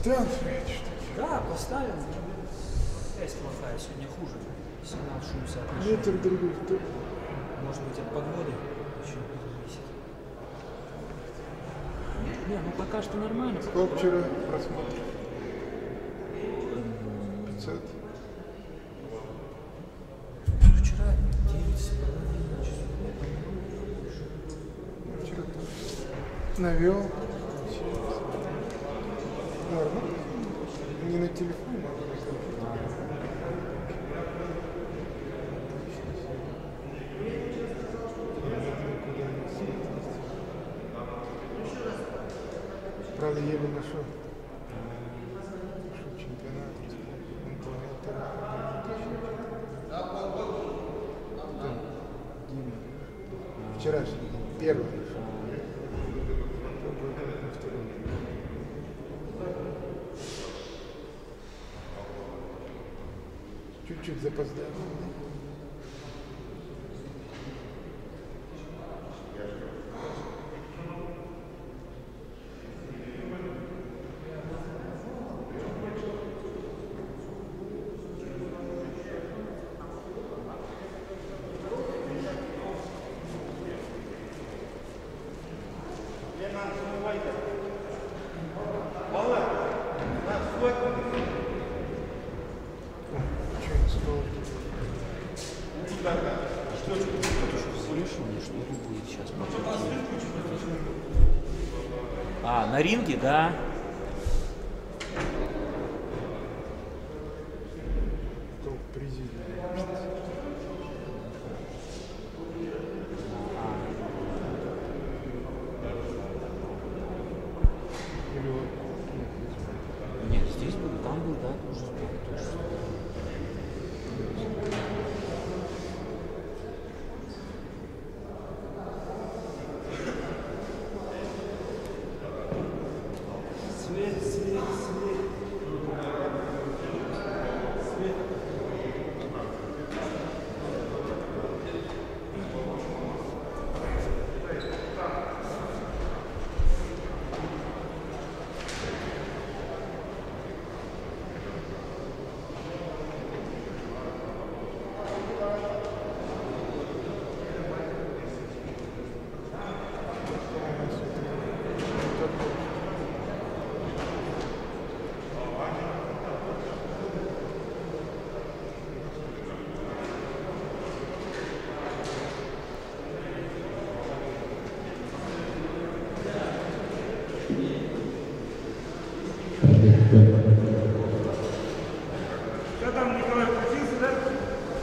Что Да, поставим. Связь плохая, сегодня хуже. Сигнал шум соотношение. Ветер другой. Может быть от погоды еще зависит. Не, ну пока что нормально. Сколько вчера просмотров? 500. Вчера 9 с половиной часов. Ну, Вчера тоже. Навел. Запоздал. На ринге, да.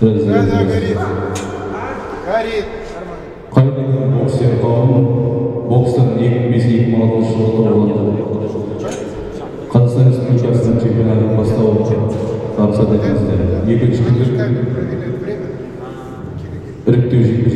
Да, да, горит. Горит. Қайдағы боксер қауымы бокстан екі бес екі мың алтыншы жылы құрылды қазақстан республикасының чемпионатын бастау табыс етіңіздер екінші күндер іріктеу жекпе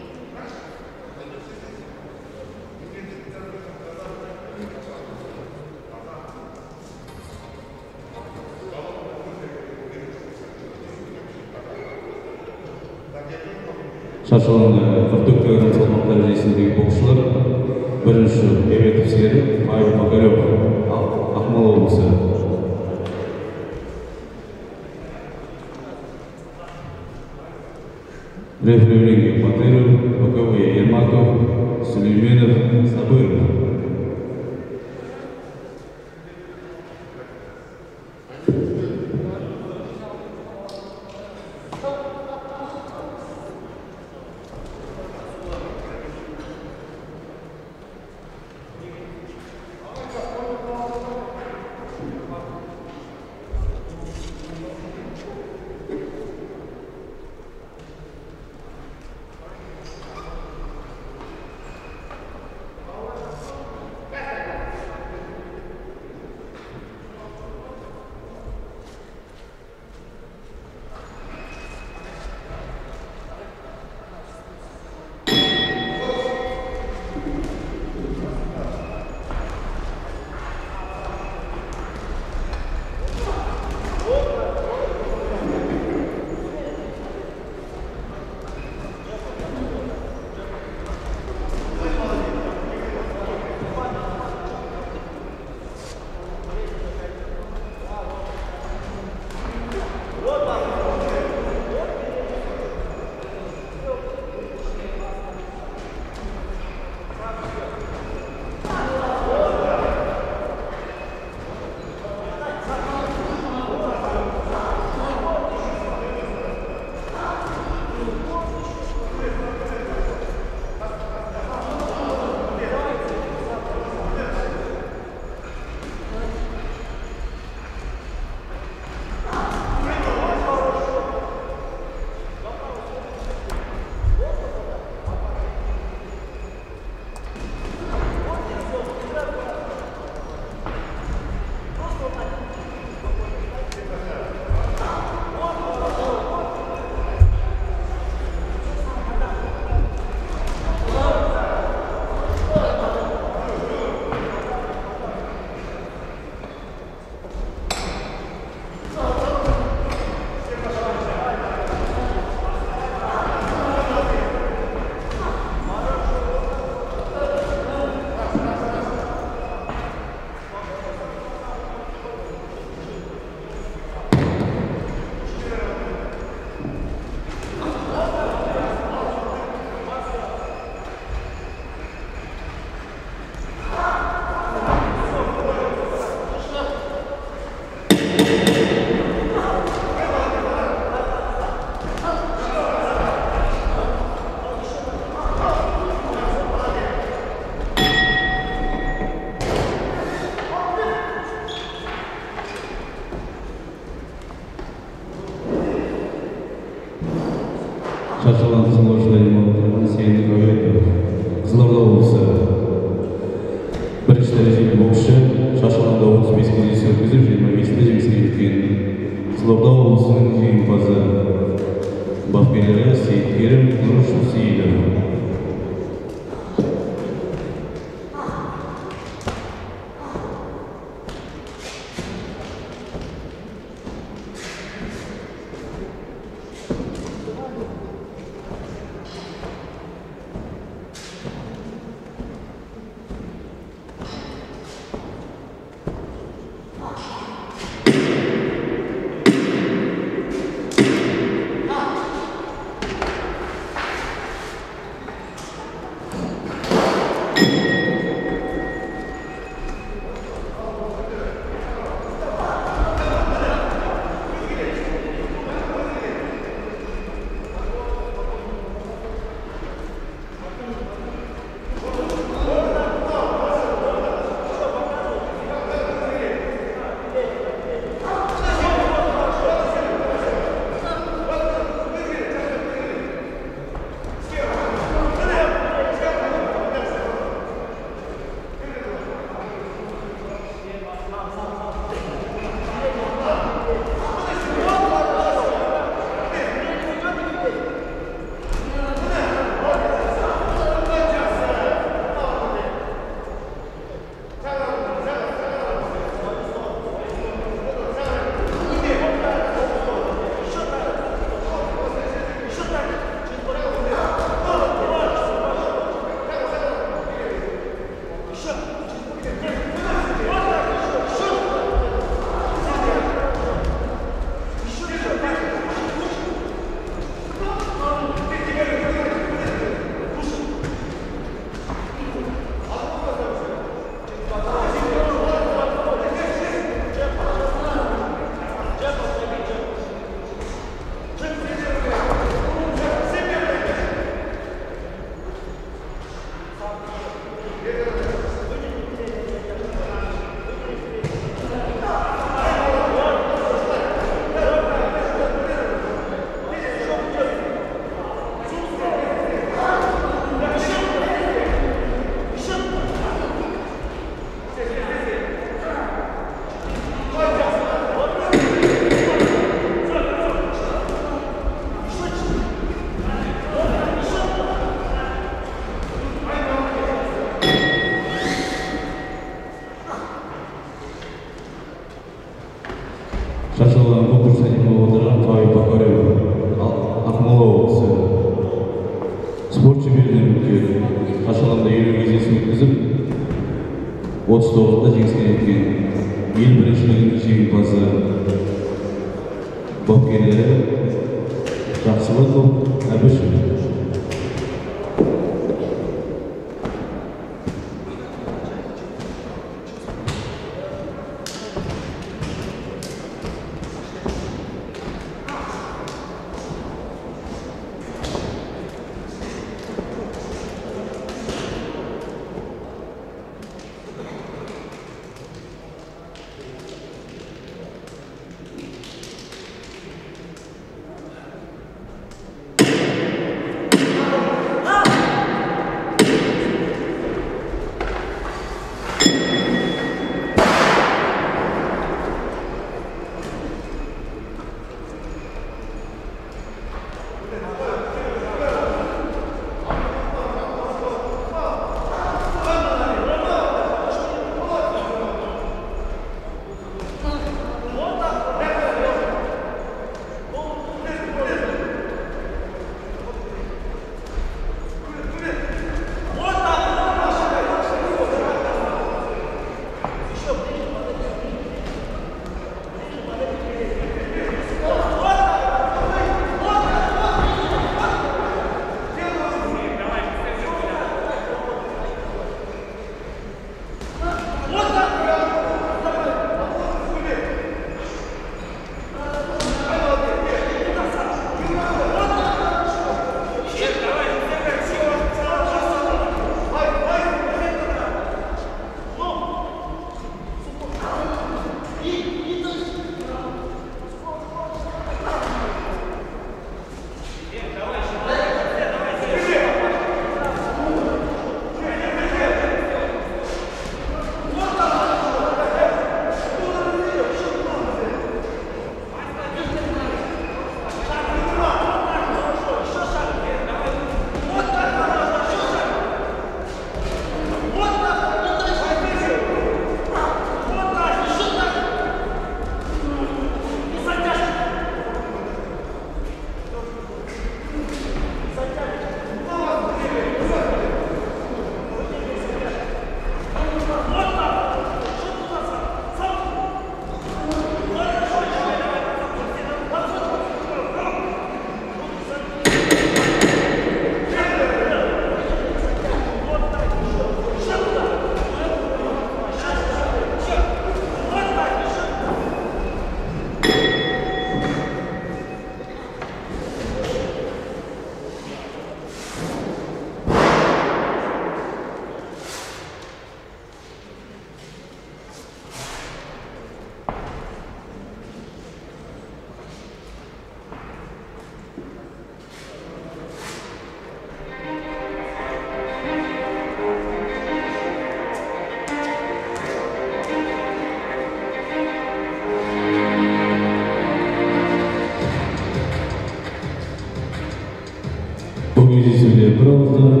Providence.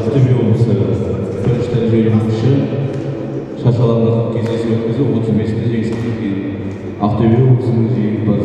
Ақтөбе облысы бірінші дәрежелі боксшы шаршалаңда кездесу өткізіп отыз жеңіске жеткен ақтөбе облысының жеңімпазы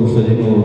の下での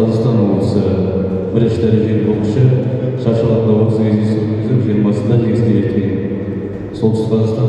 қазақстан облысы бірінші дәрежелі боксшы шаршы алаңда отыз кездесу өткізіп жиырмасында жеңіске жеткен. Солтүстік қазақстан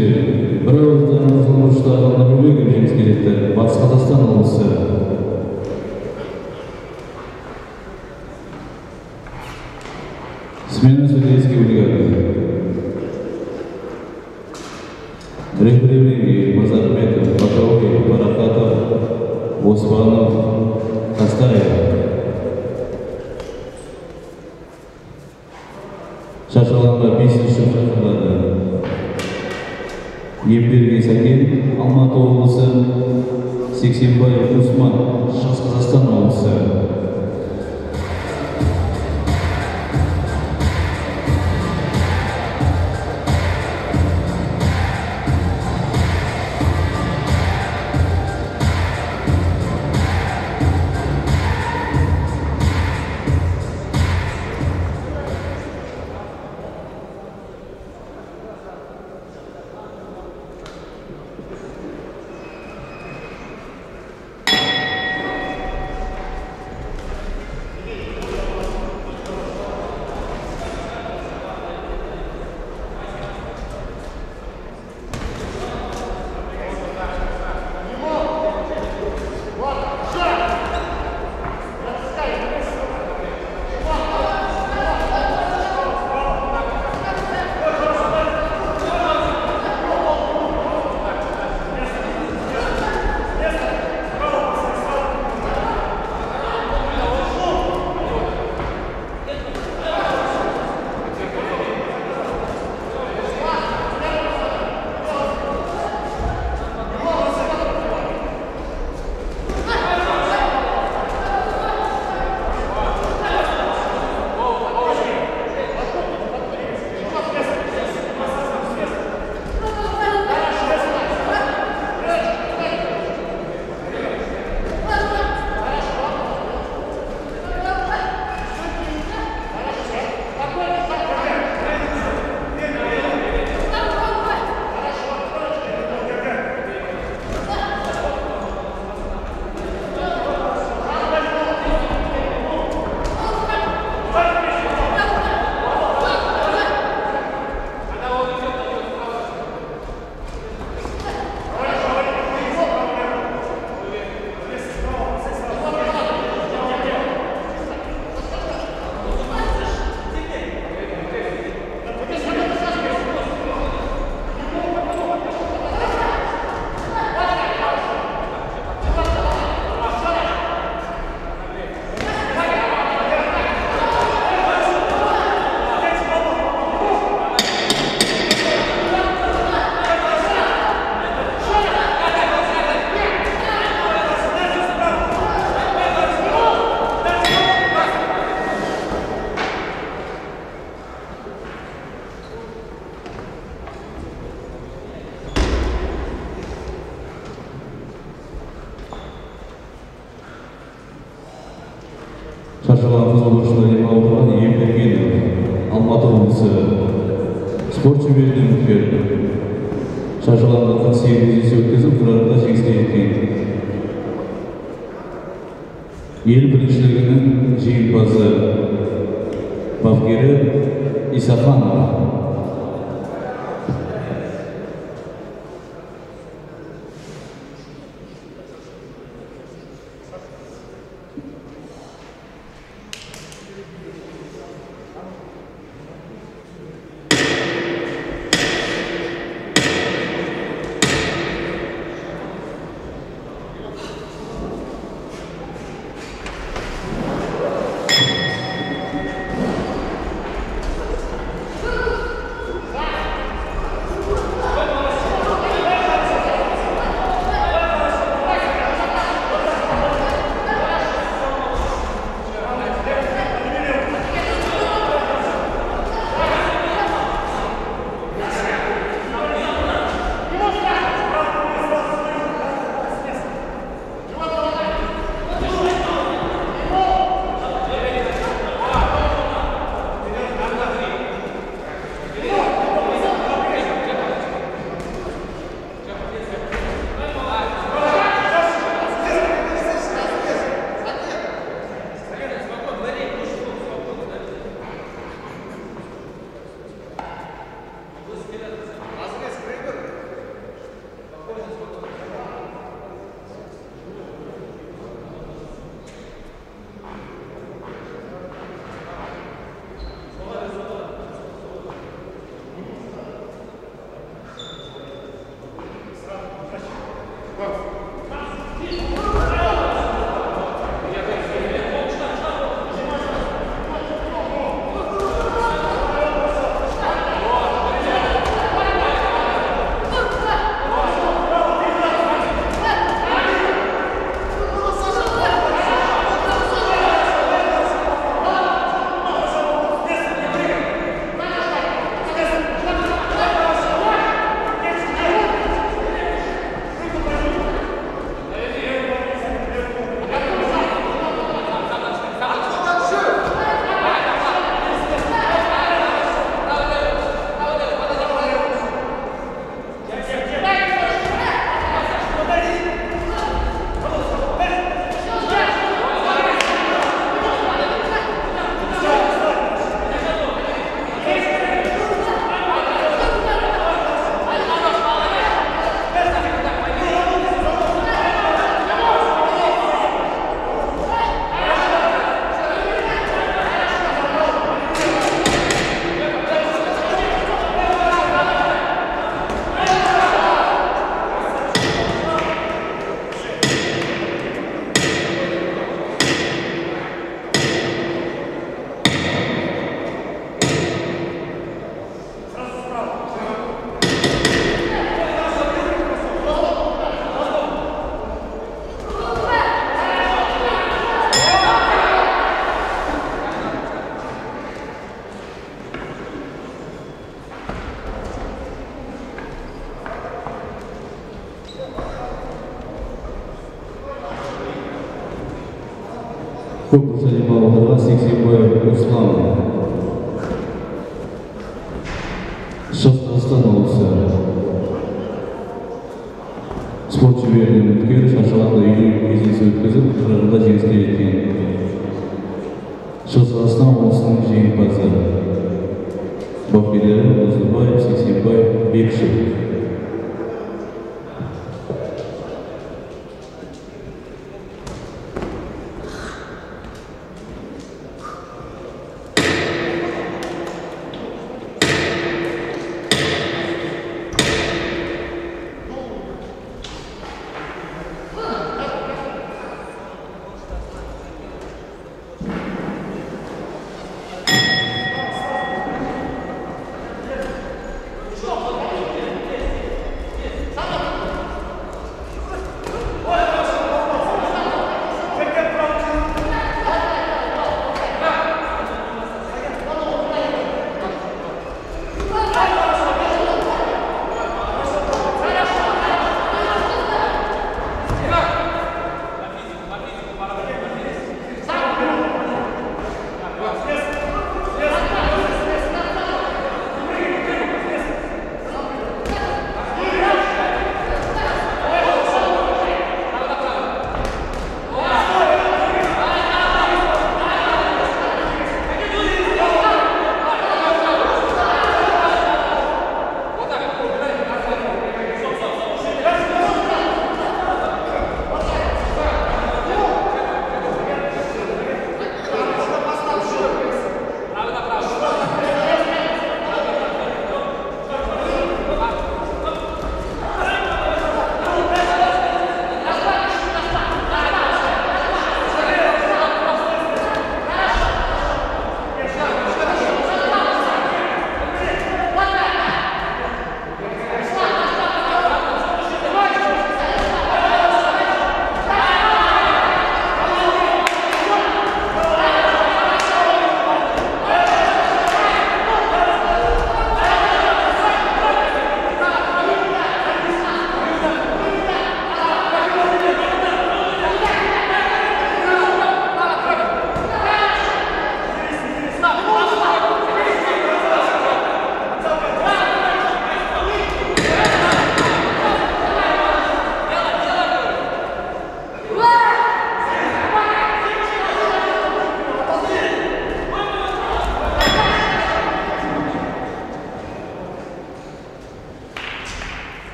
кездесуде бір ауыздан нұрбеков жеңіске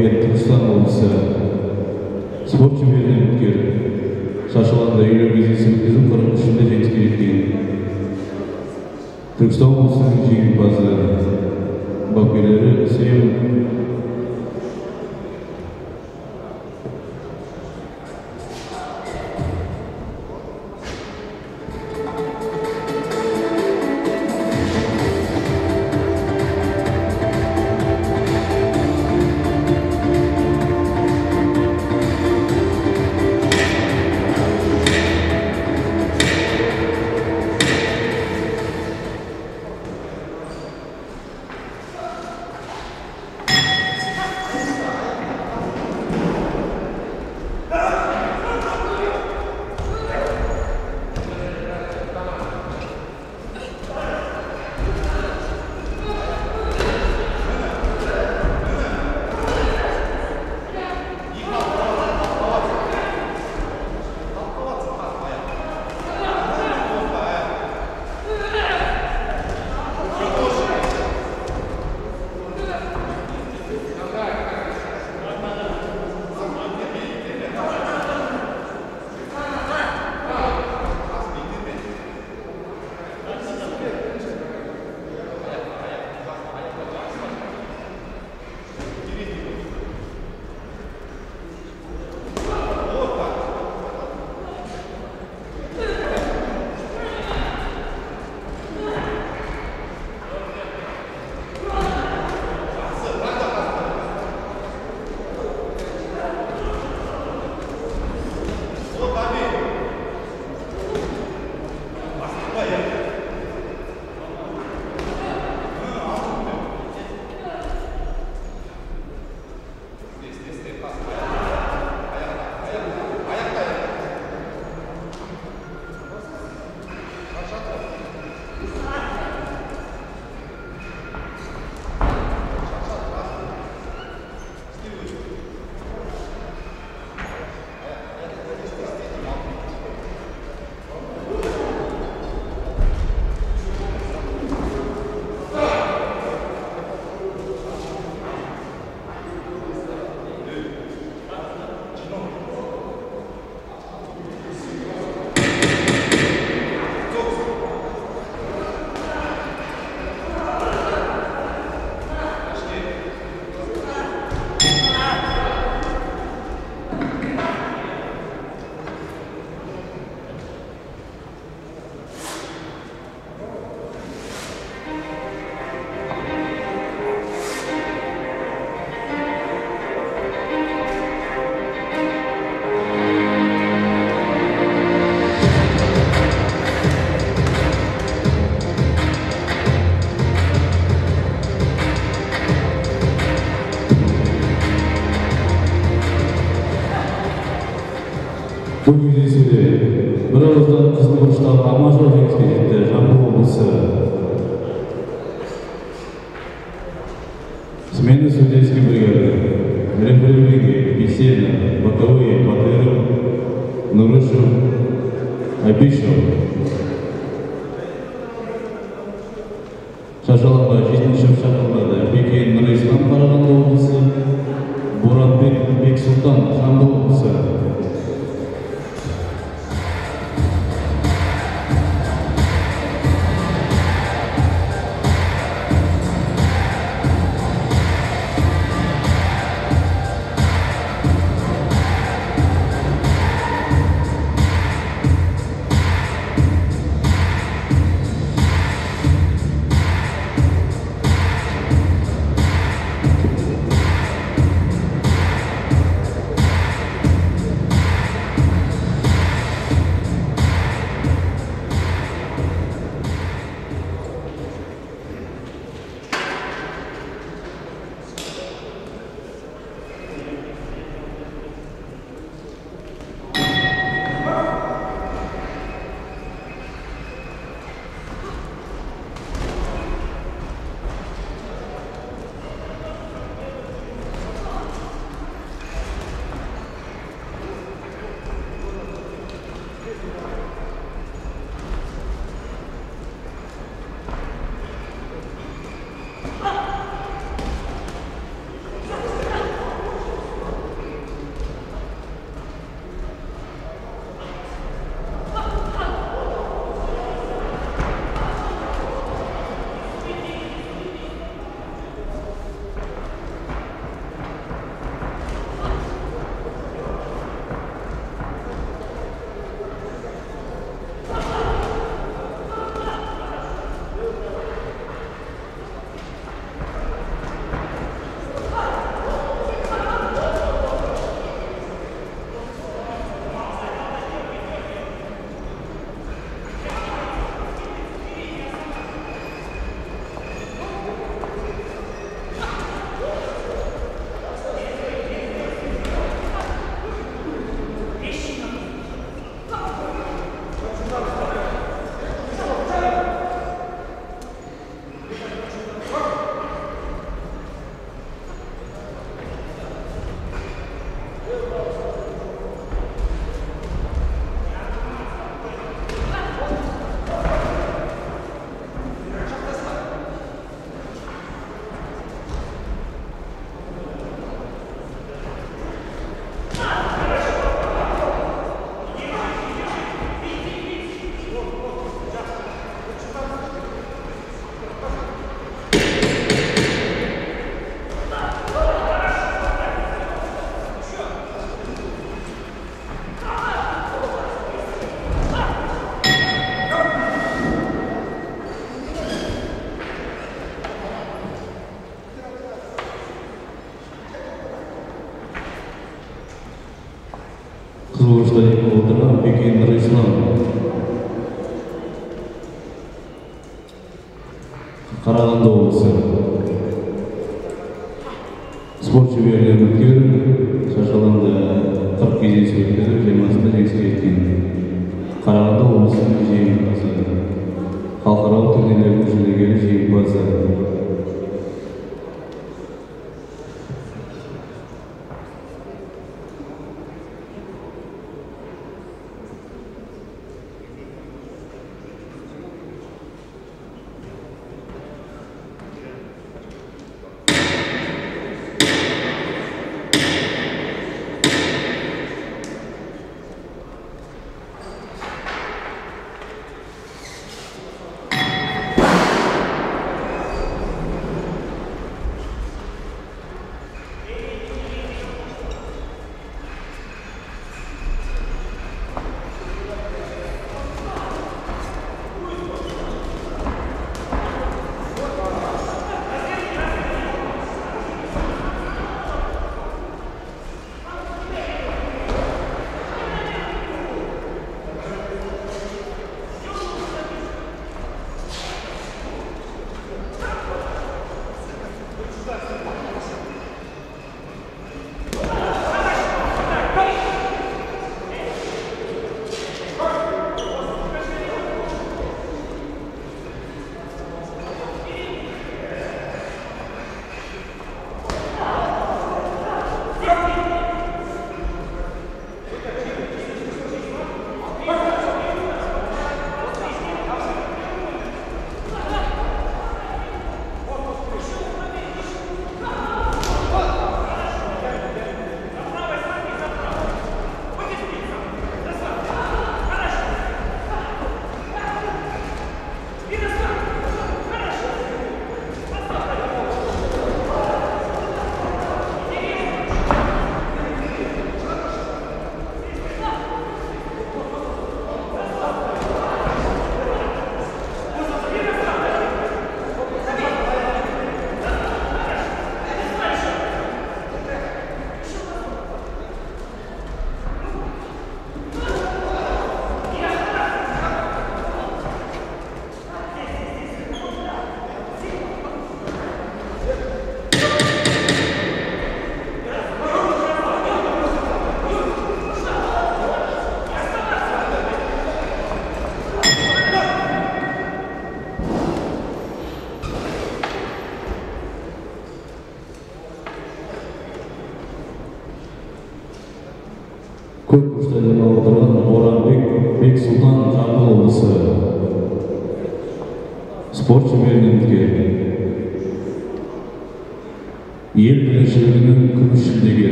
мен түркістан облысы. Спорт шеберінен өткеріп шаршы алаңында үйрен кездесу өткізіп ішінде жеңіске жеткен. Түркістан облысының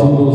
Salvador.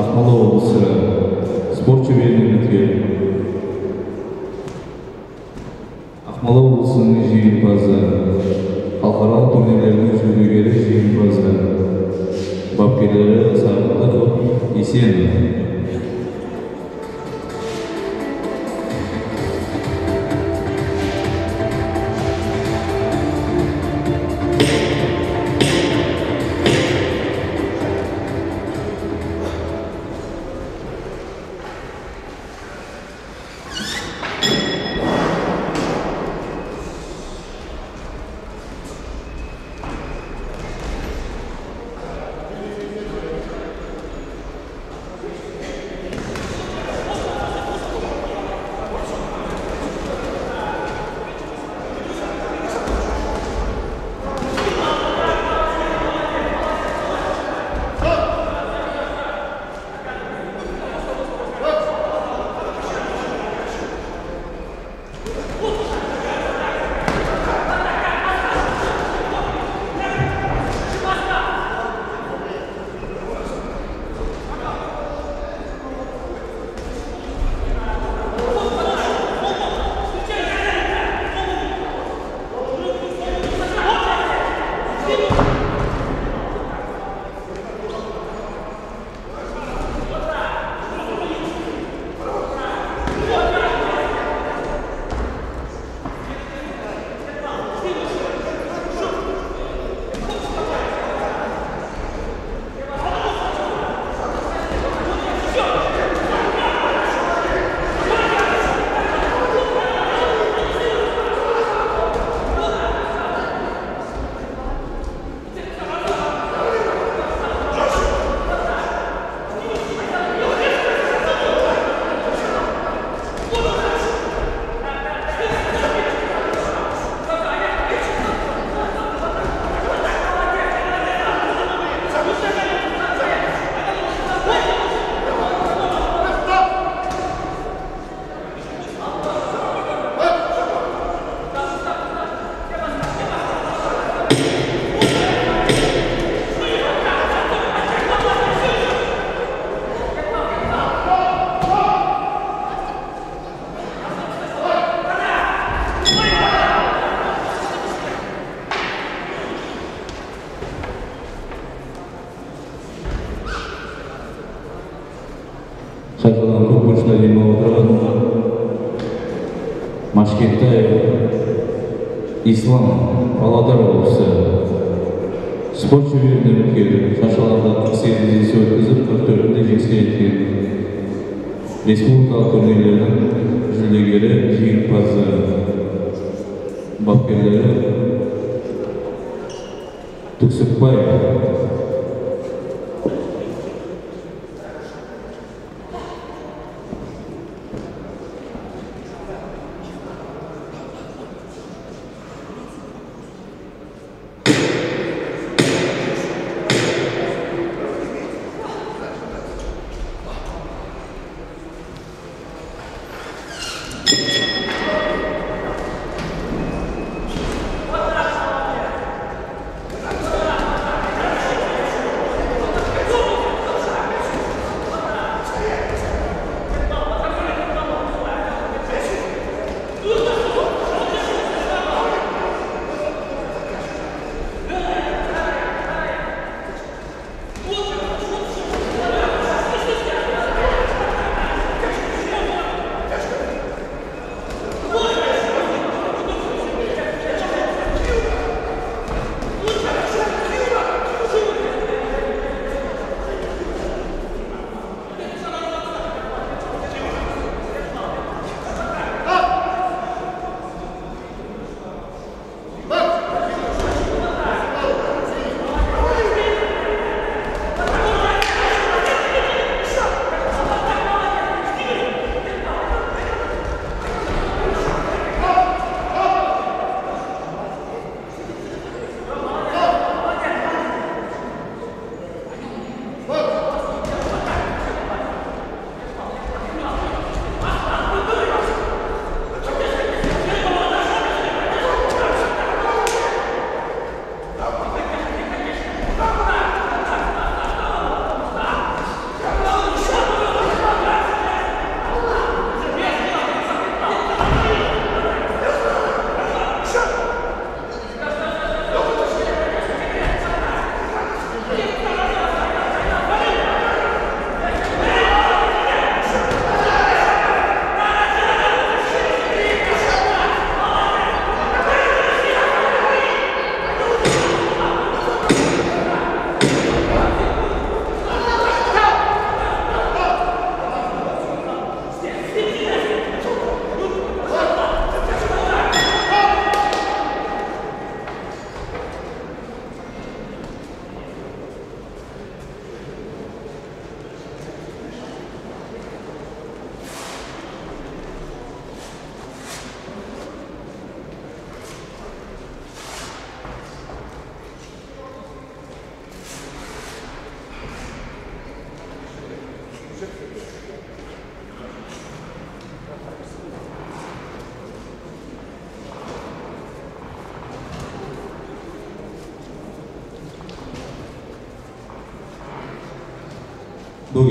Ахмадова.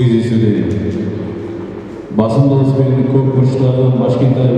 bu gece söyleyelim. Basın danışmanlık korkmuşlardan başkentler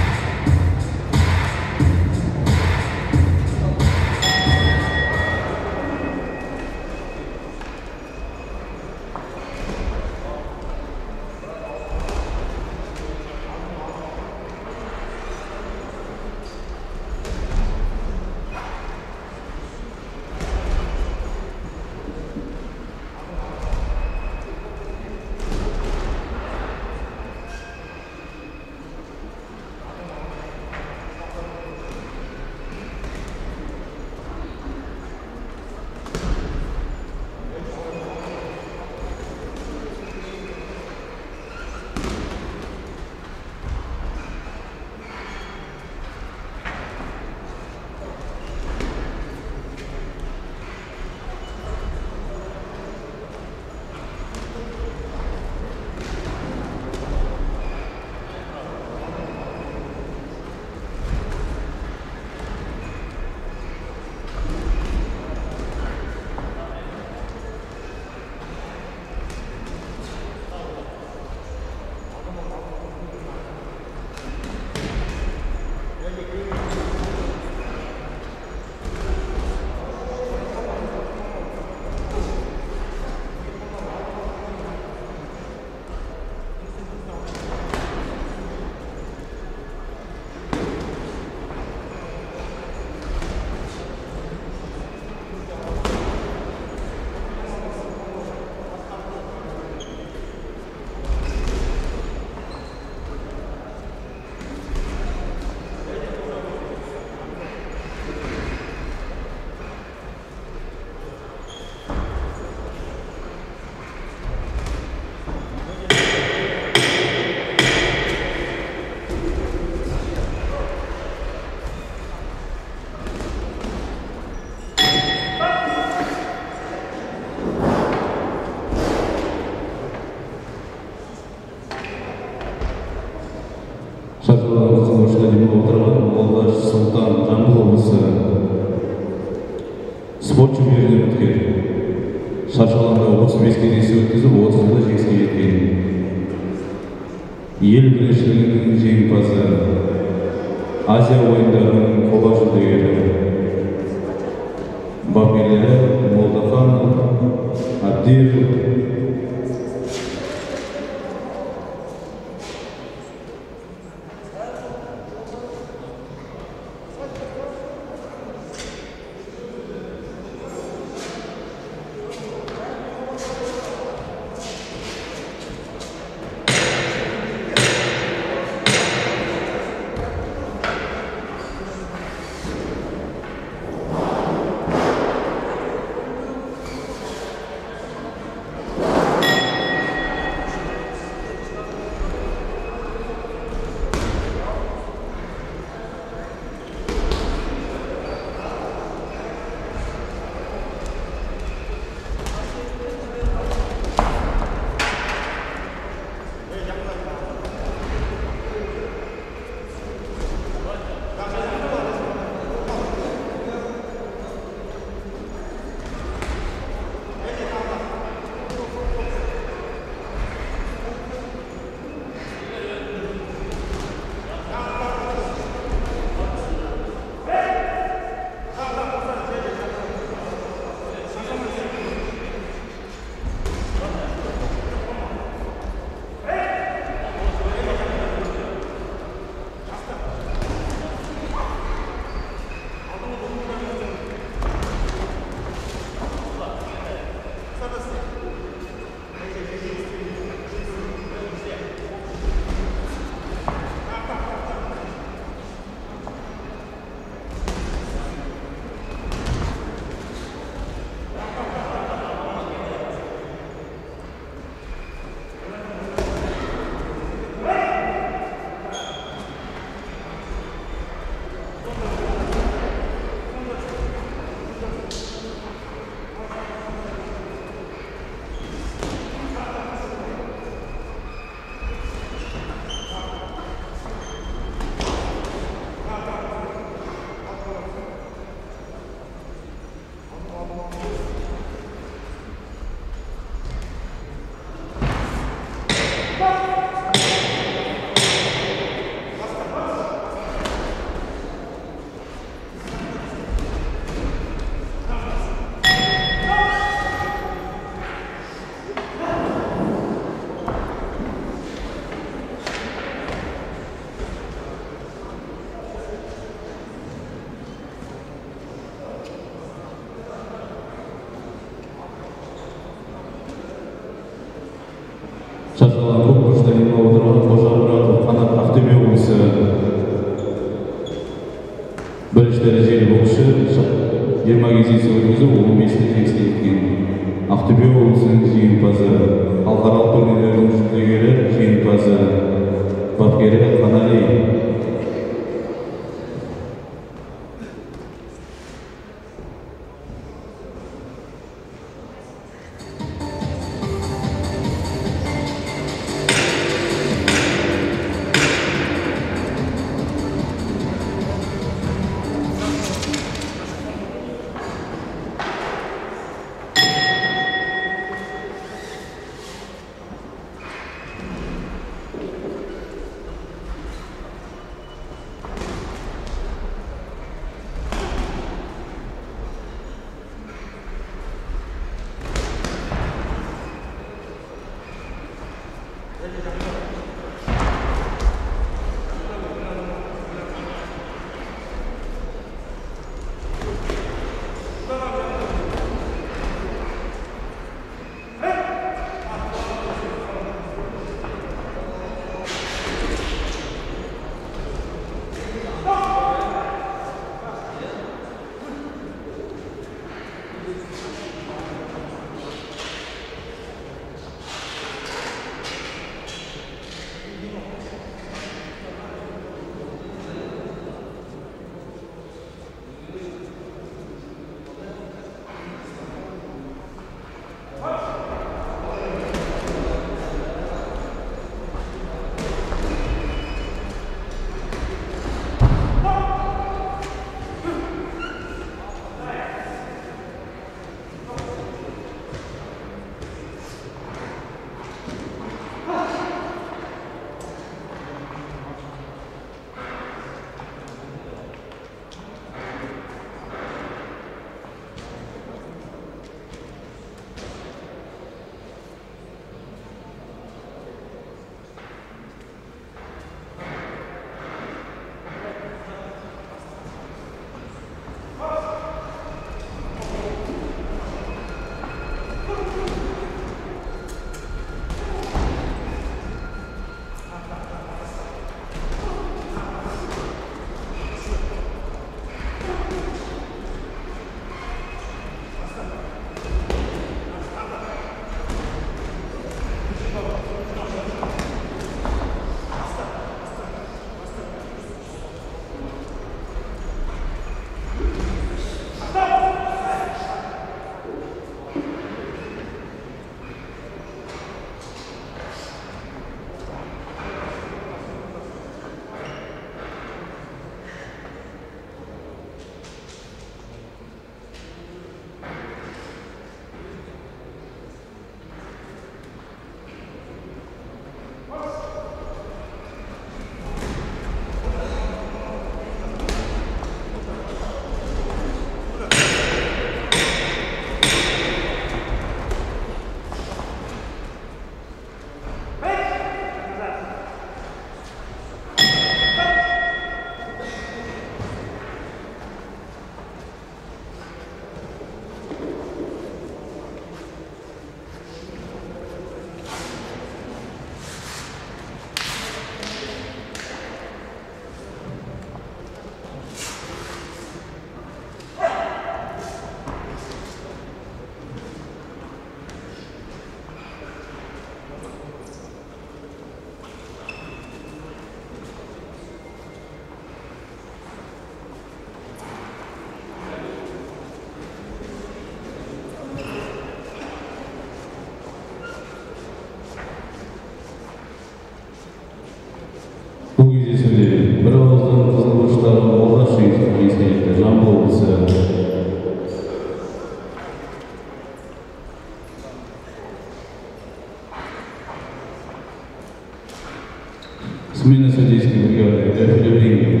Смена судейской бригады рефери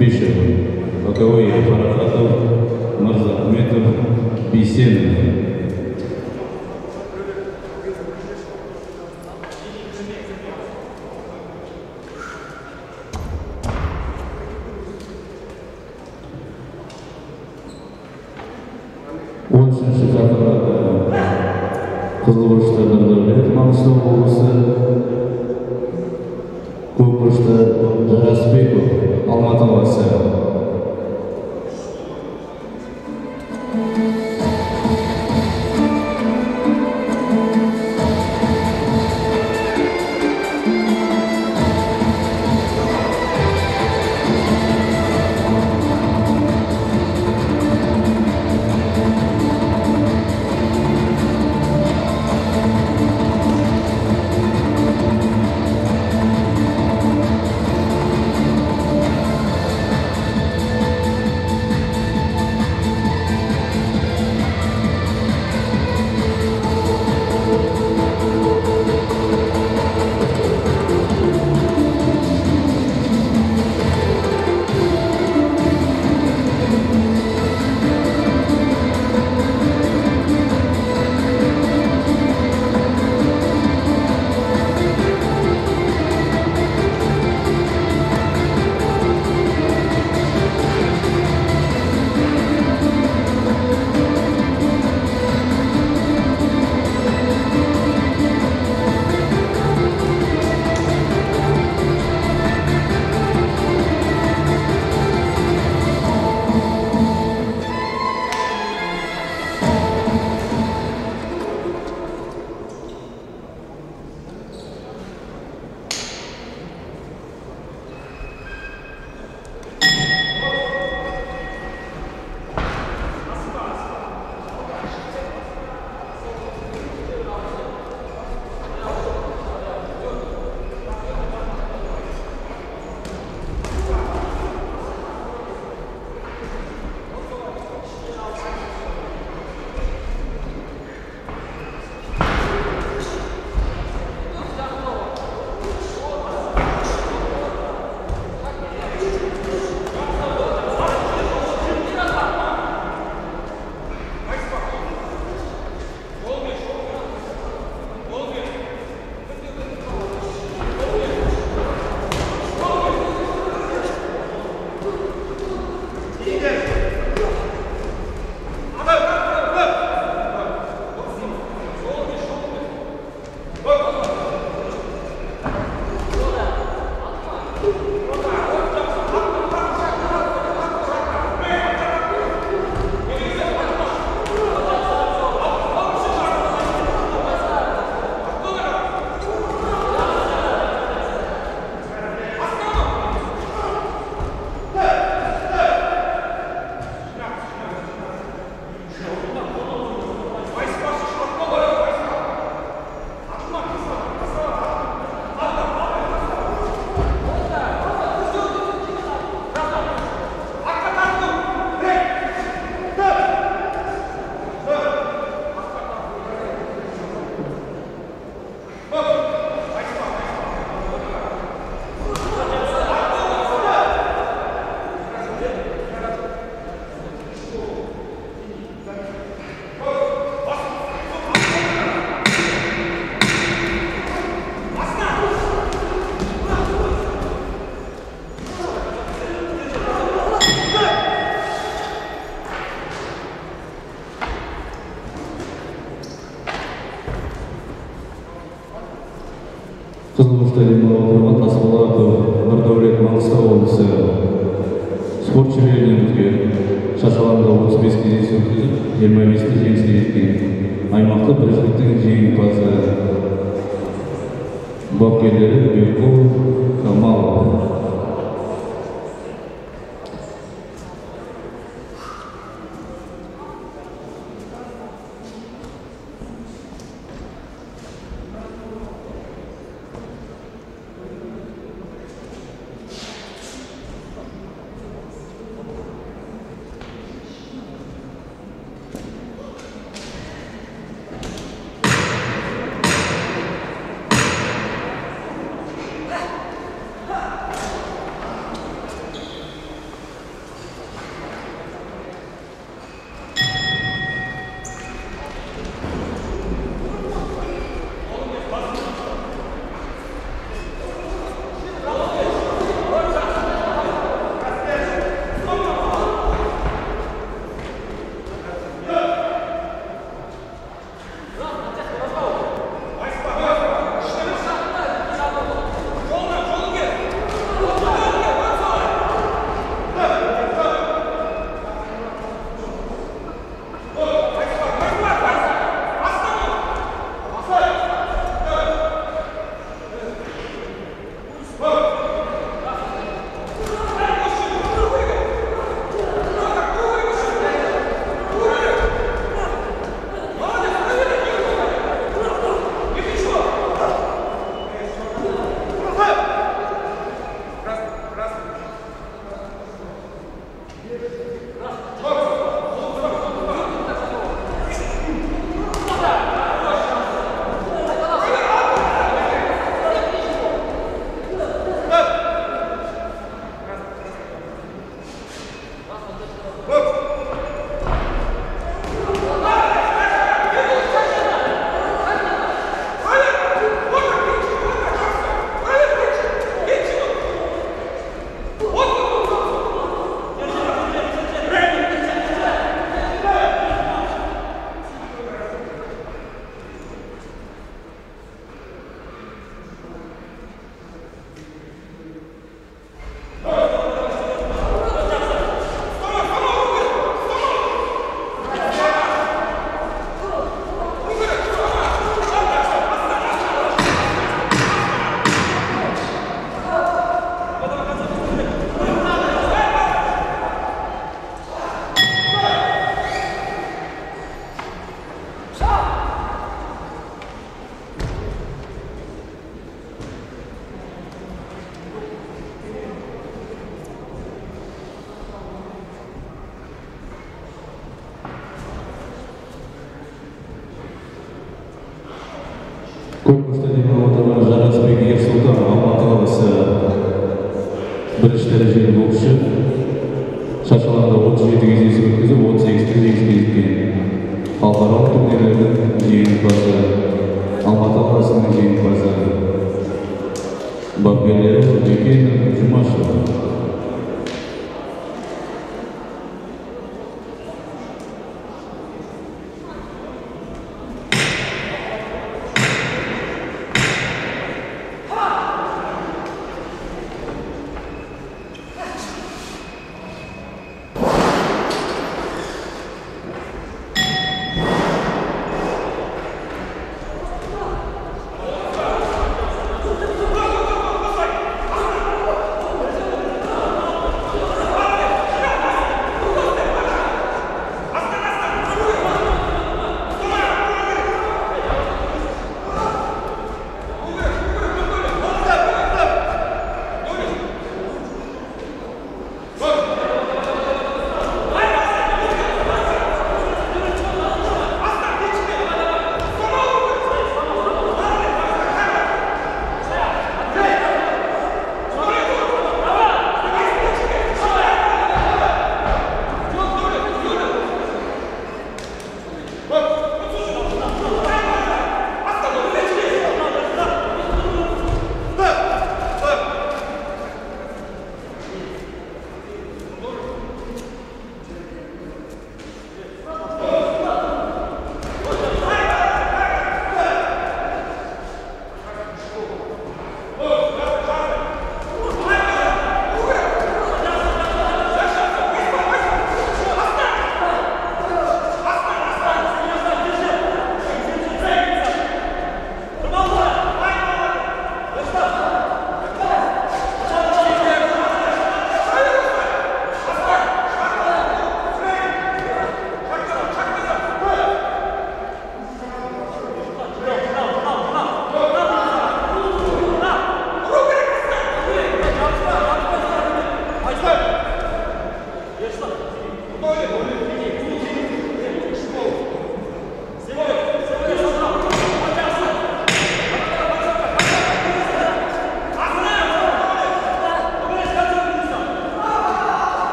Бишев, боковые Фарахатов, Марзахметов, Бесенов.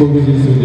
como eles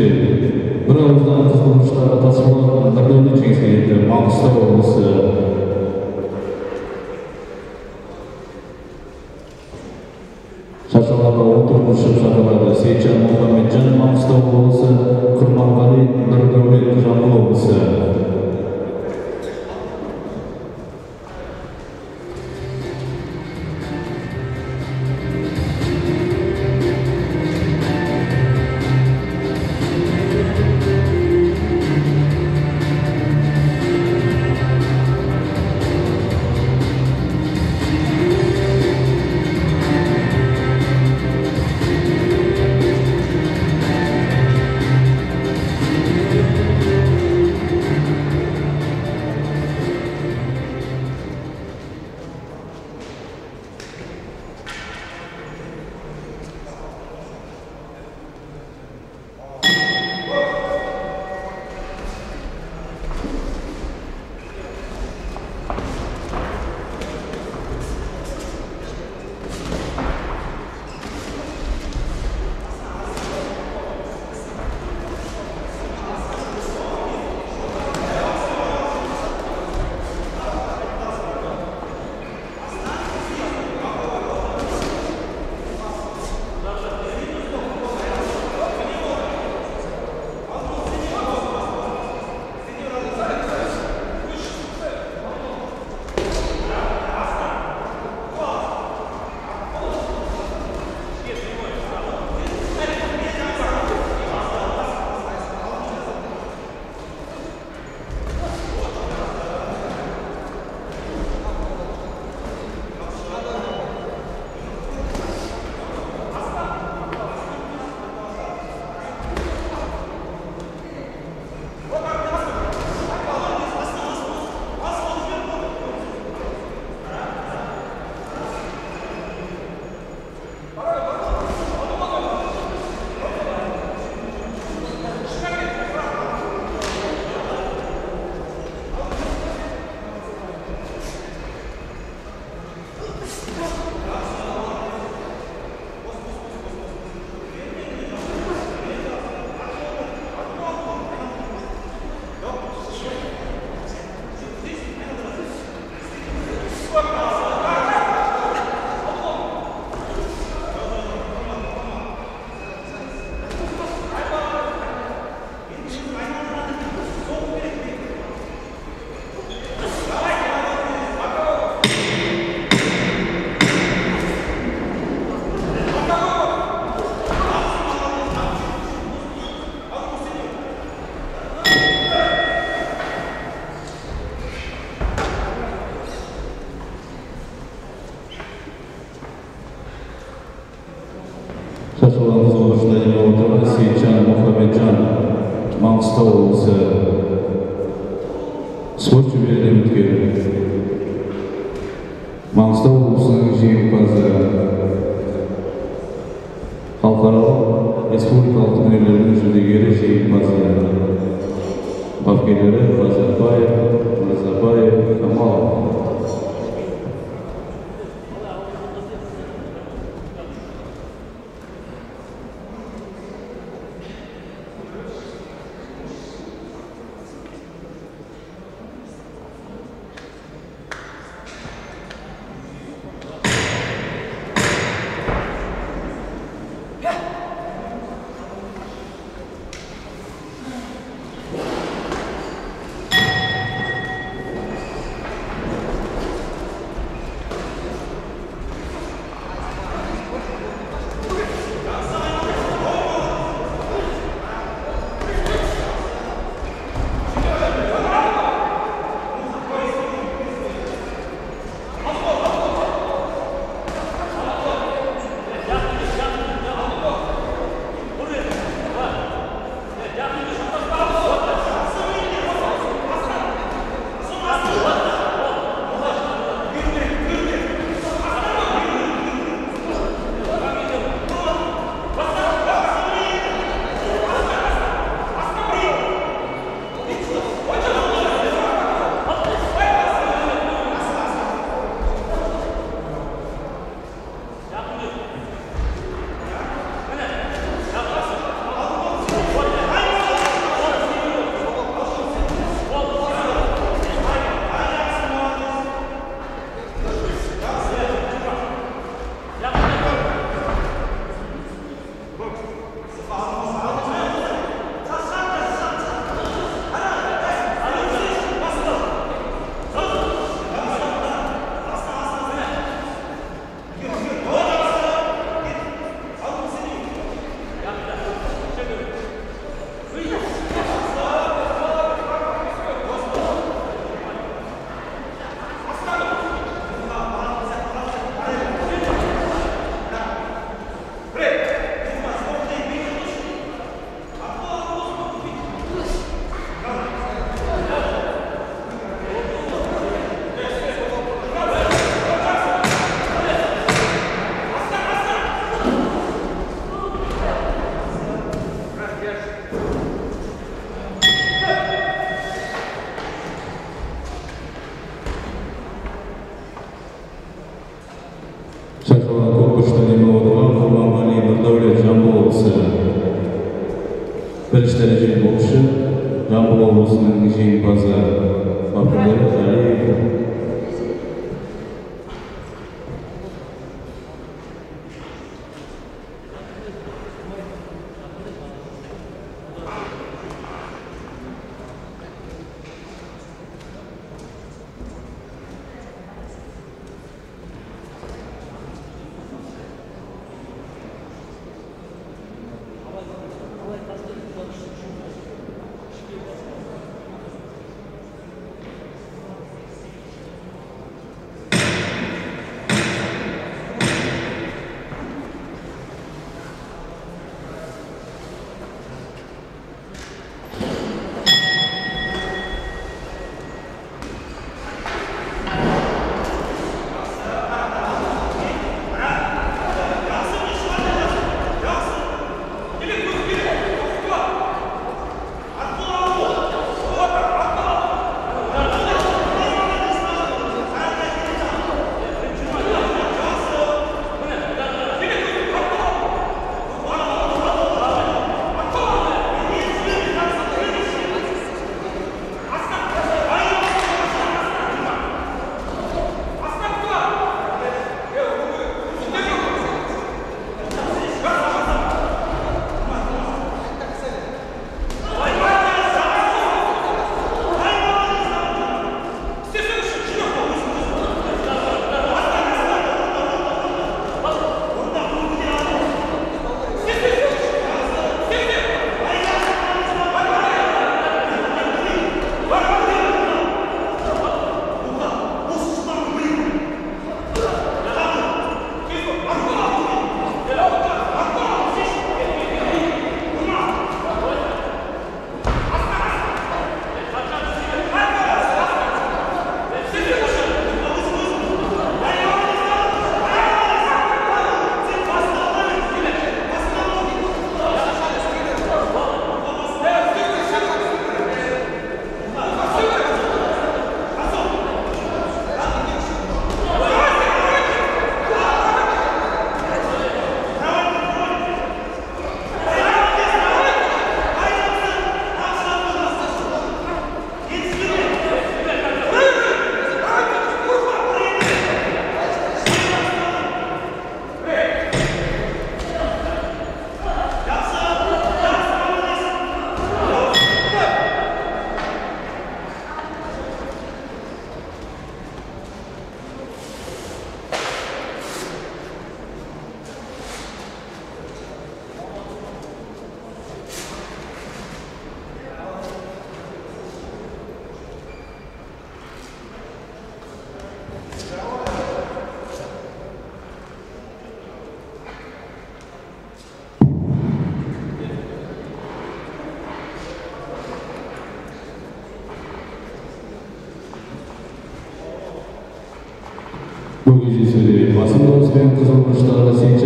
Hoje seria quase 900, estar assim,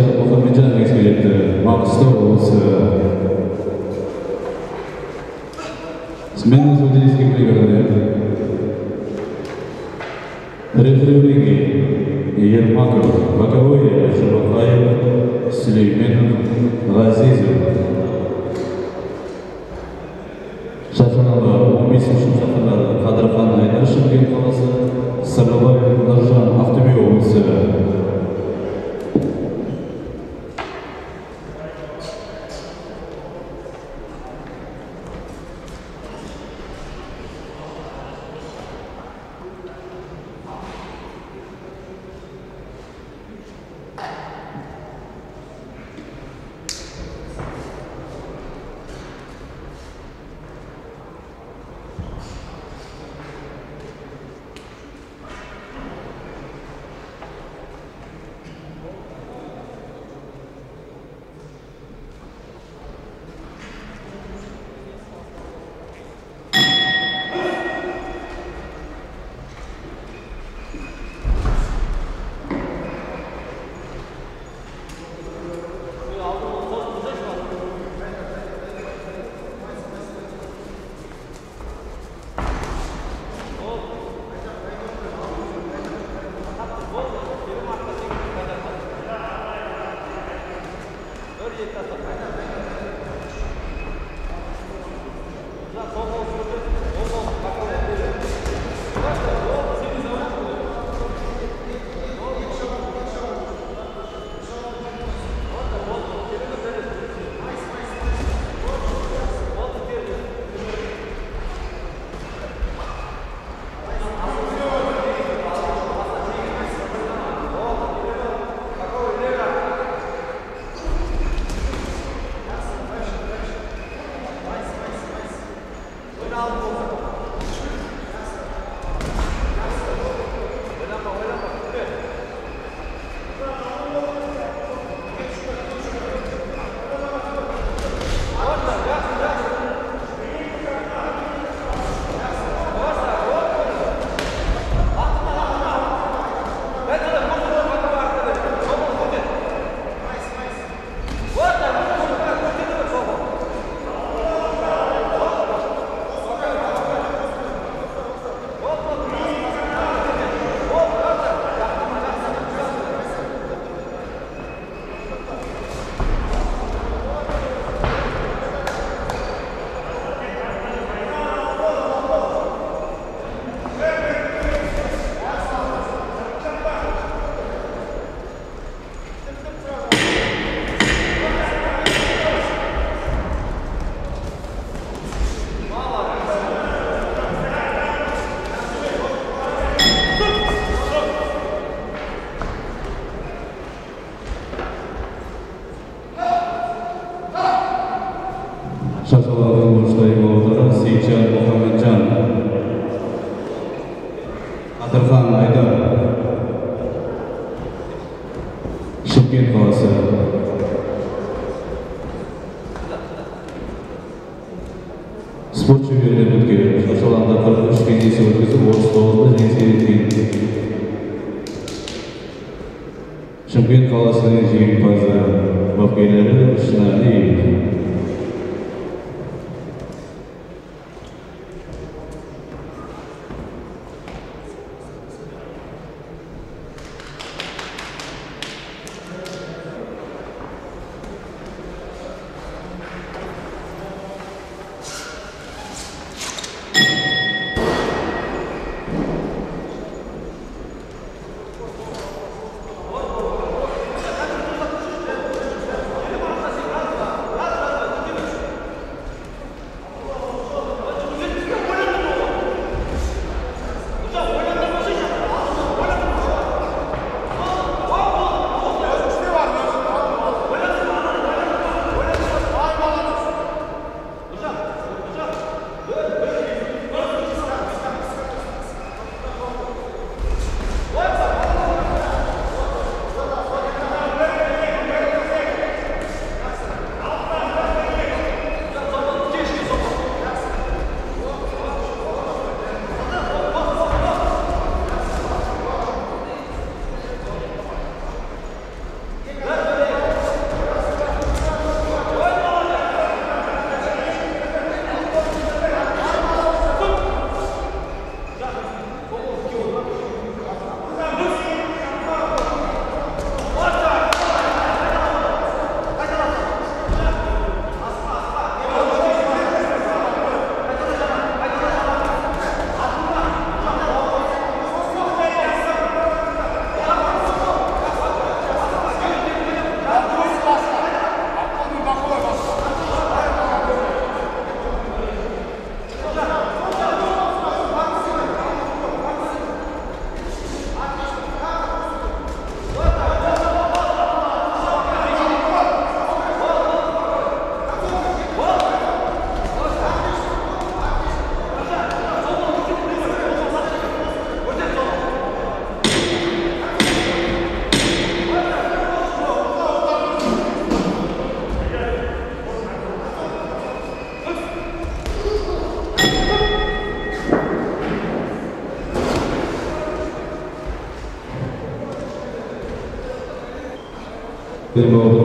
the Lord.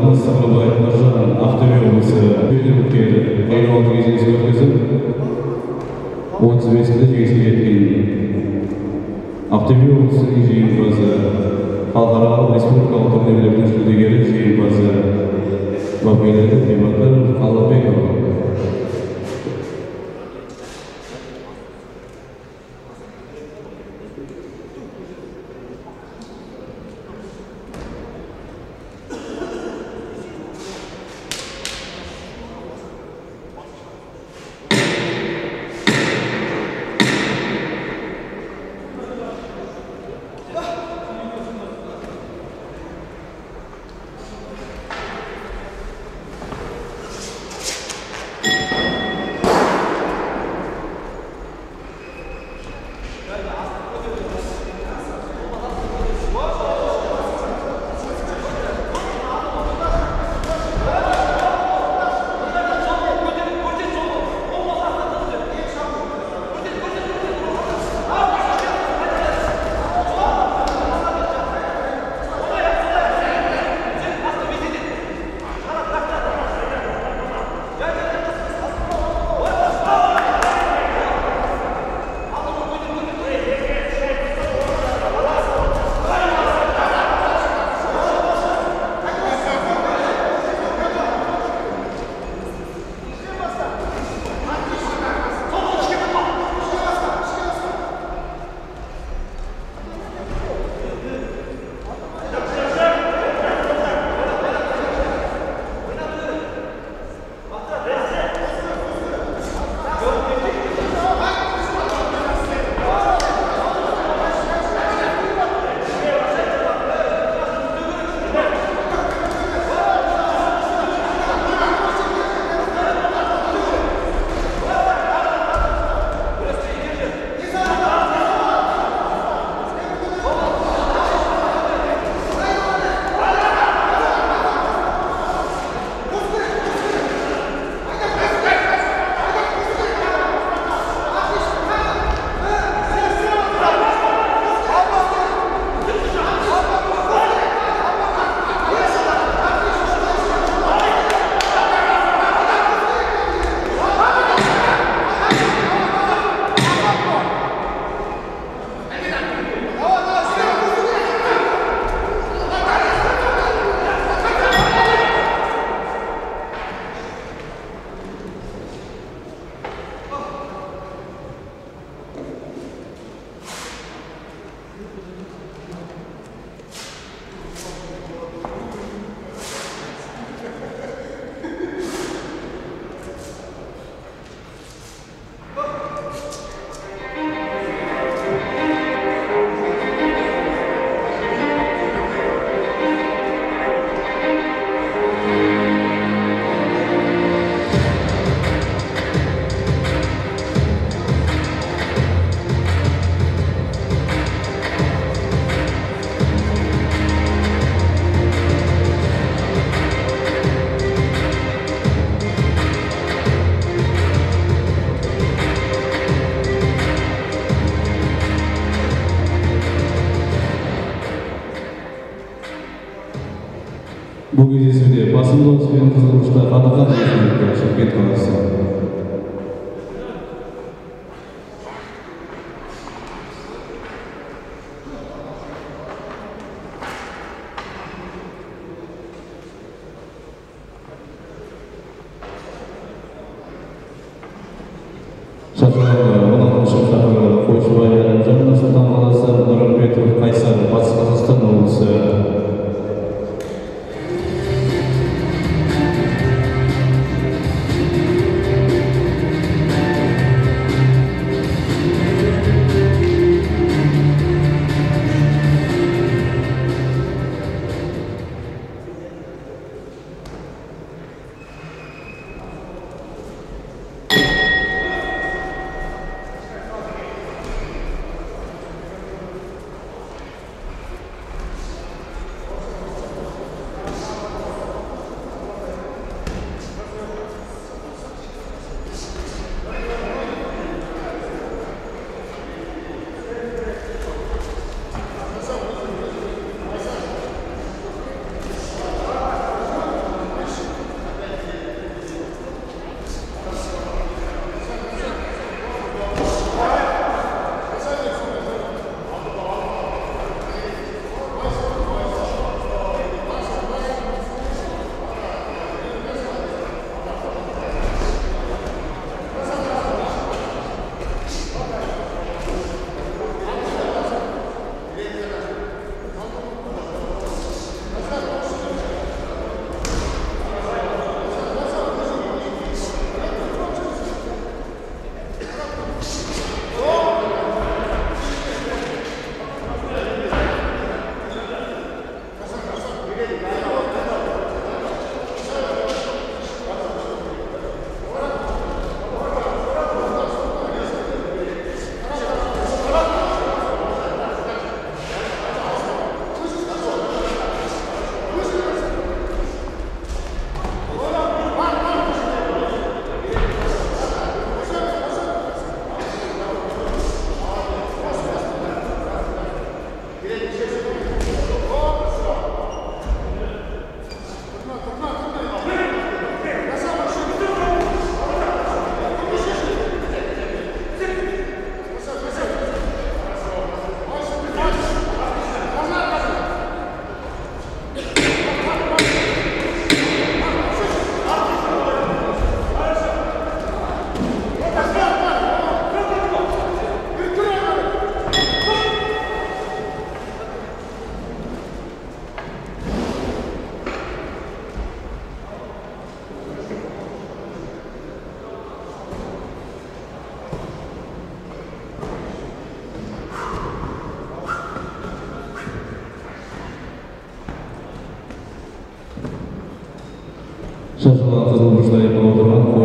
Basur, Spiritus Kursta, Vater,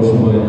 próximo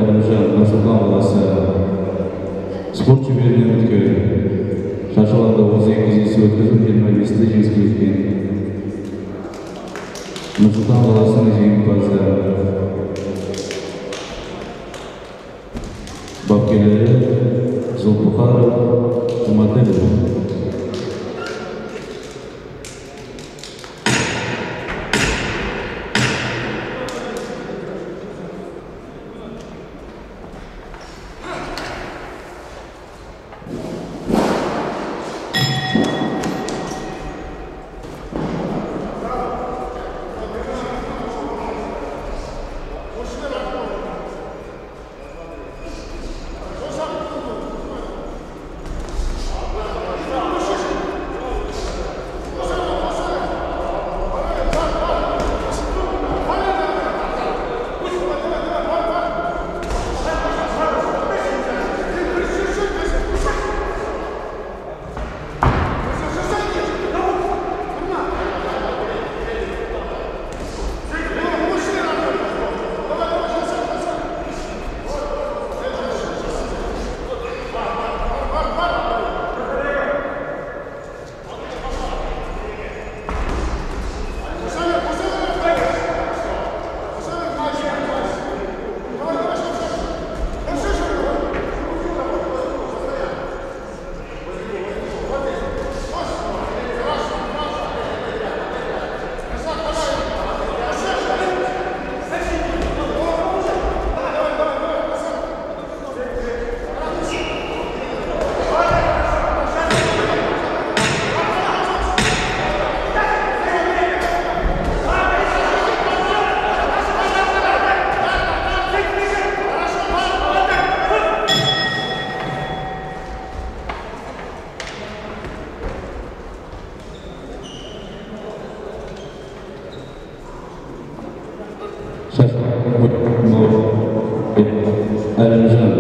laranja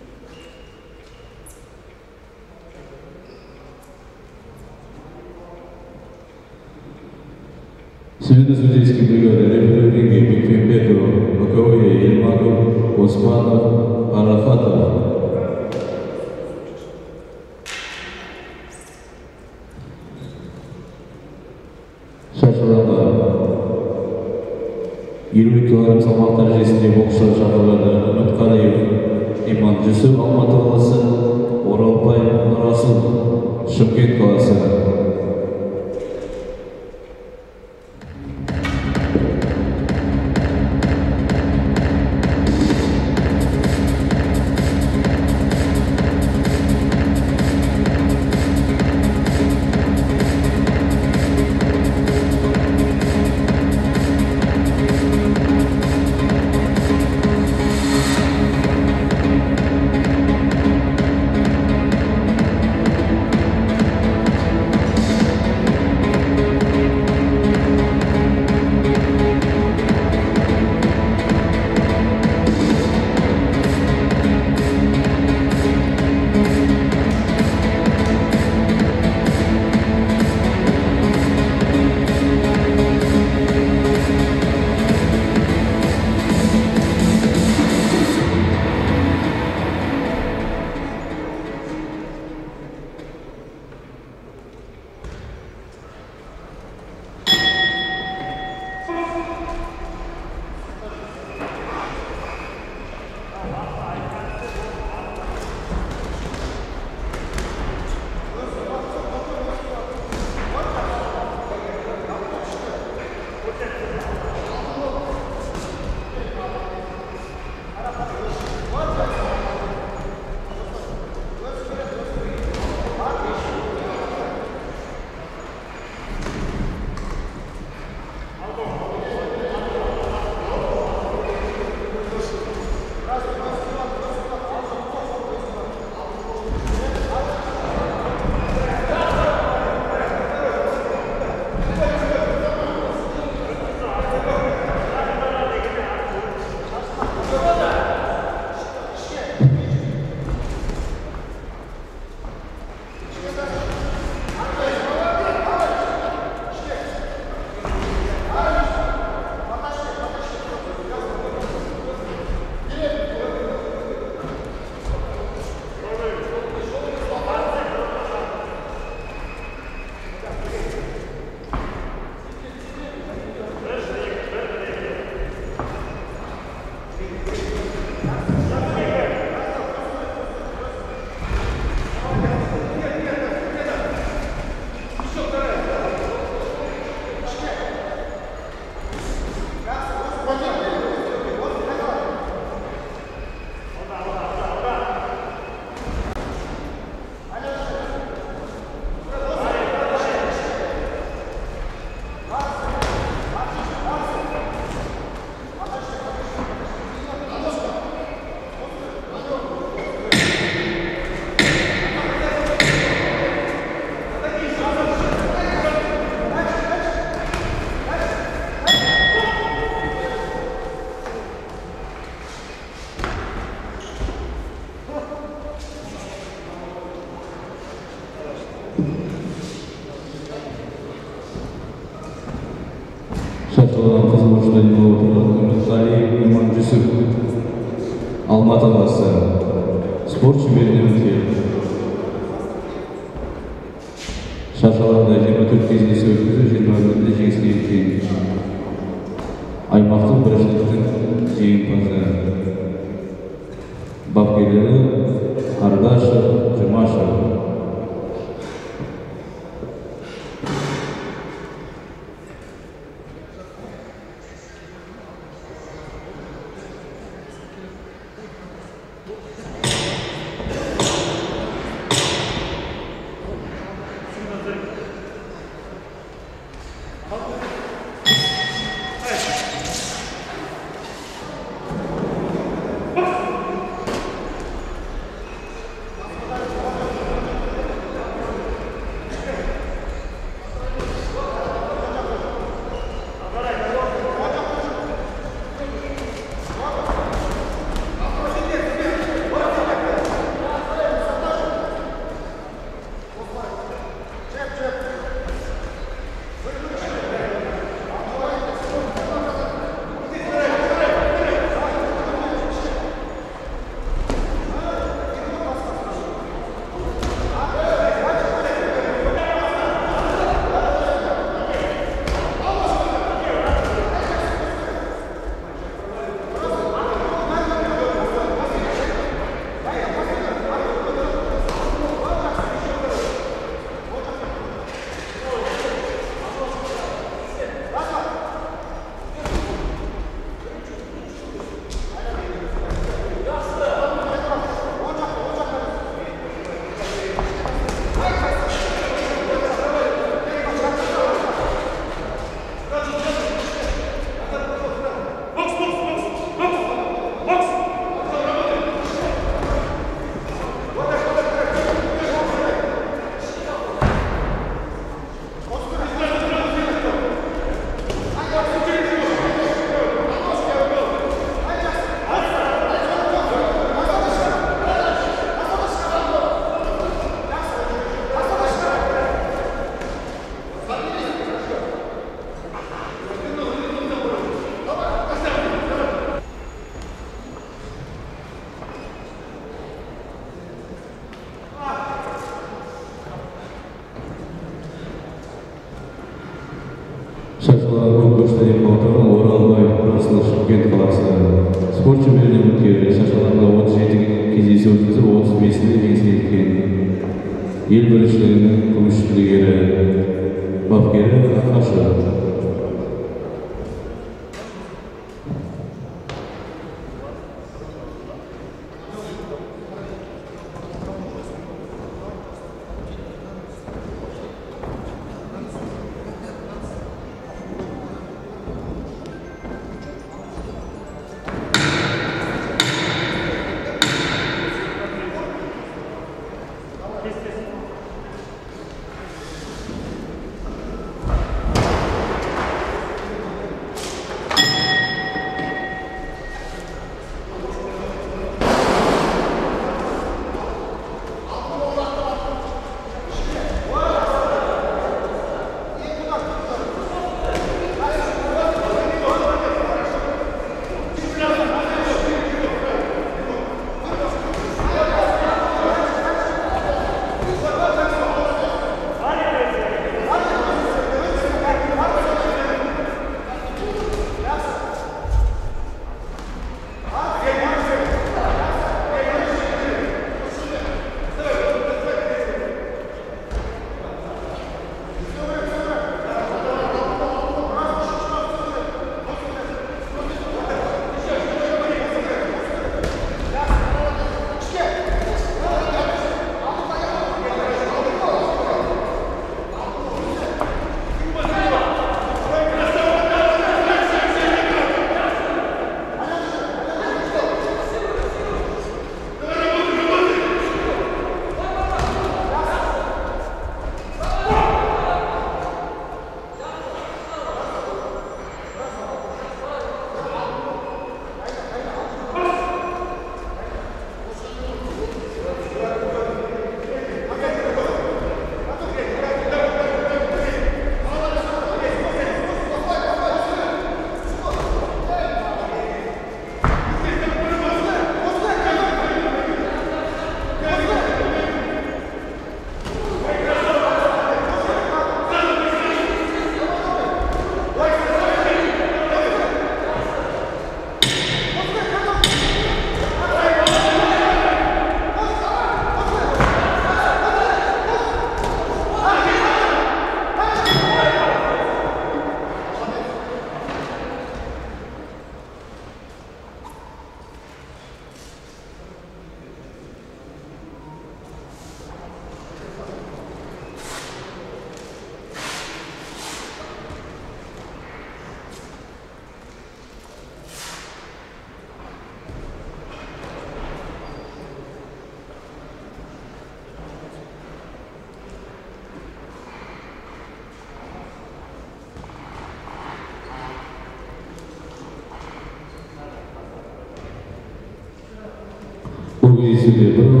Maurício Lebrun.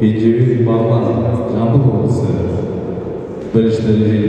Gecevi Balmaz, Canlı Babası, Barış Derece'yi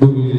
Bugün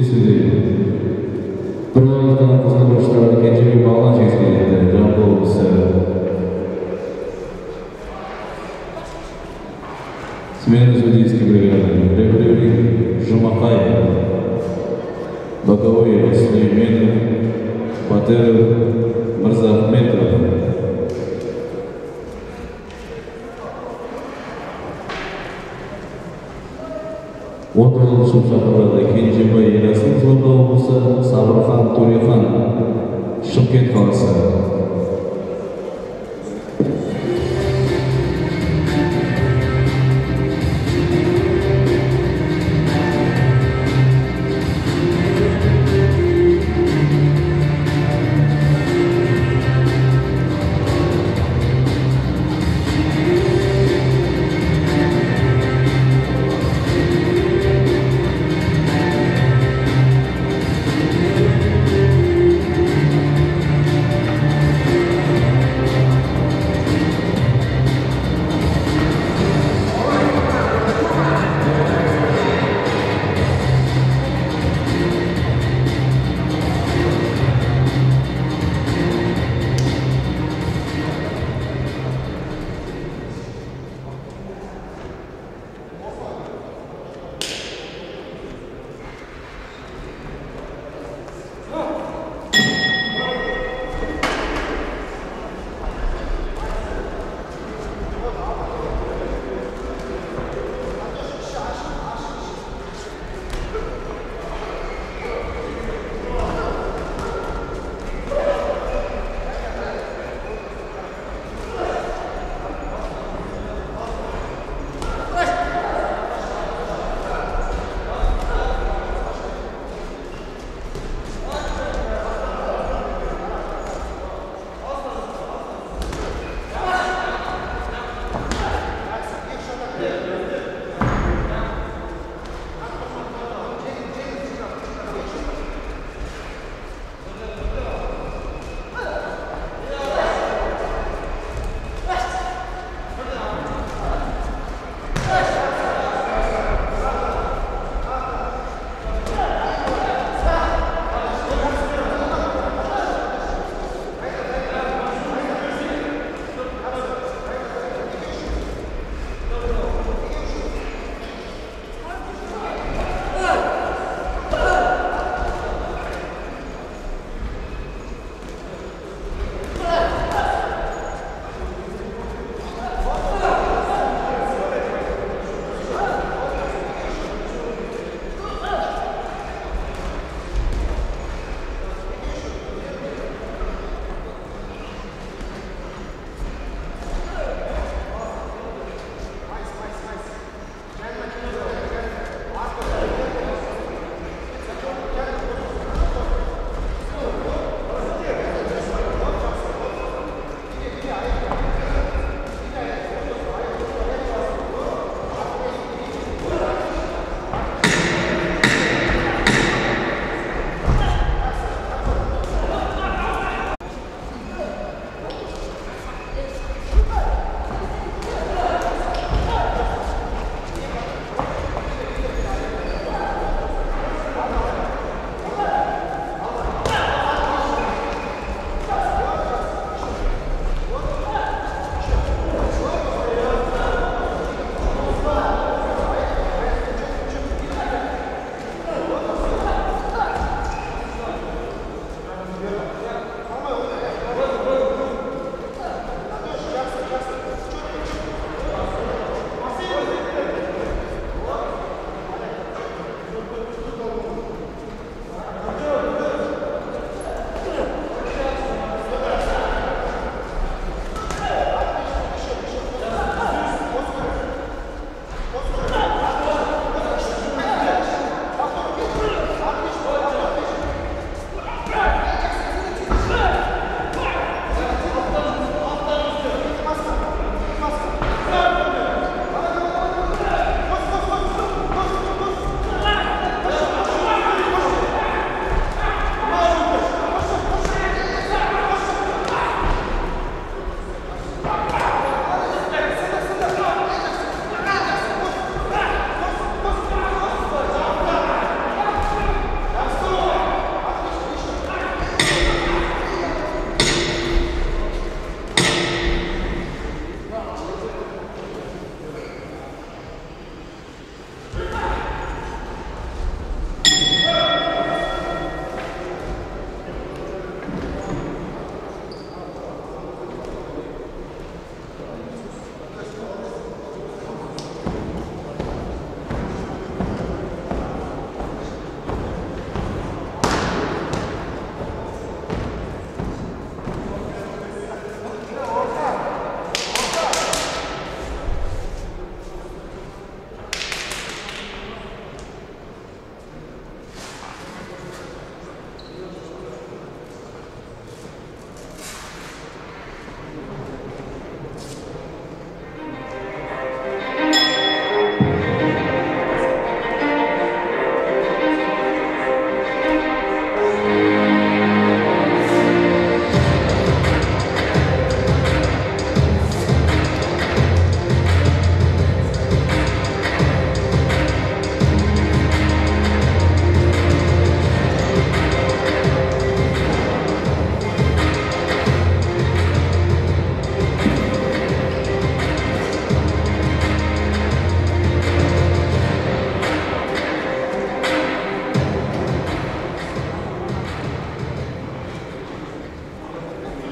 Global Musa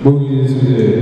movies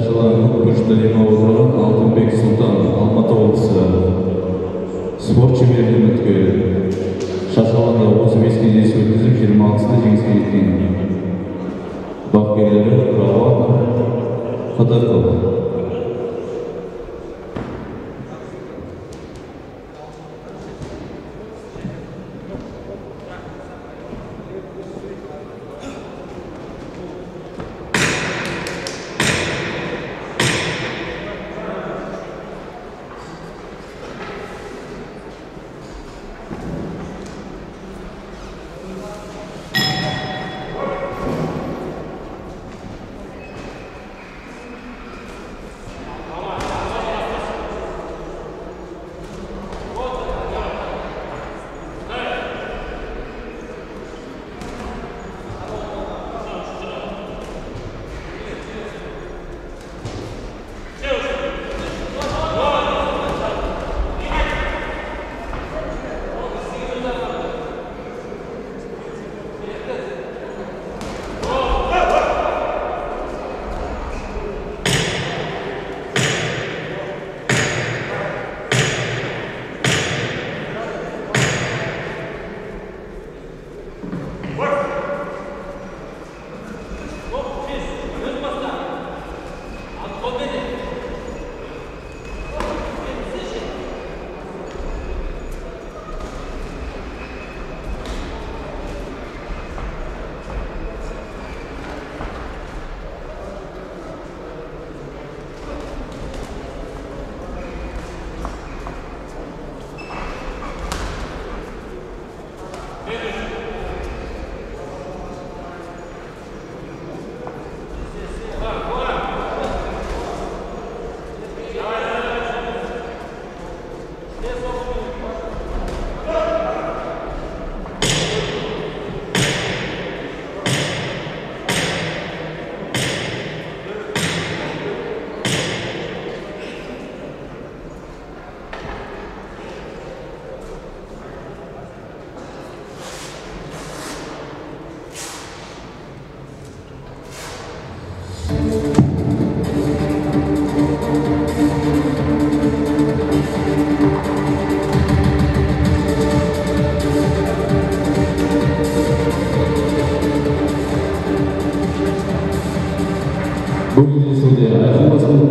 жила группа Шталинова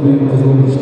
Sayın Kızılmış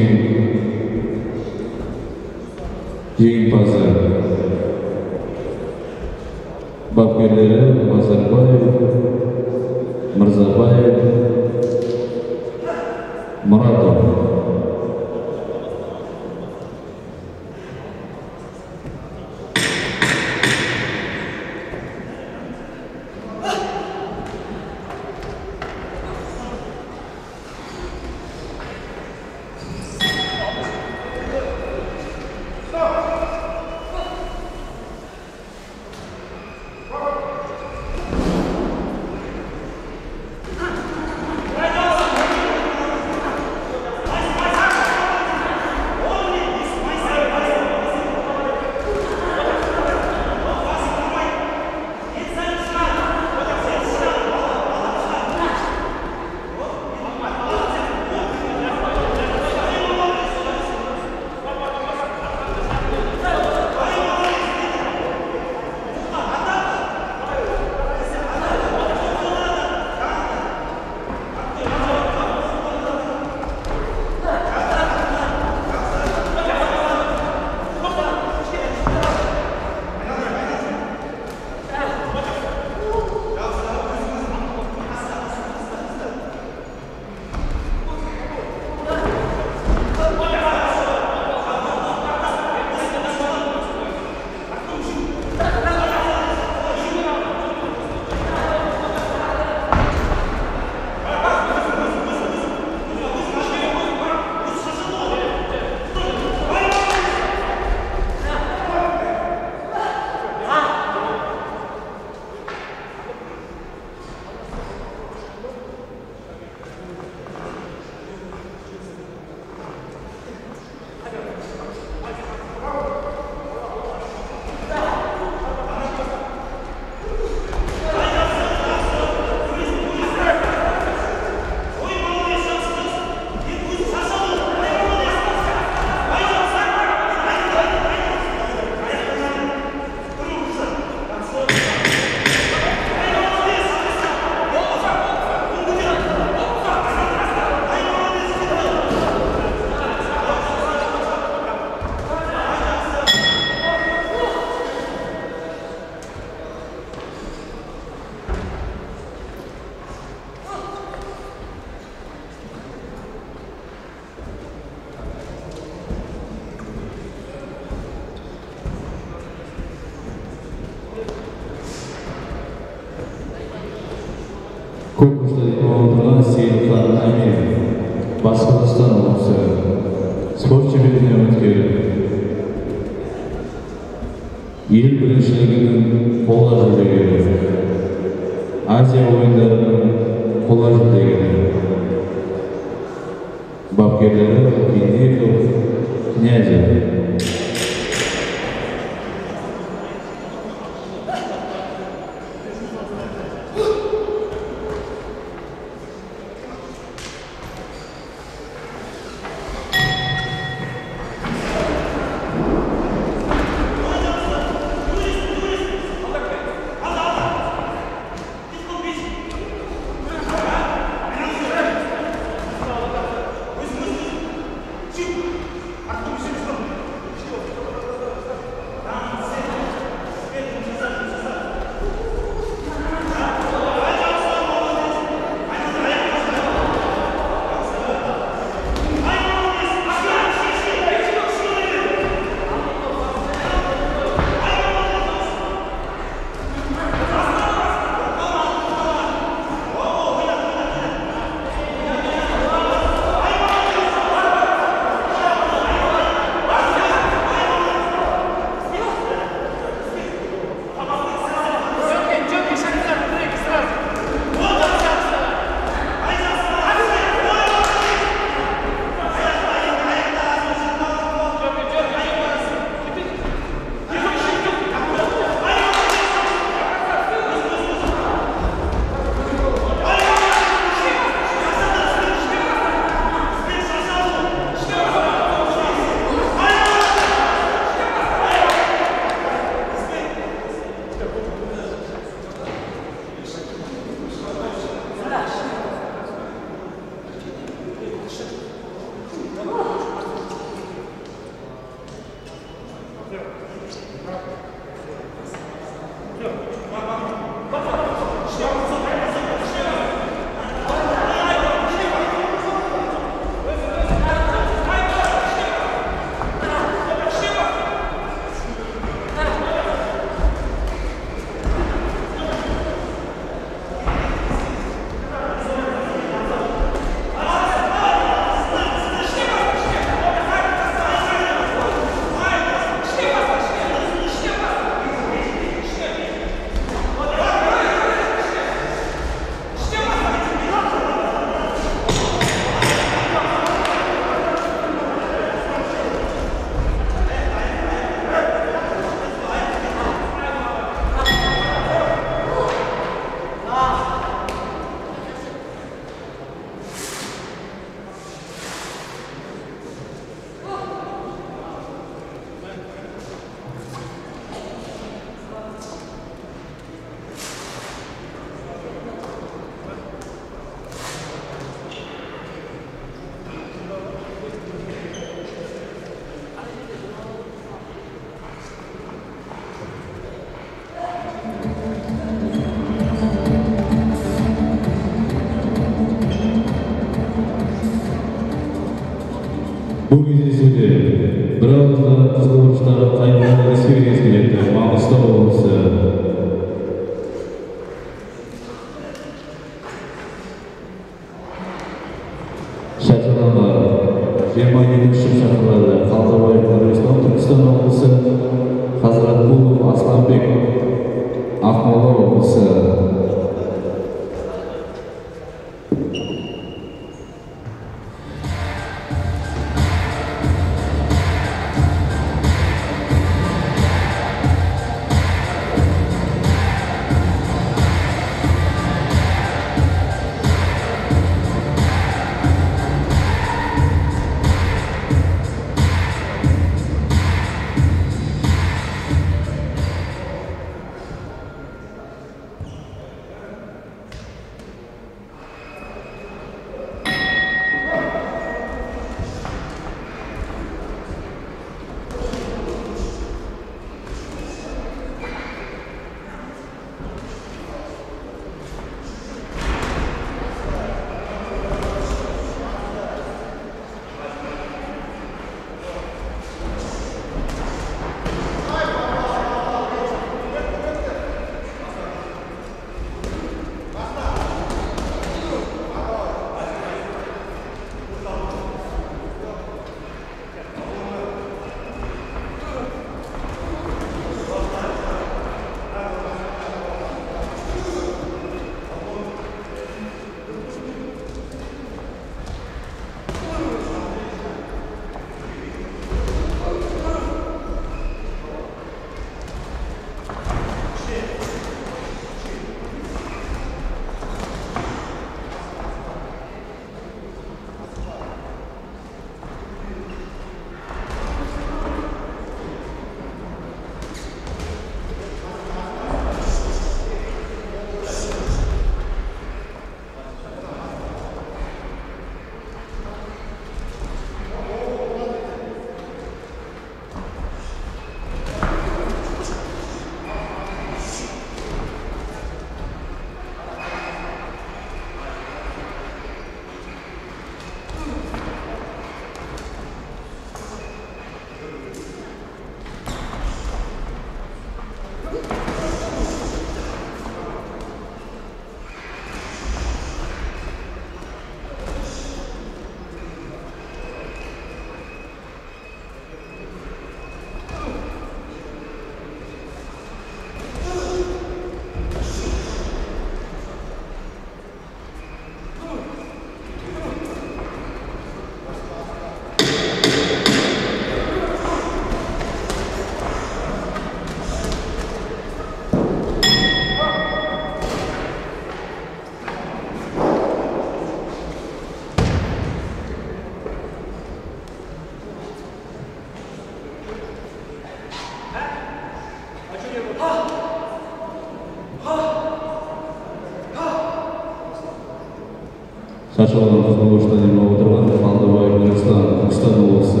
шашылған қызылорда стадионына отырған қалдыбаев нұрислам түркістан облысы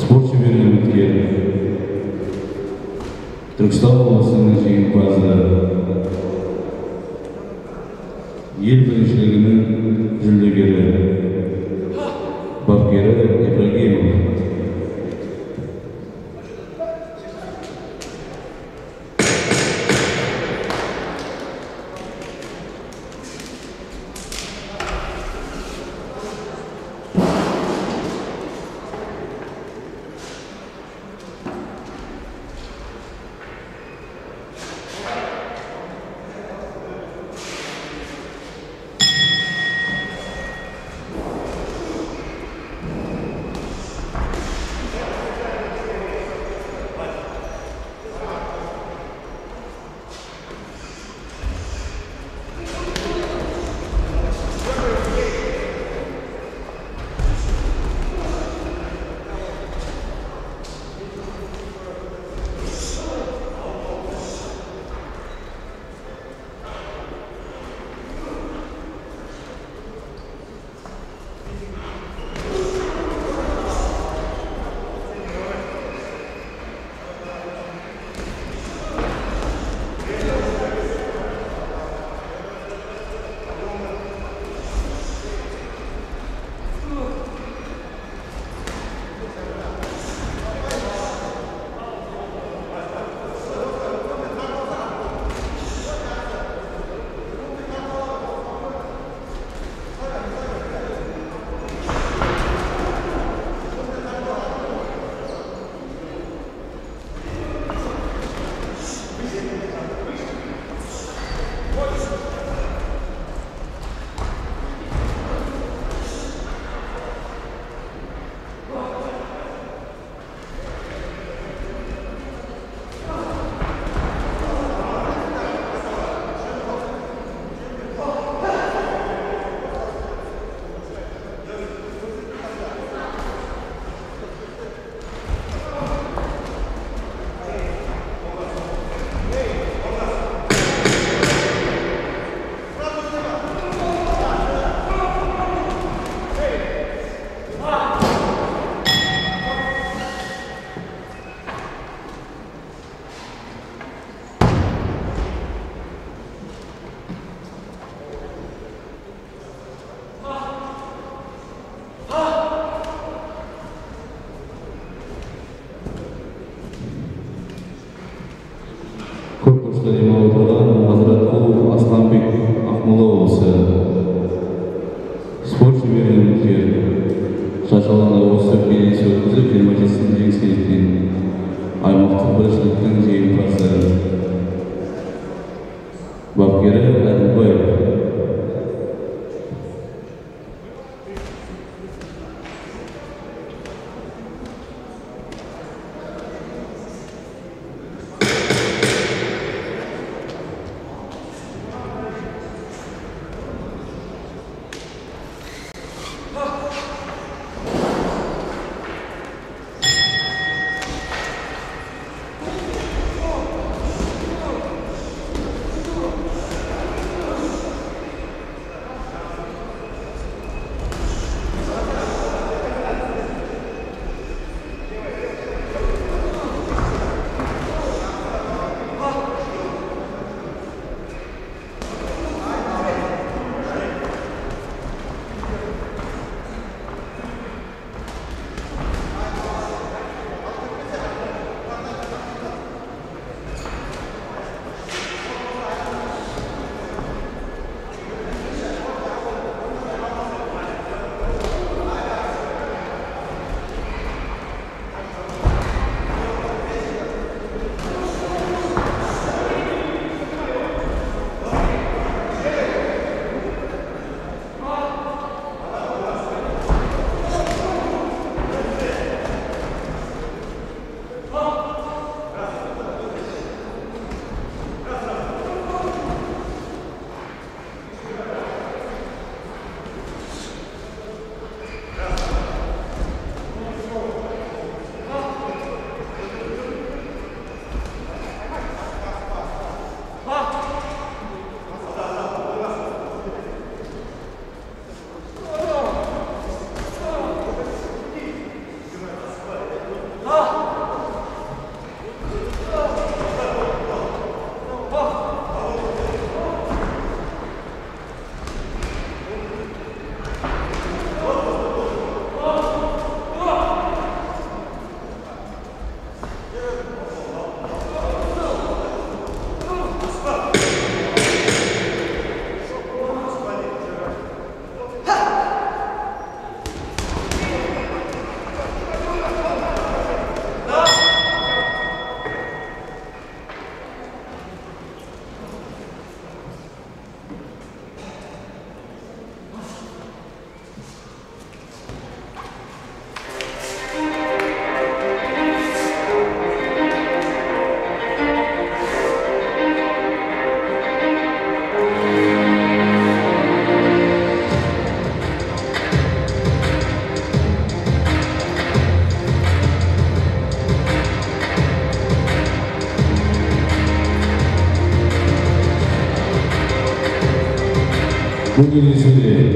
спорт шебері үміткер түркістан облысының жеңімпазы ел біріншілігінің жүлдегері Muy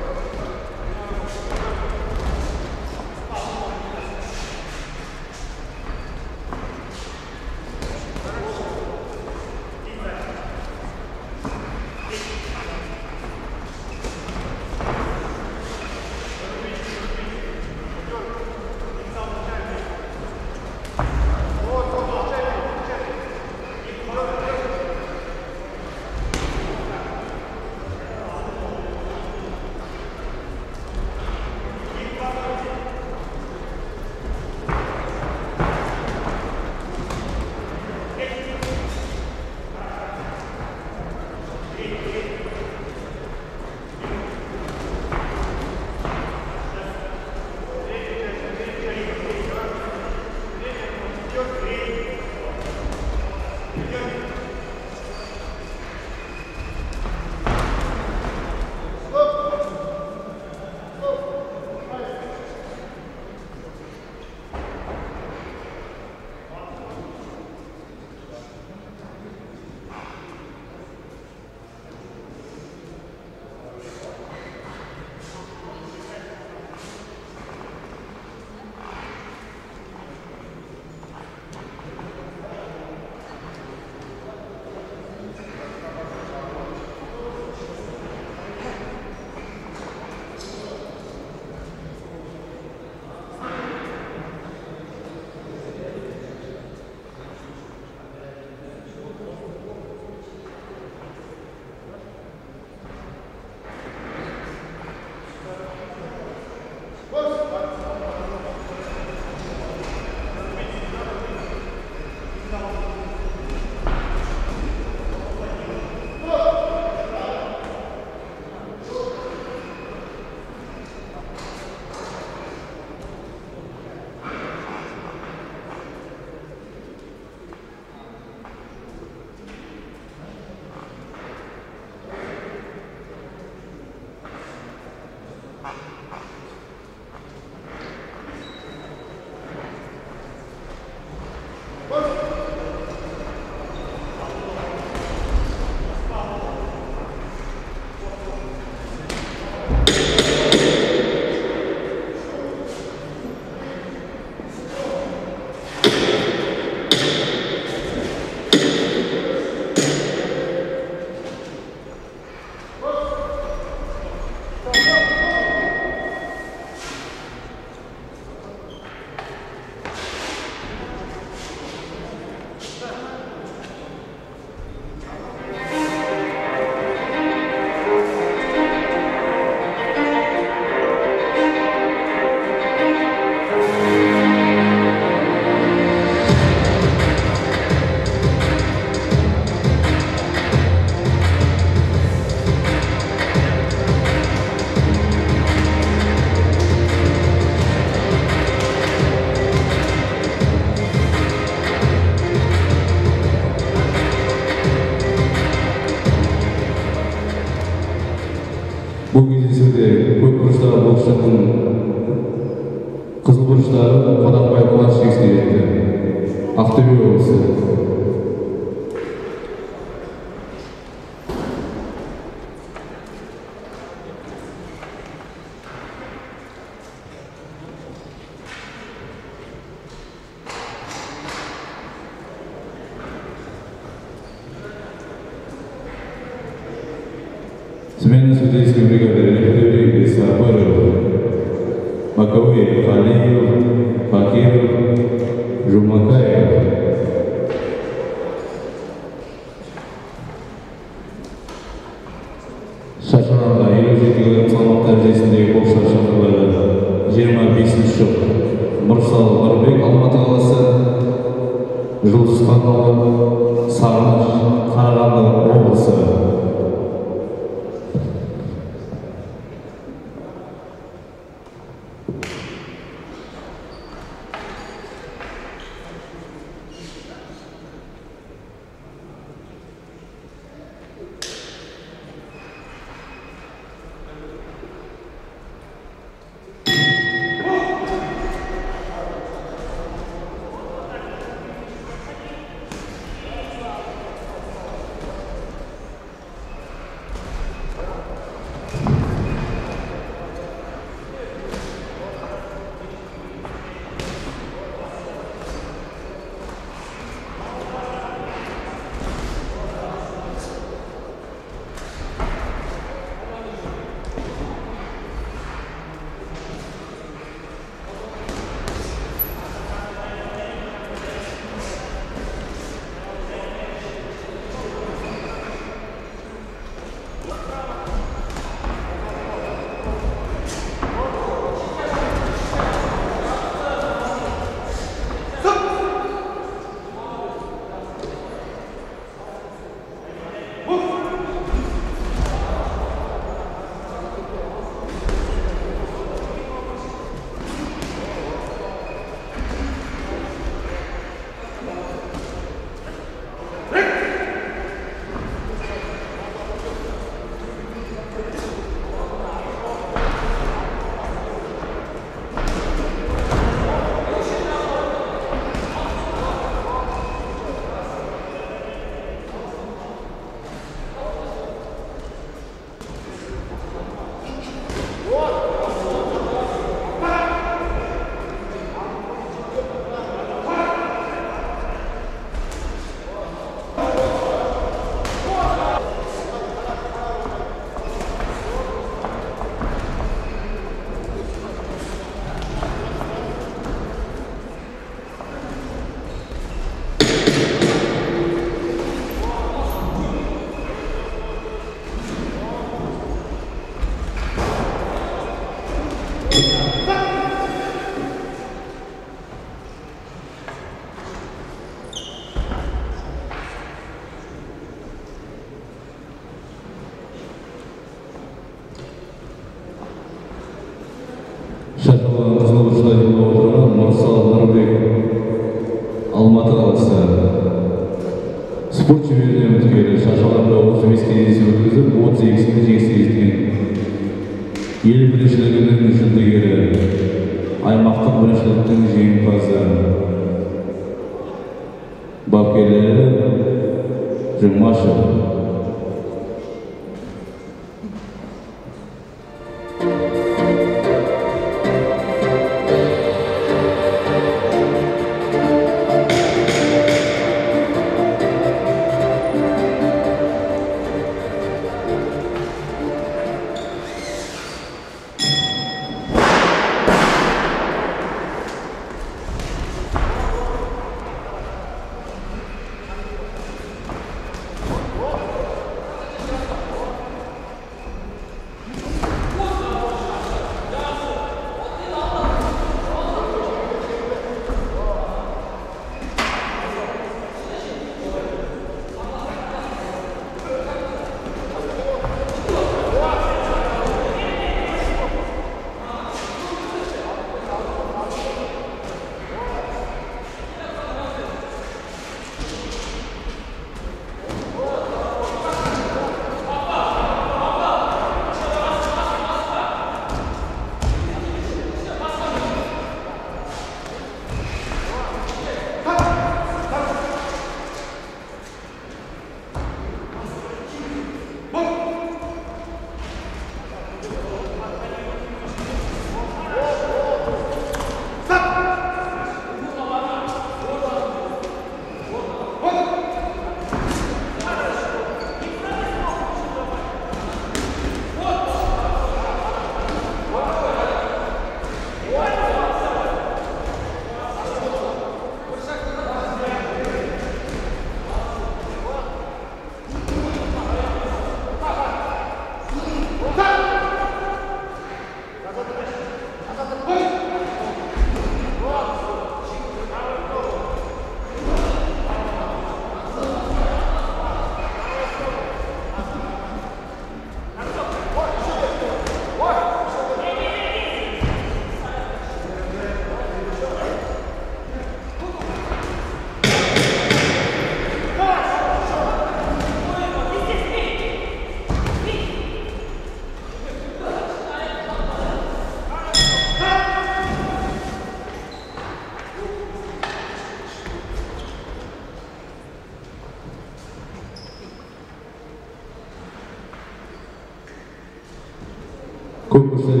Como você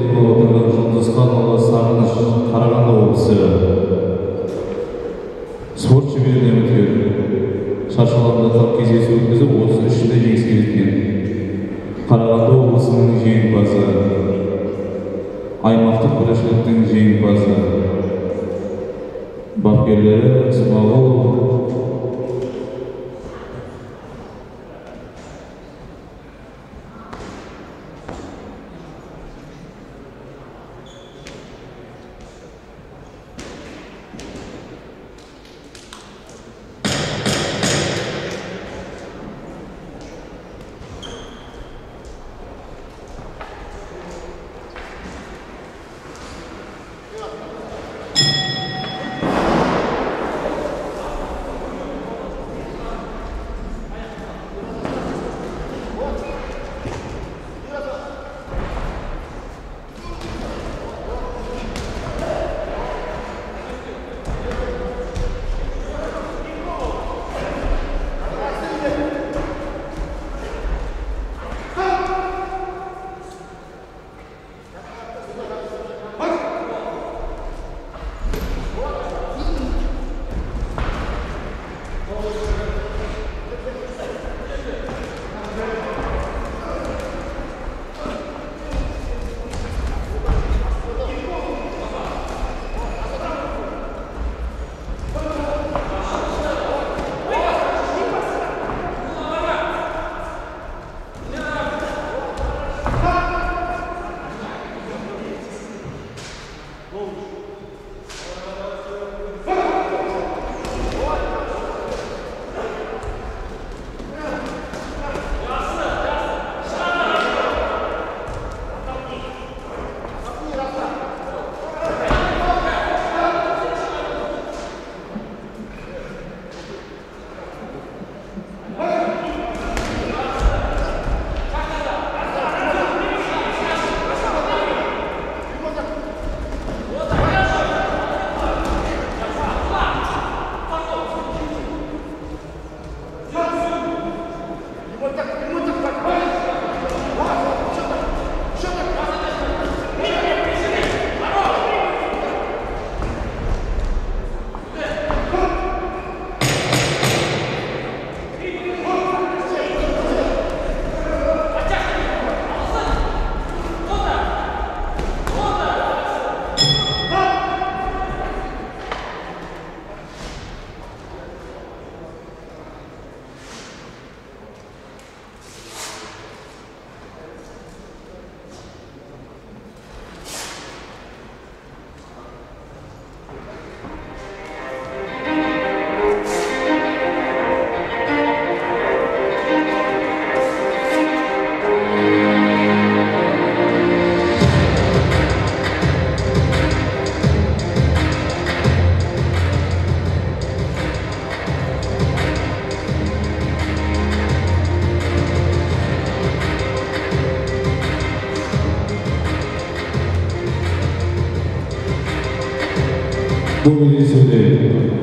бұл кездесуде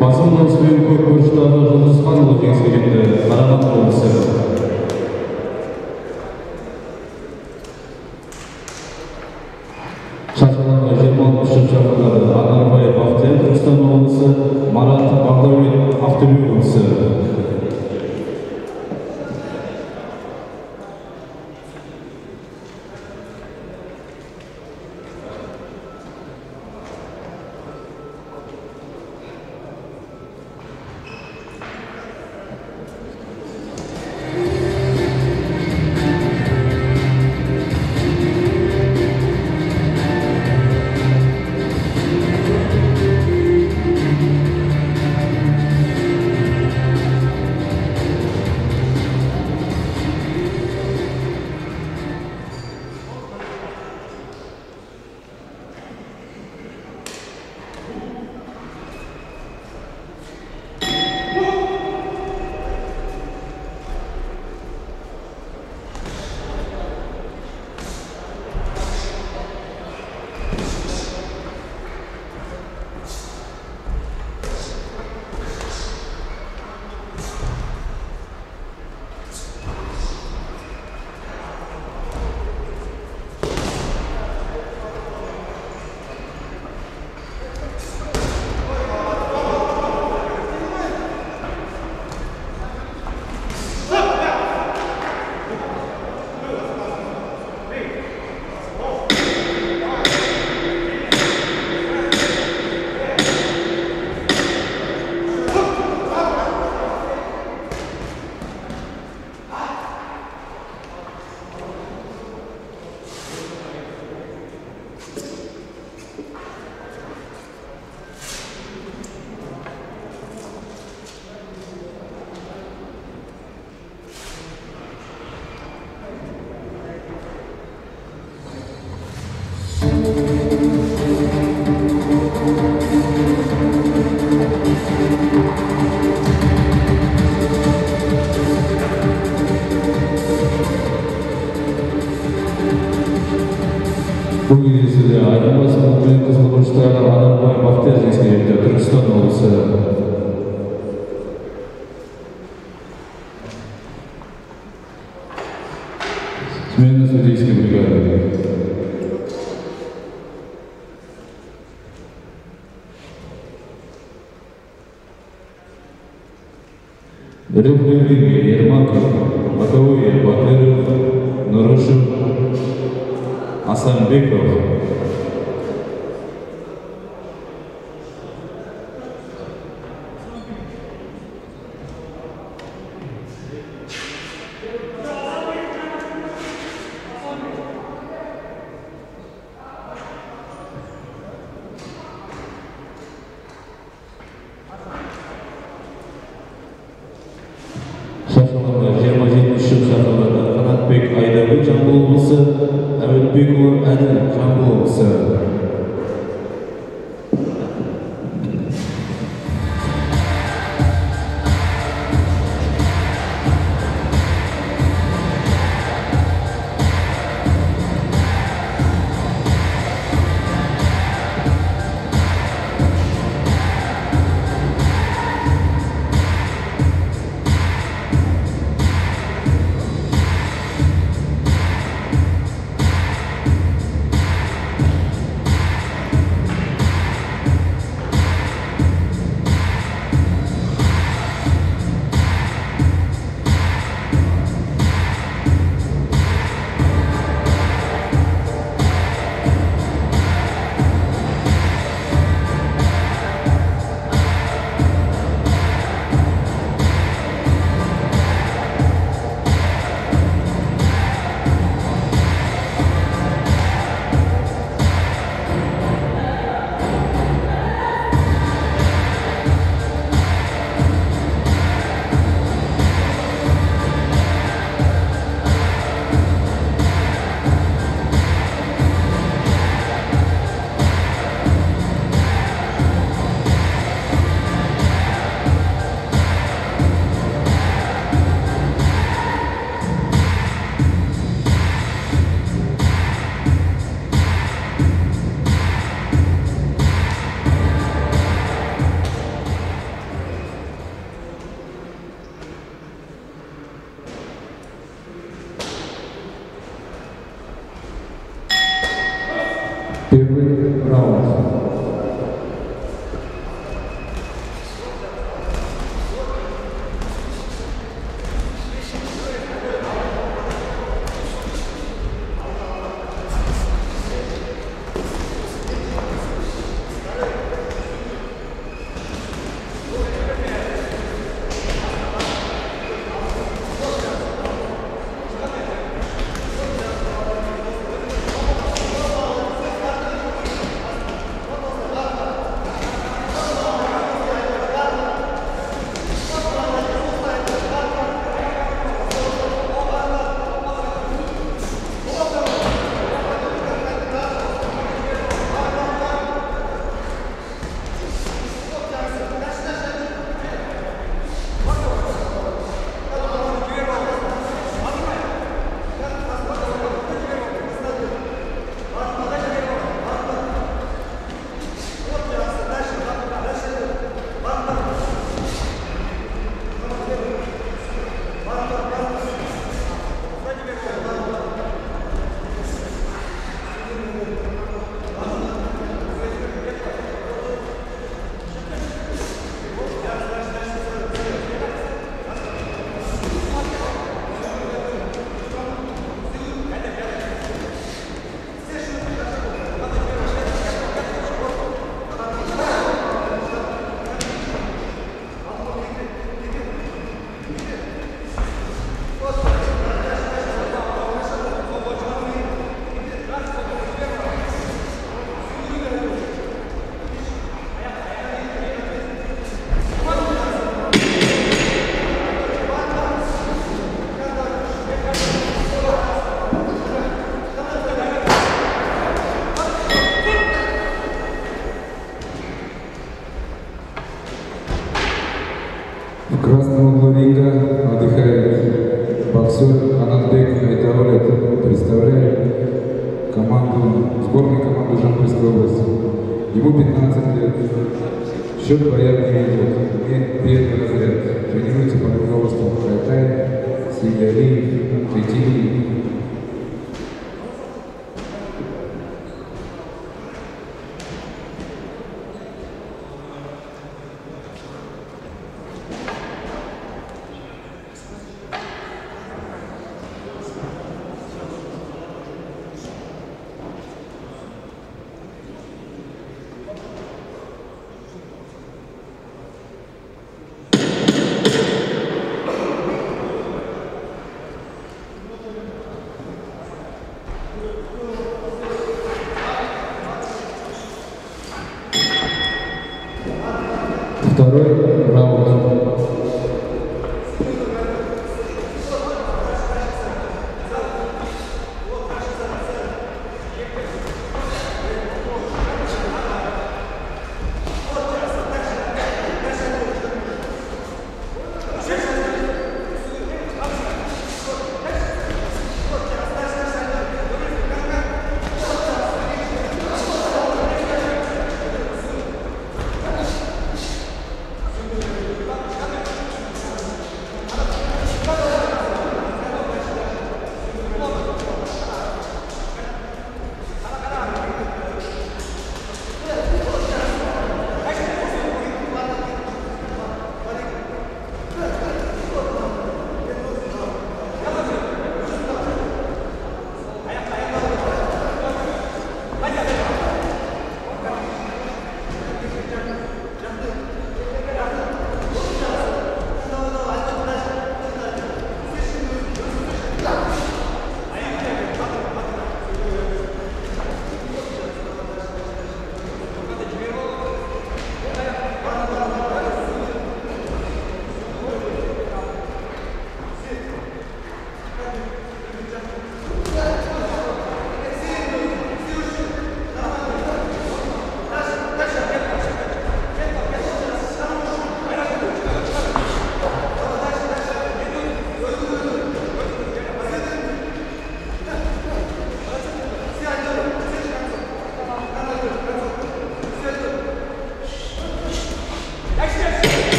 басым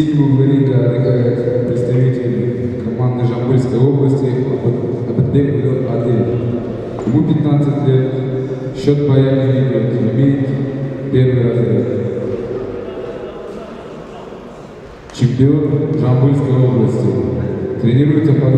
Синего ринга отдыхает представитель команды Жамбыльской области Абадбек Адель. Ему 15 лет, счет боя не имеет первый разряд. Чемпион Жамбыльской области. Тренируется под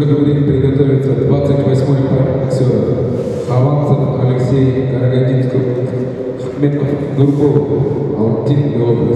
предложим приготовится 28-й пар актеров. Авансов Алексей Карагандинского, Хметов Нурков, Алтин Белов.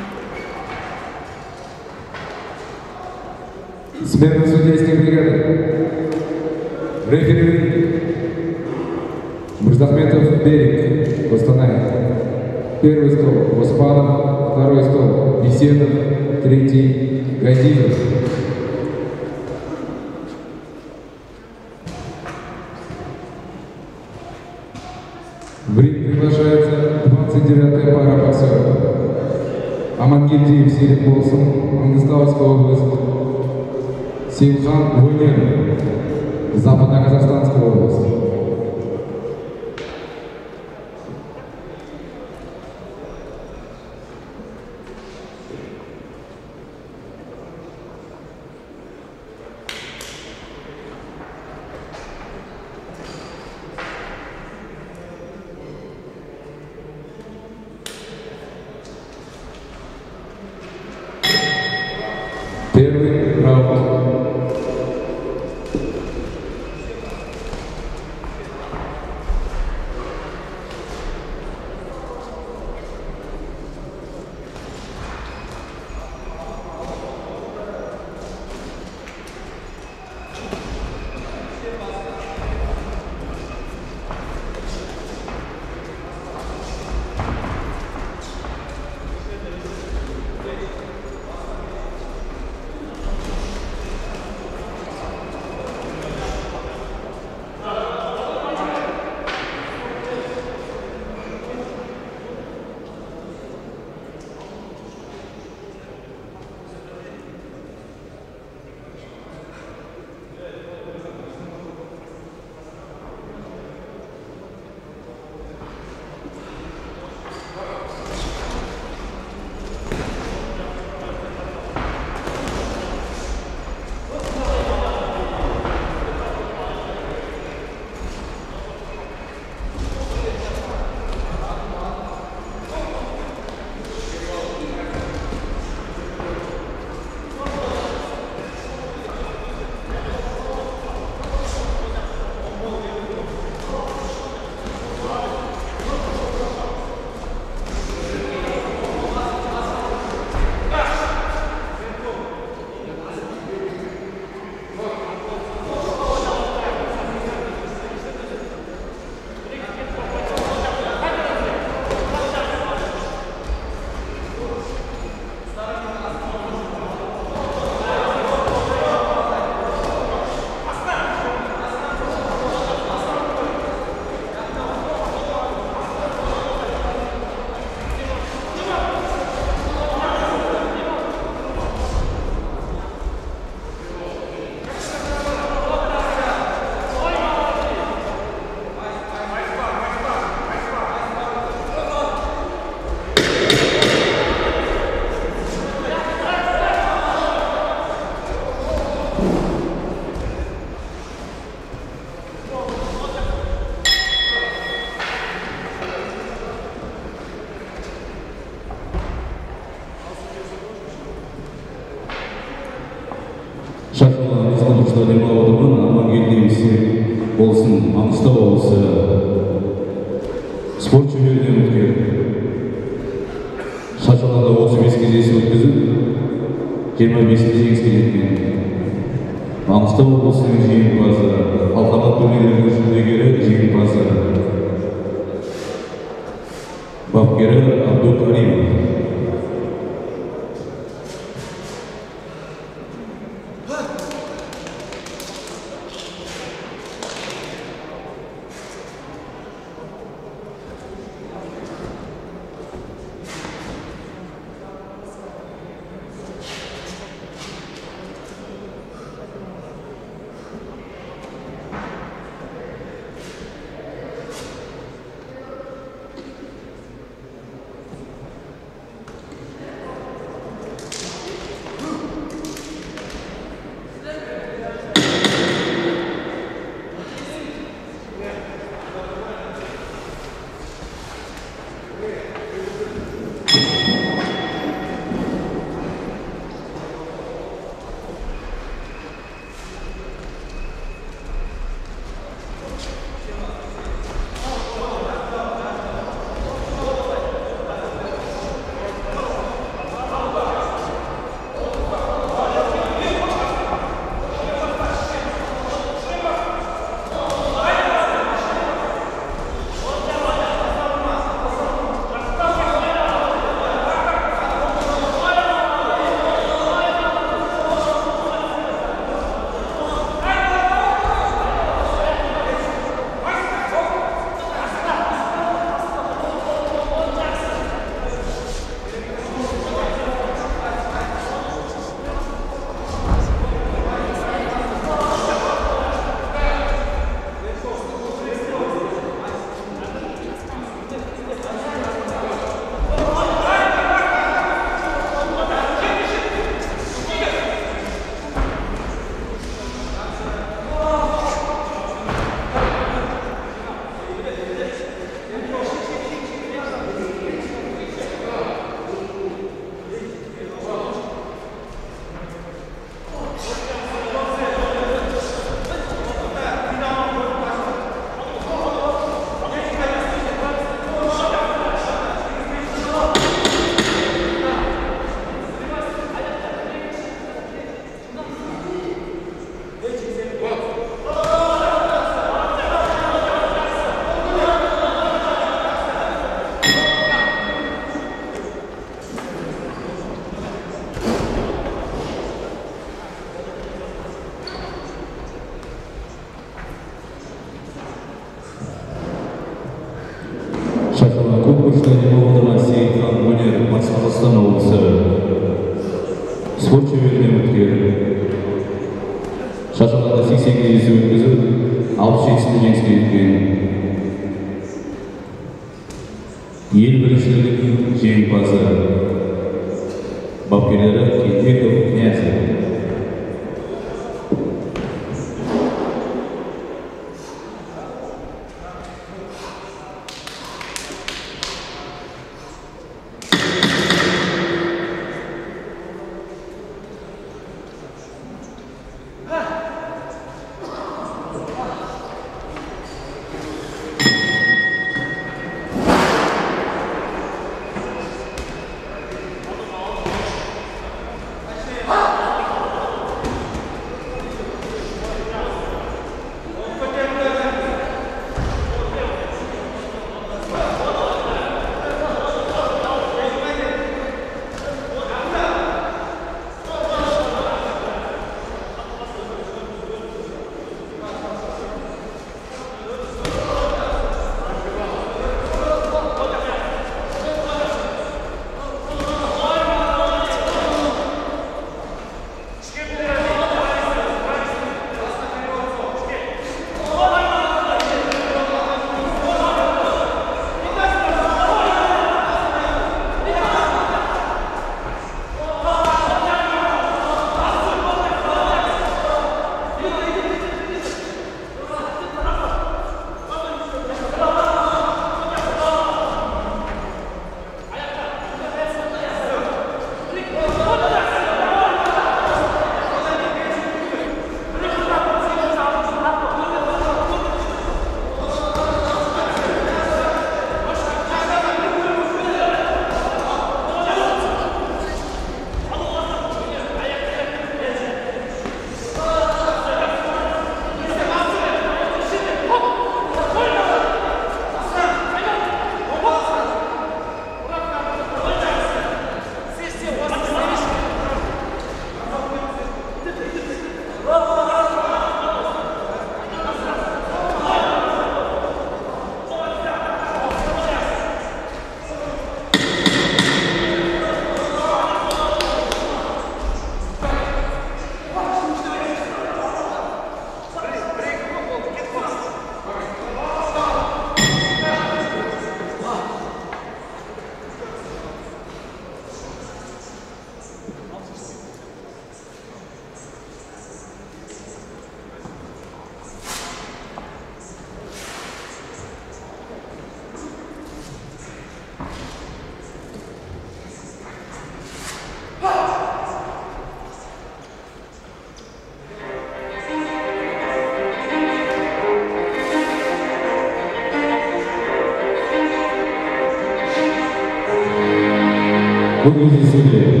Vamos receber.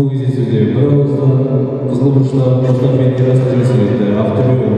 бұл кезде сөйле бір ауыздан қызыл бұрыштағы қоштап мен террасты жасайды авторы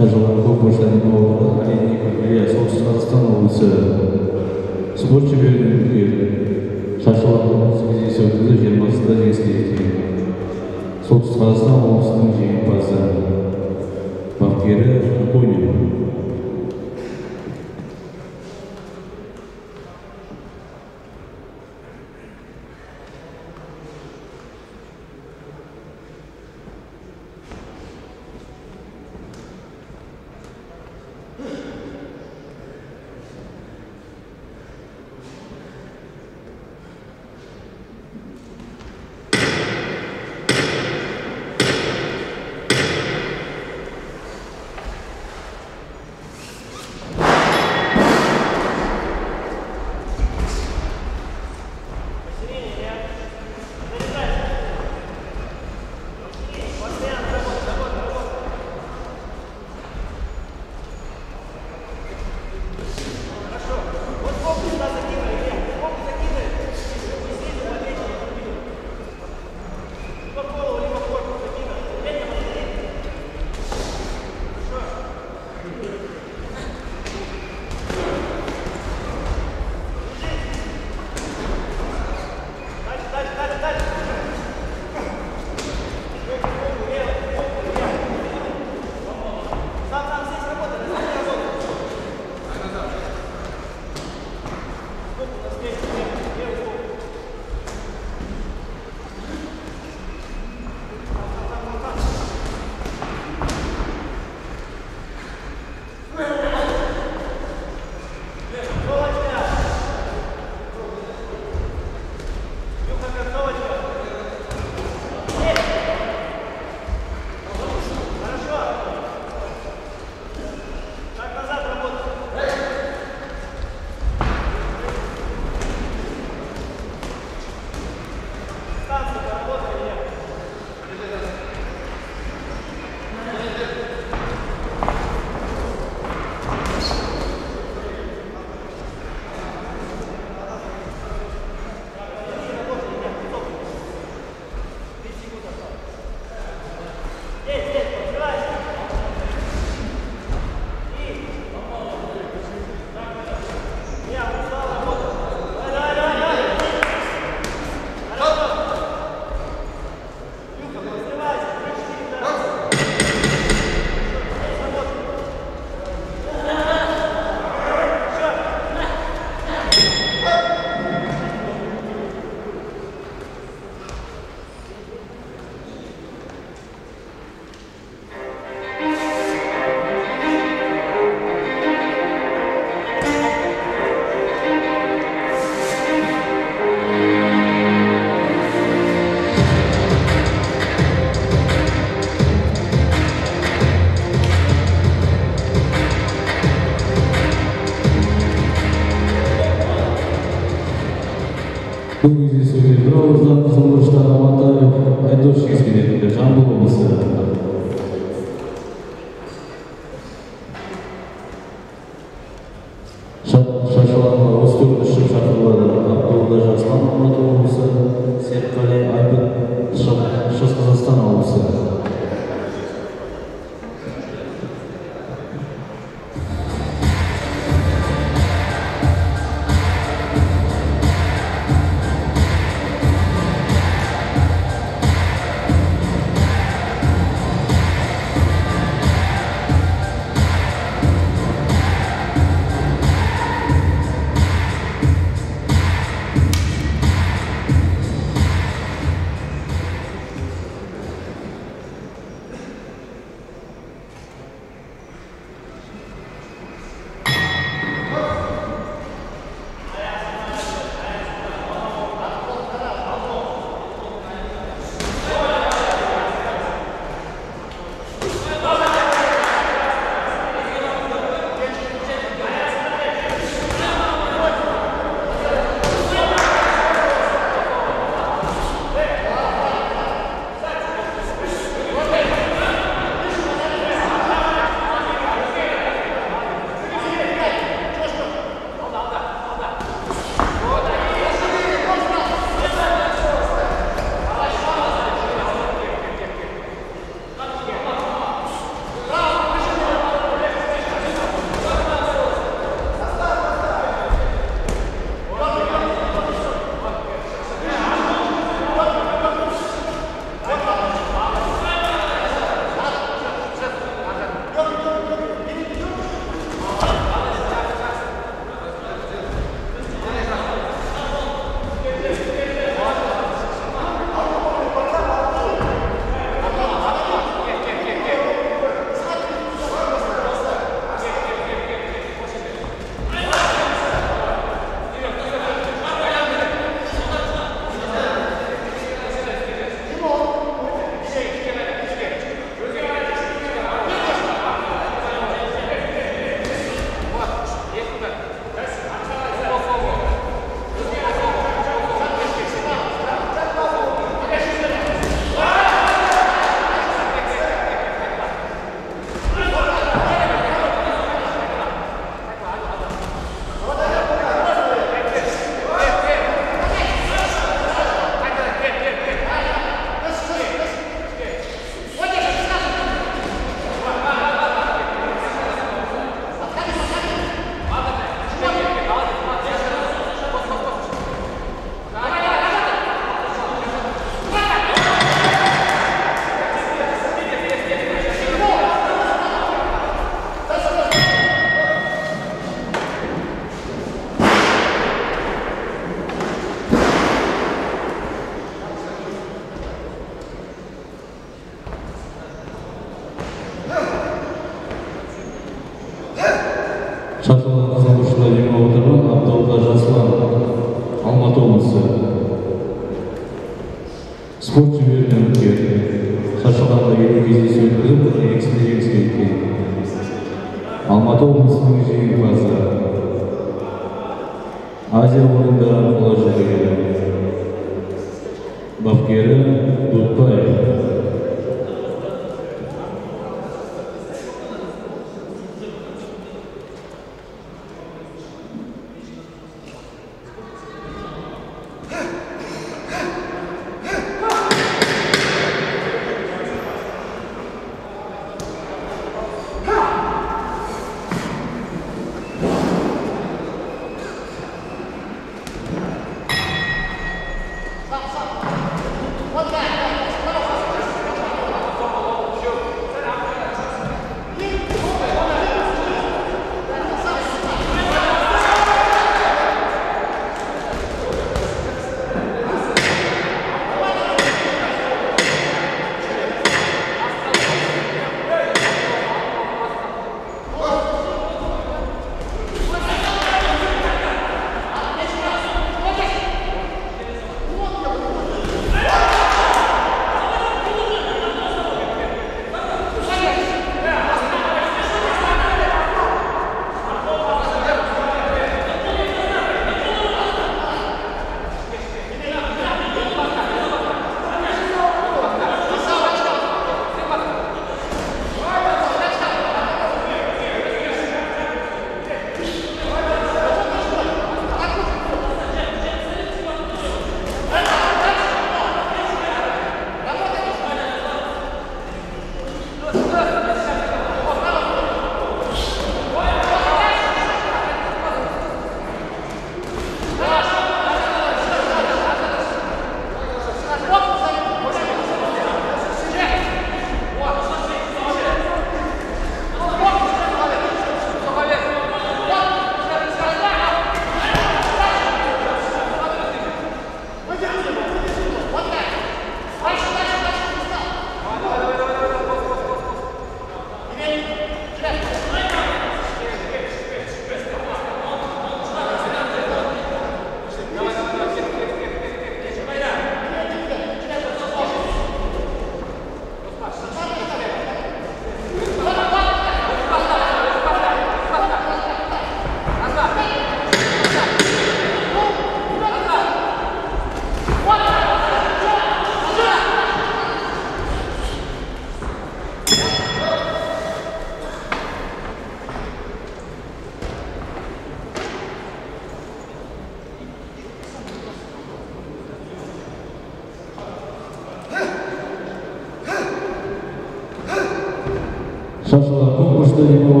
қазір олар көп боштан нового поколения көбейе солтүстік қазақстан облысы спорт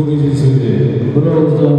бұл кездесуде бір ауыздан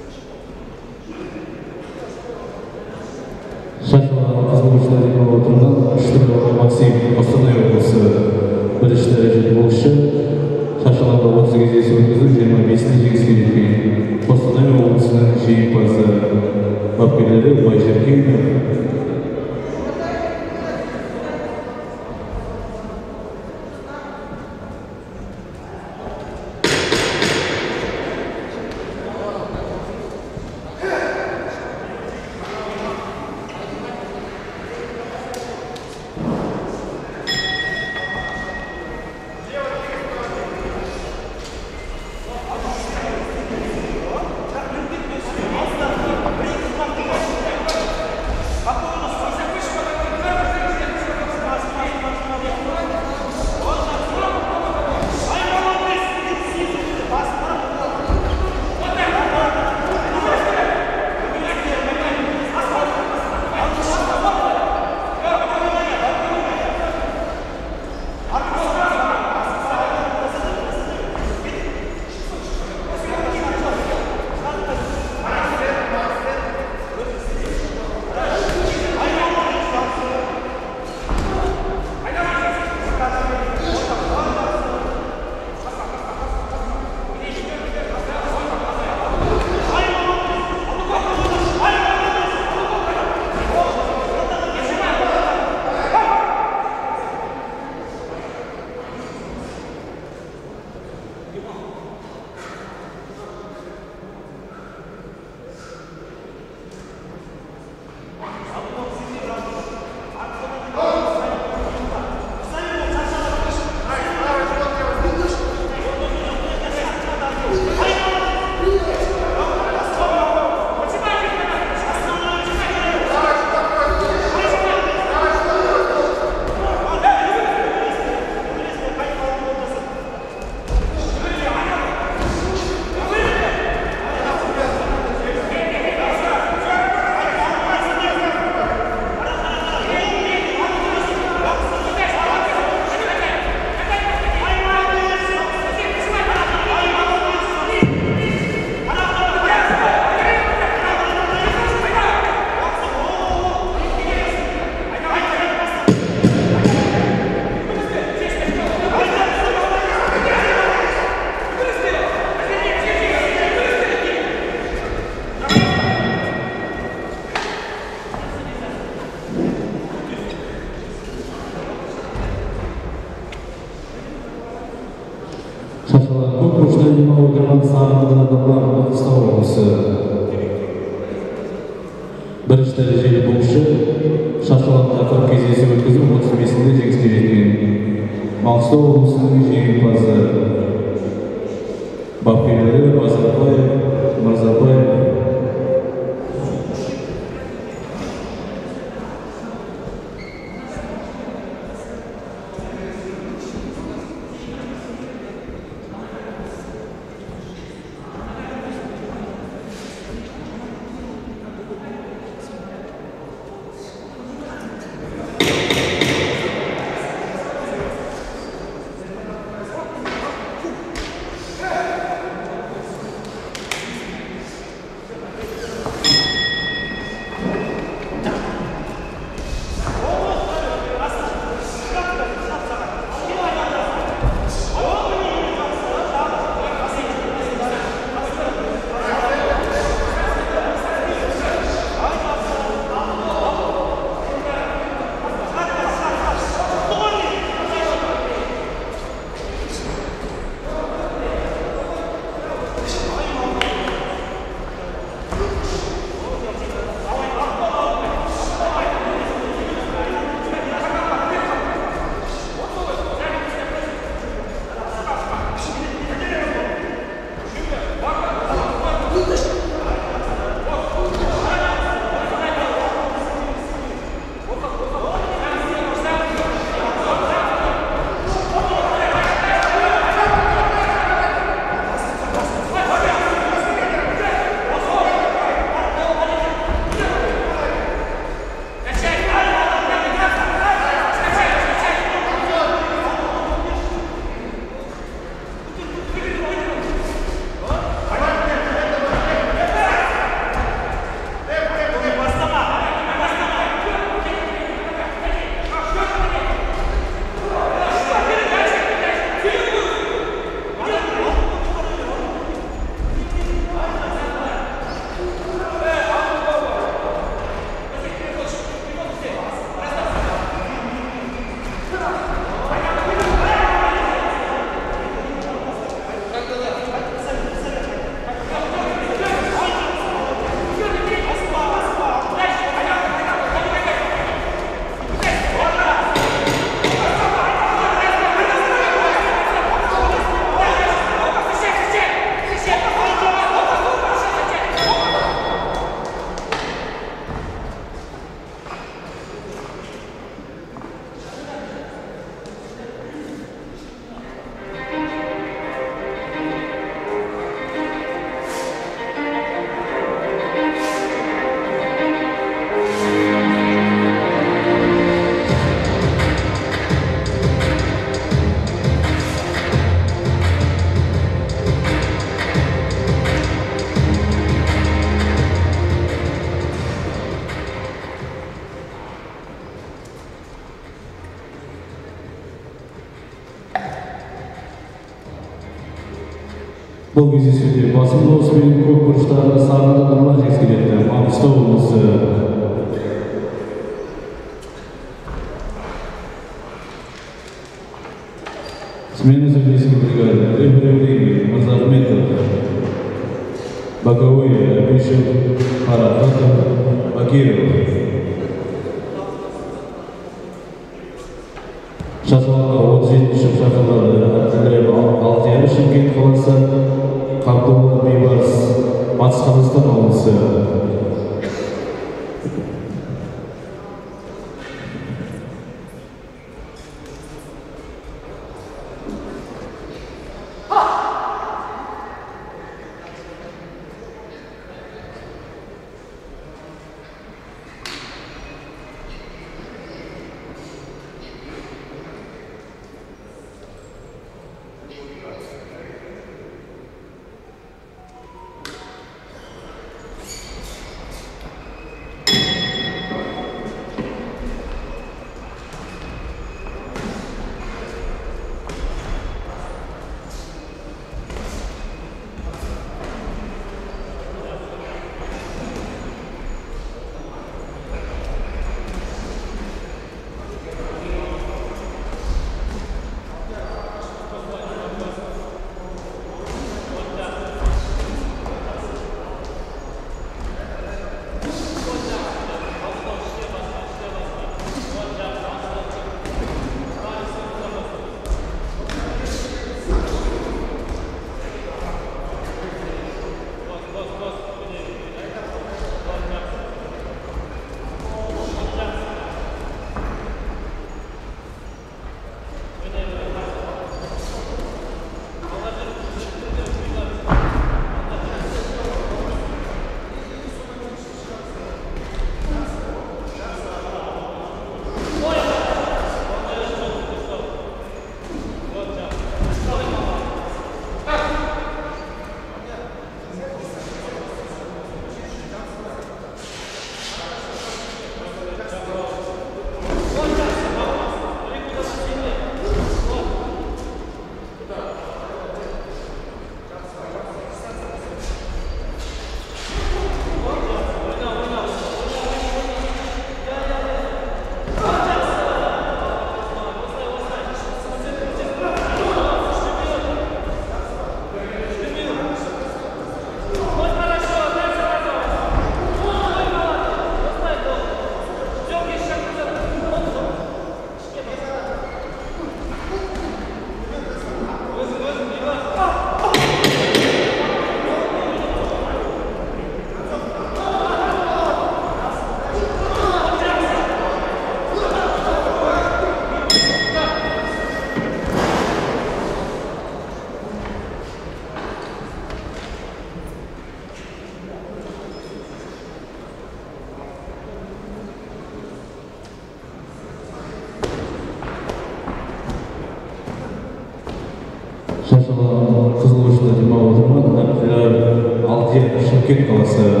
kick was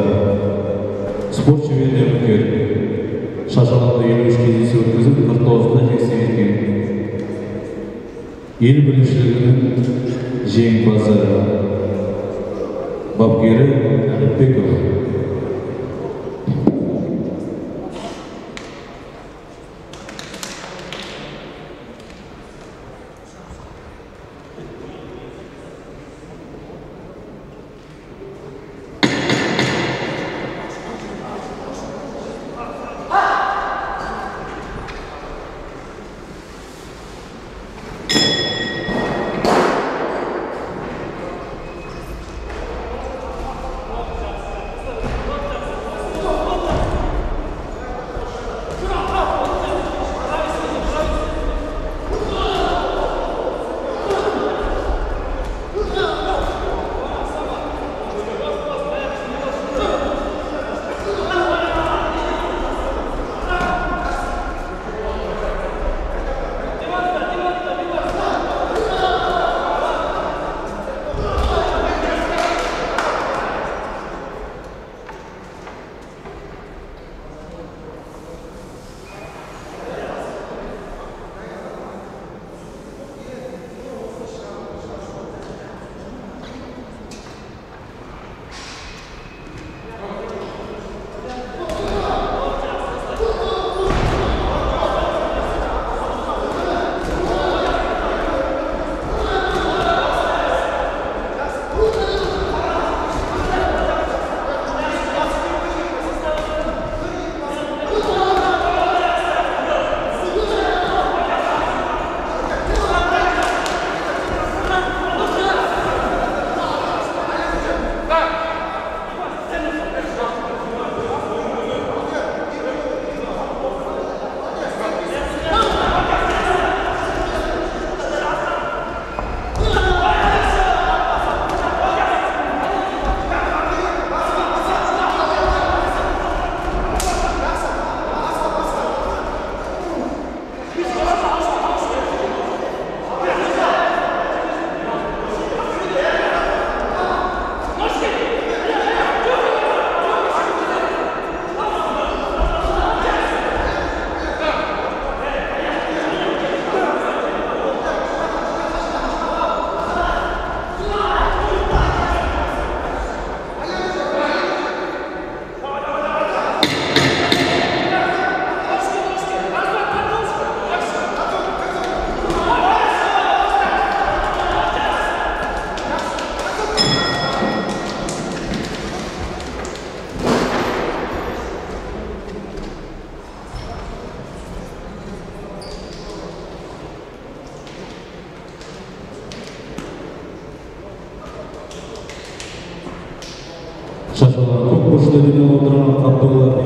Rahmatullah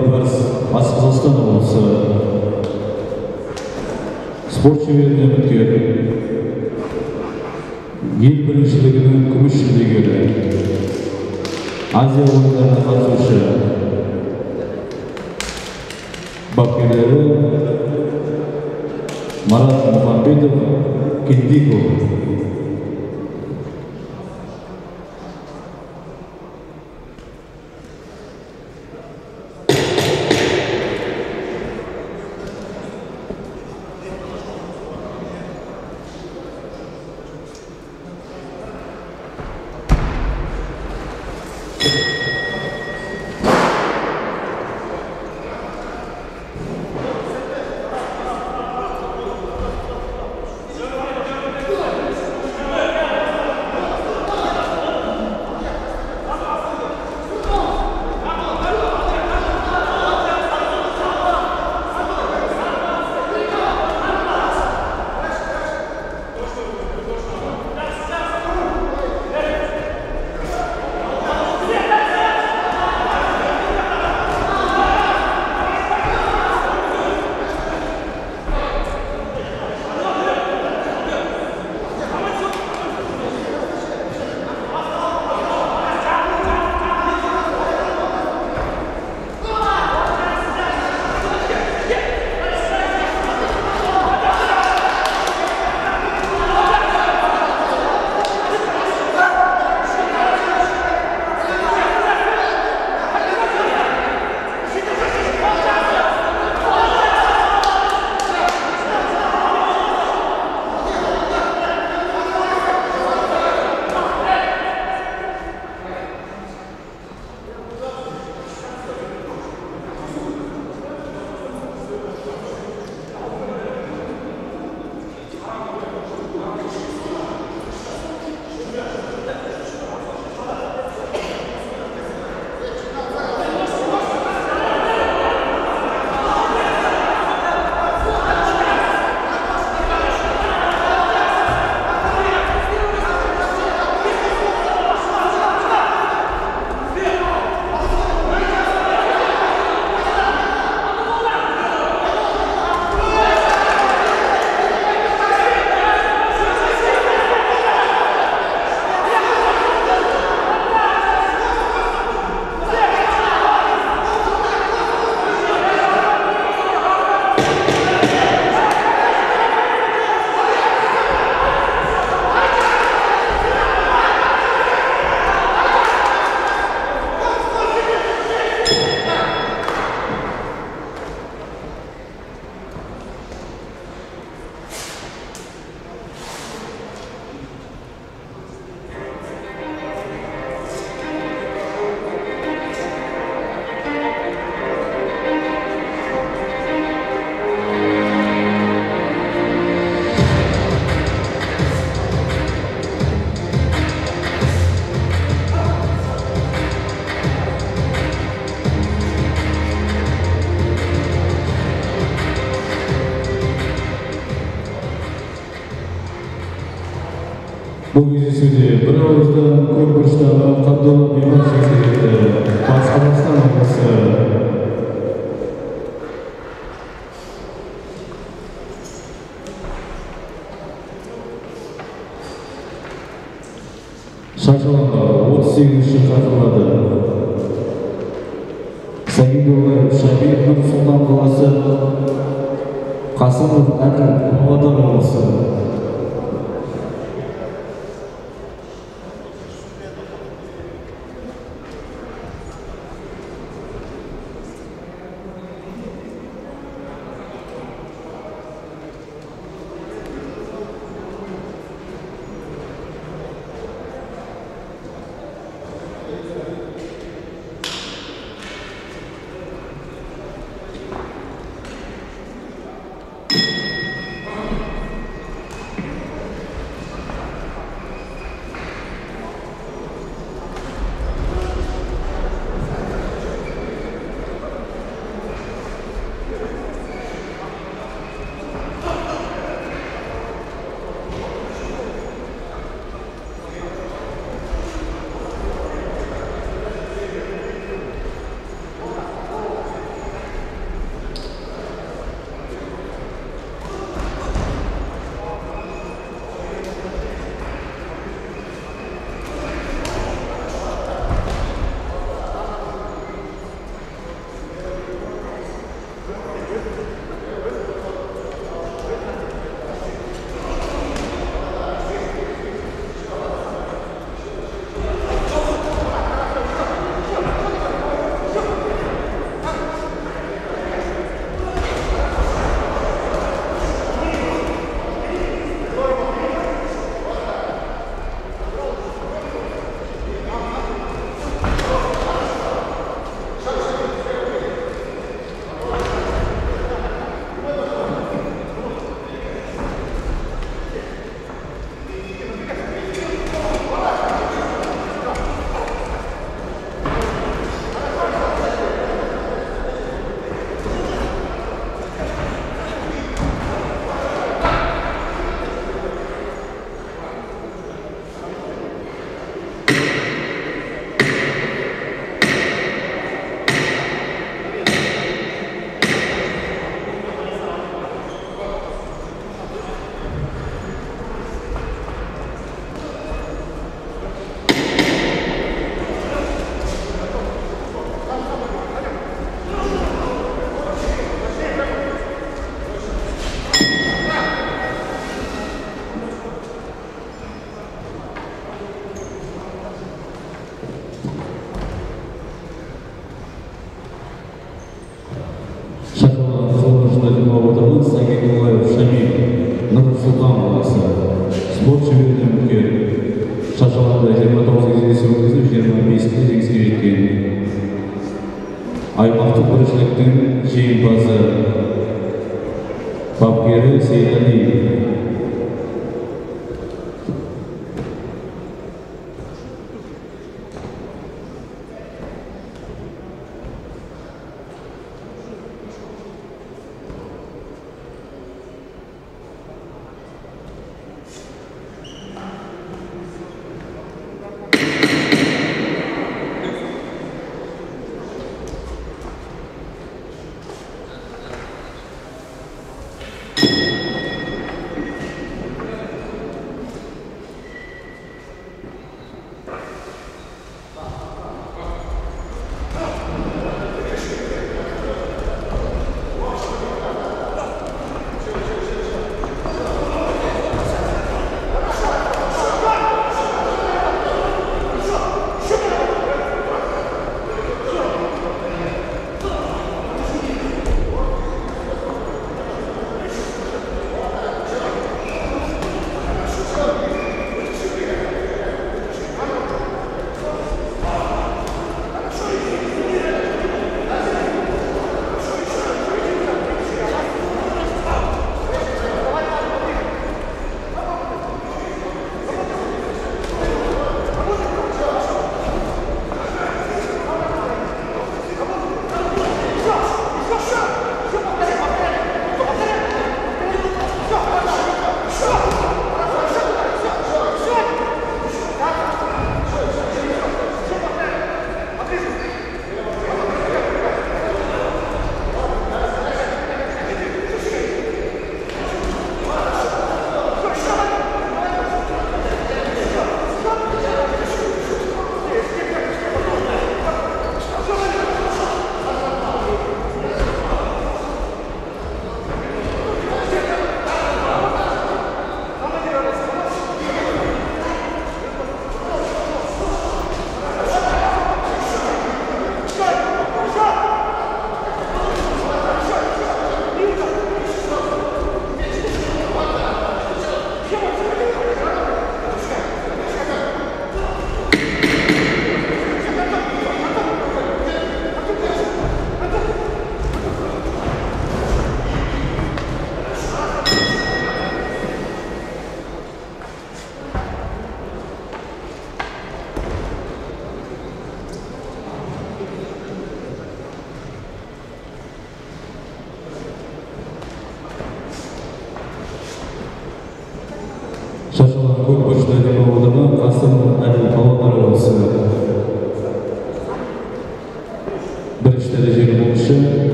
opposed?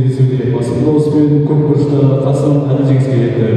Бұл кездесуде басым дауыспен көк бұрышта қасым әлі жеңіске жетті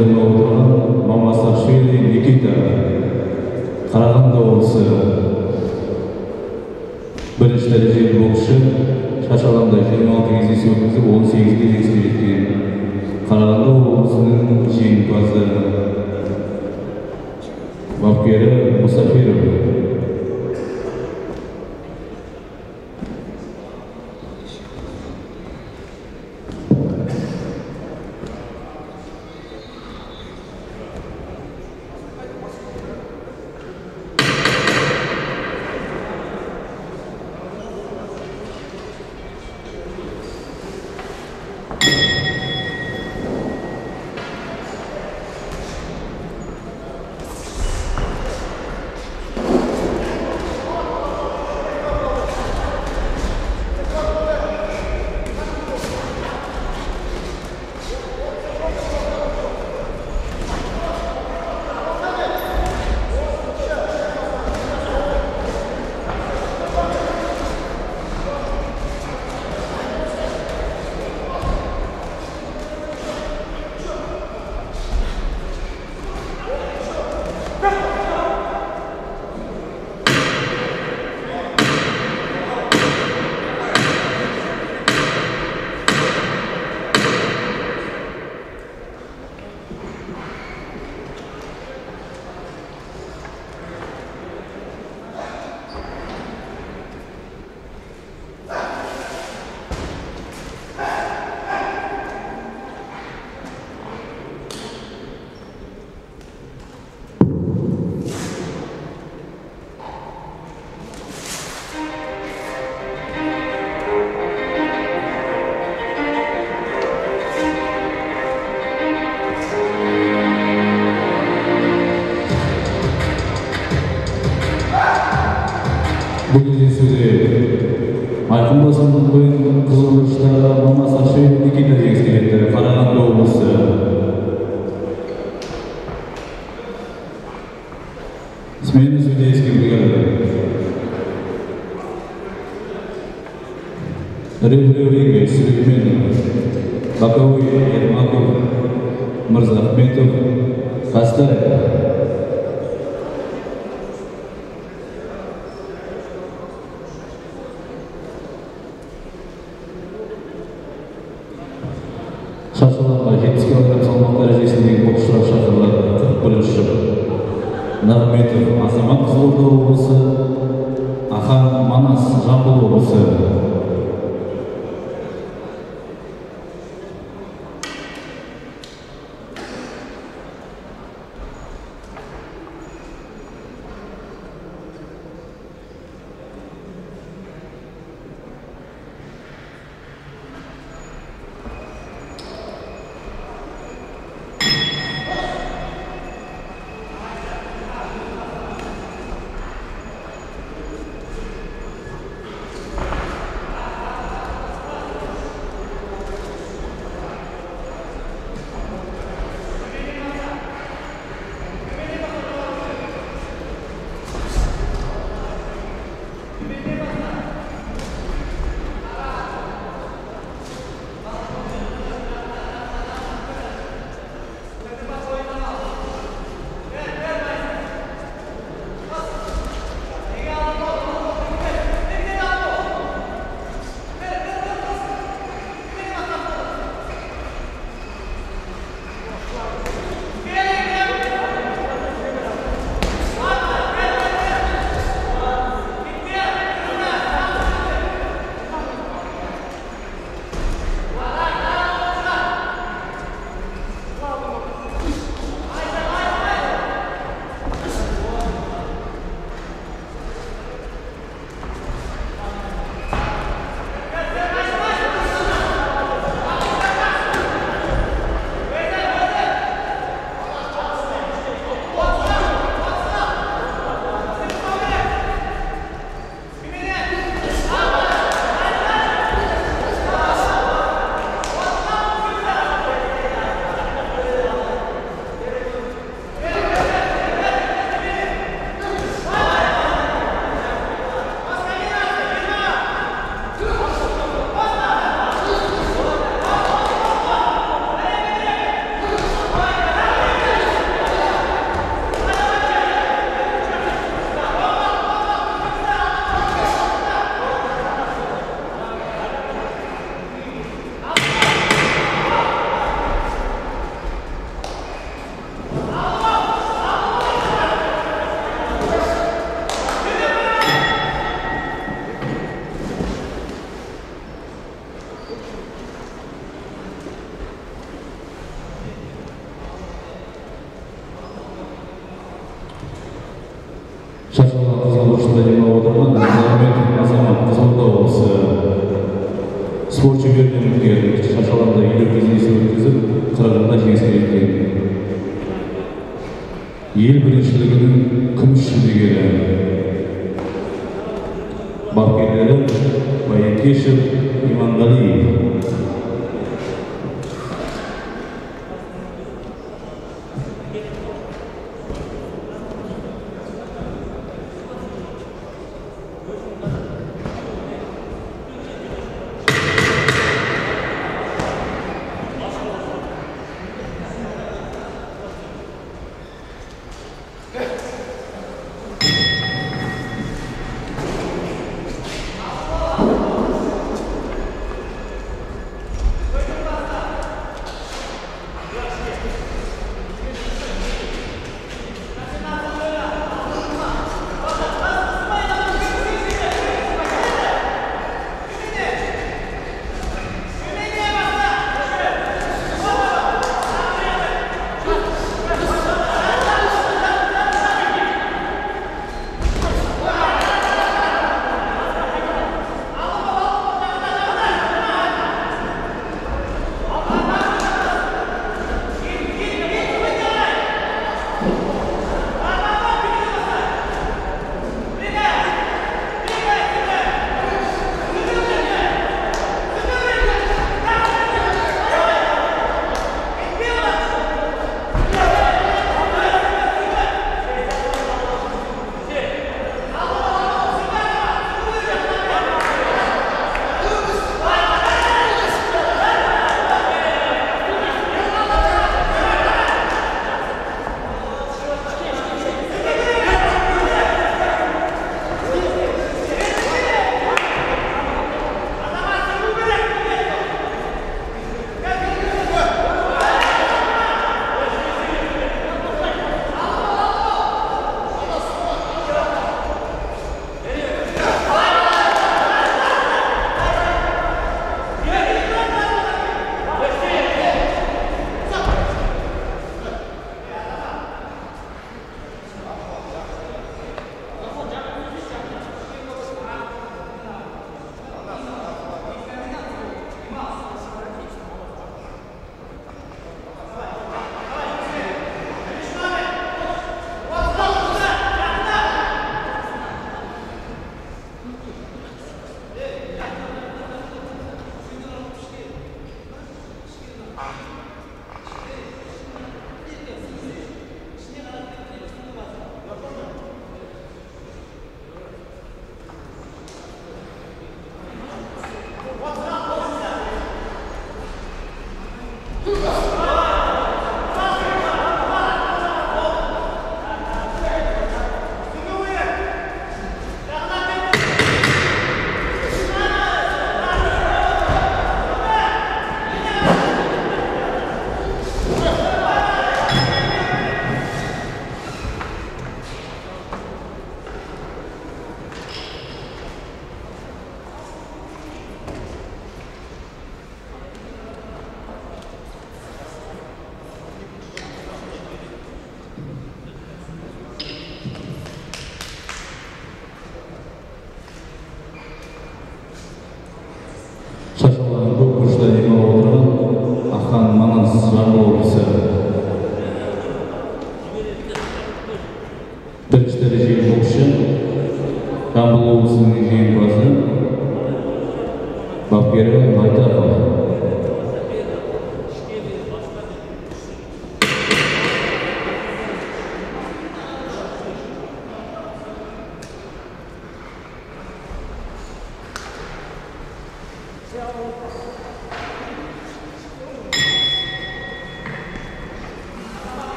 the Lord.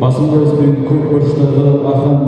Басым дауыспен көк бұрыштағы ахан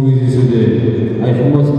movies today. I almost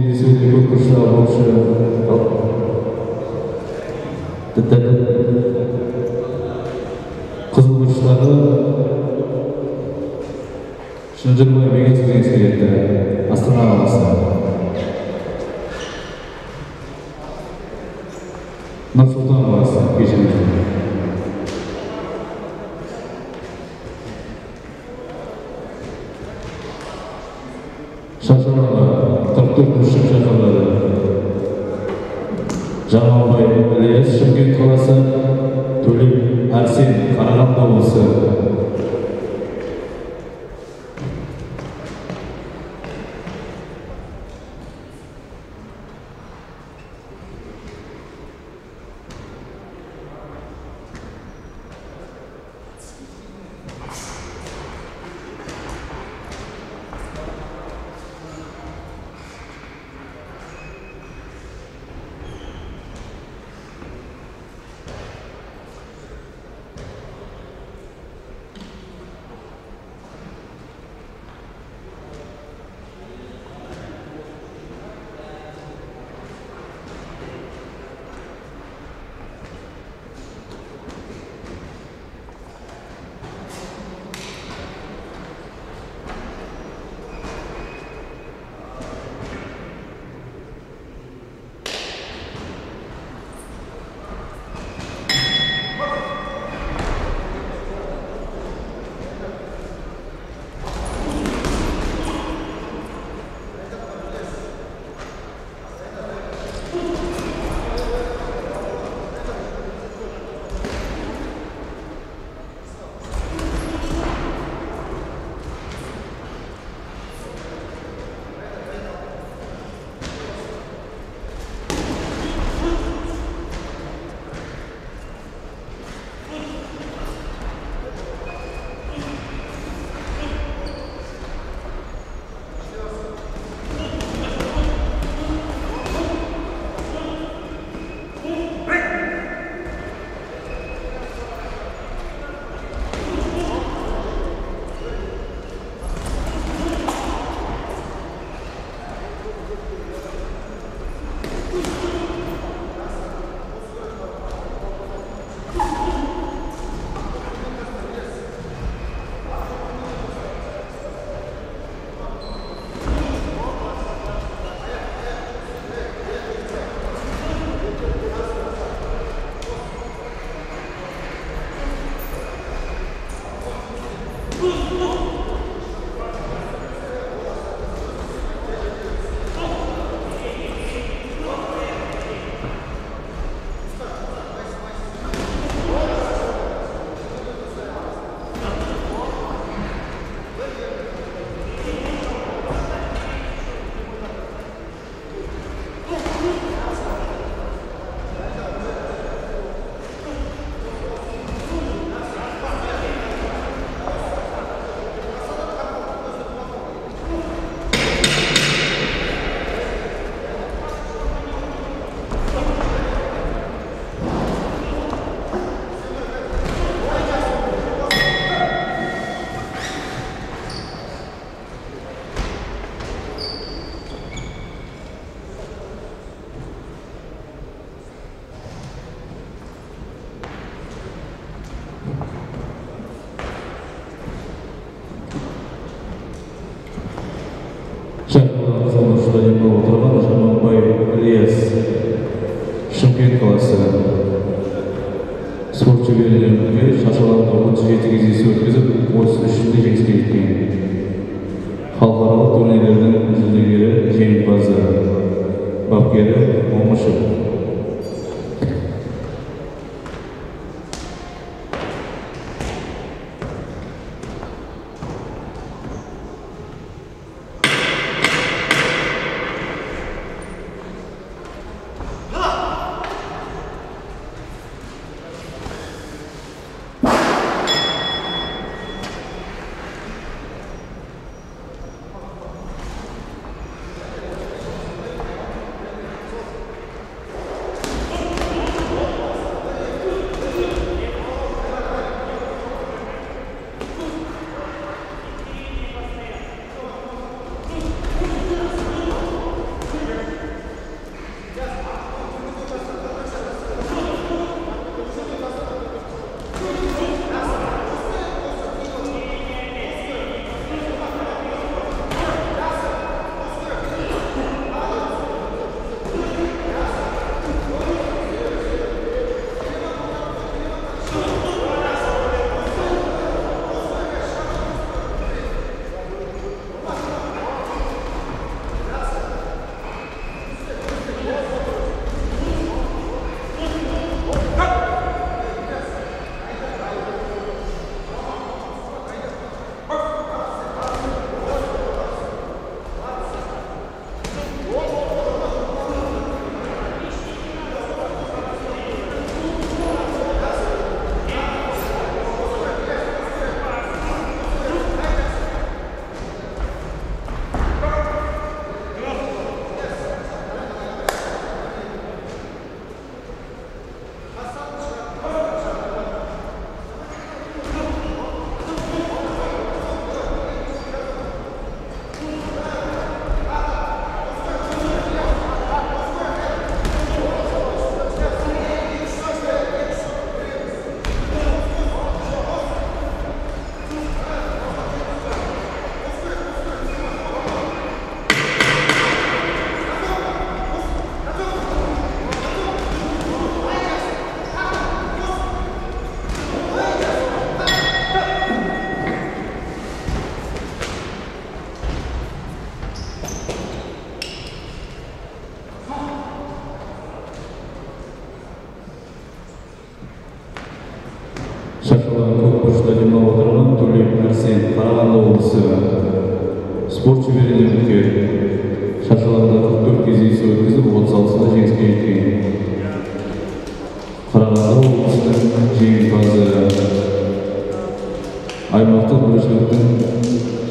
мире сегодня конкурса лучше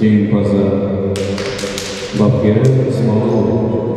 Dzień poza babkiem, samolot.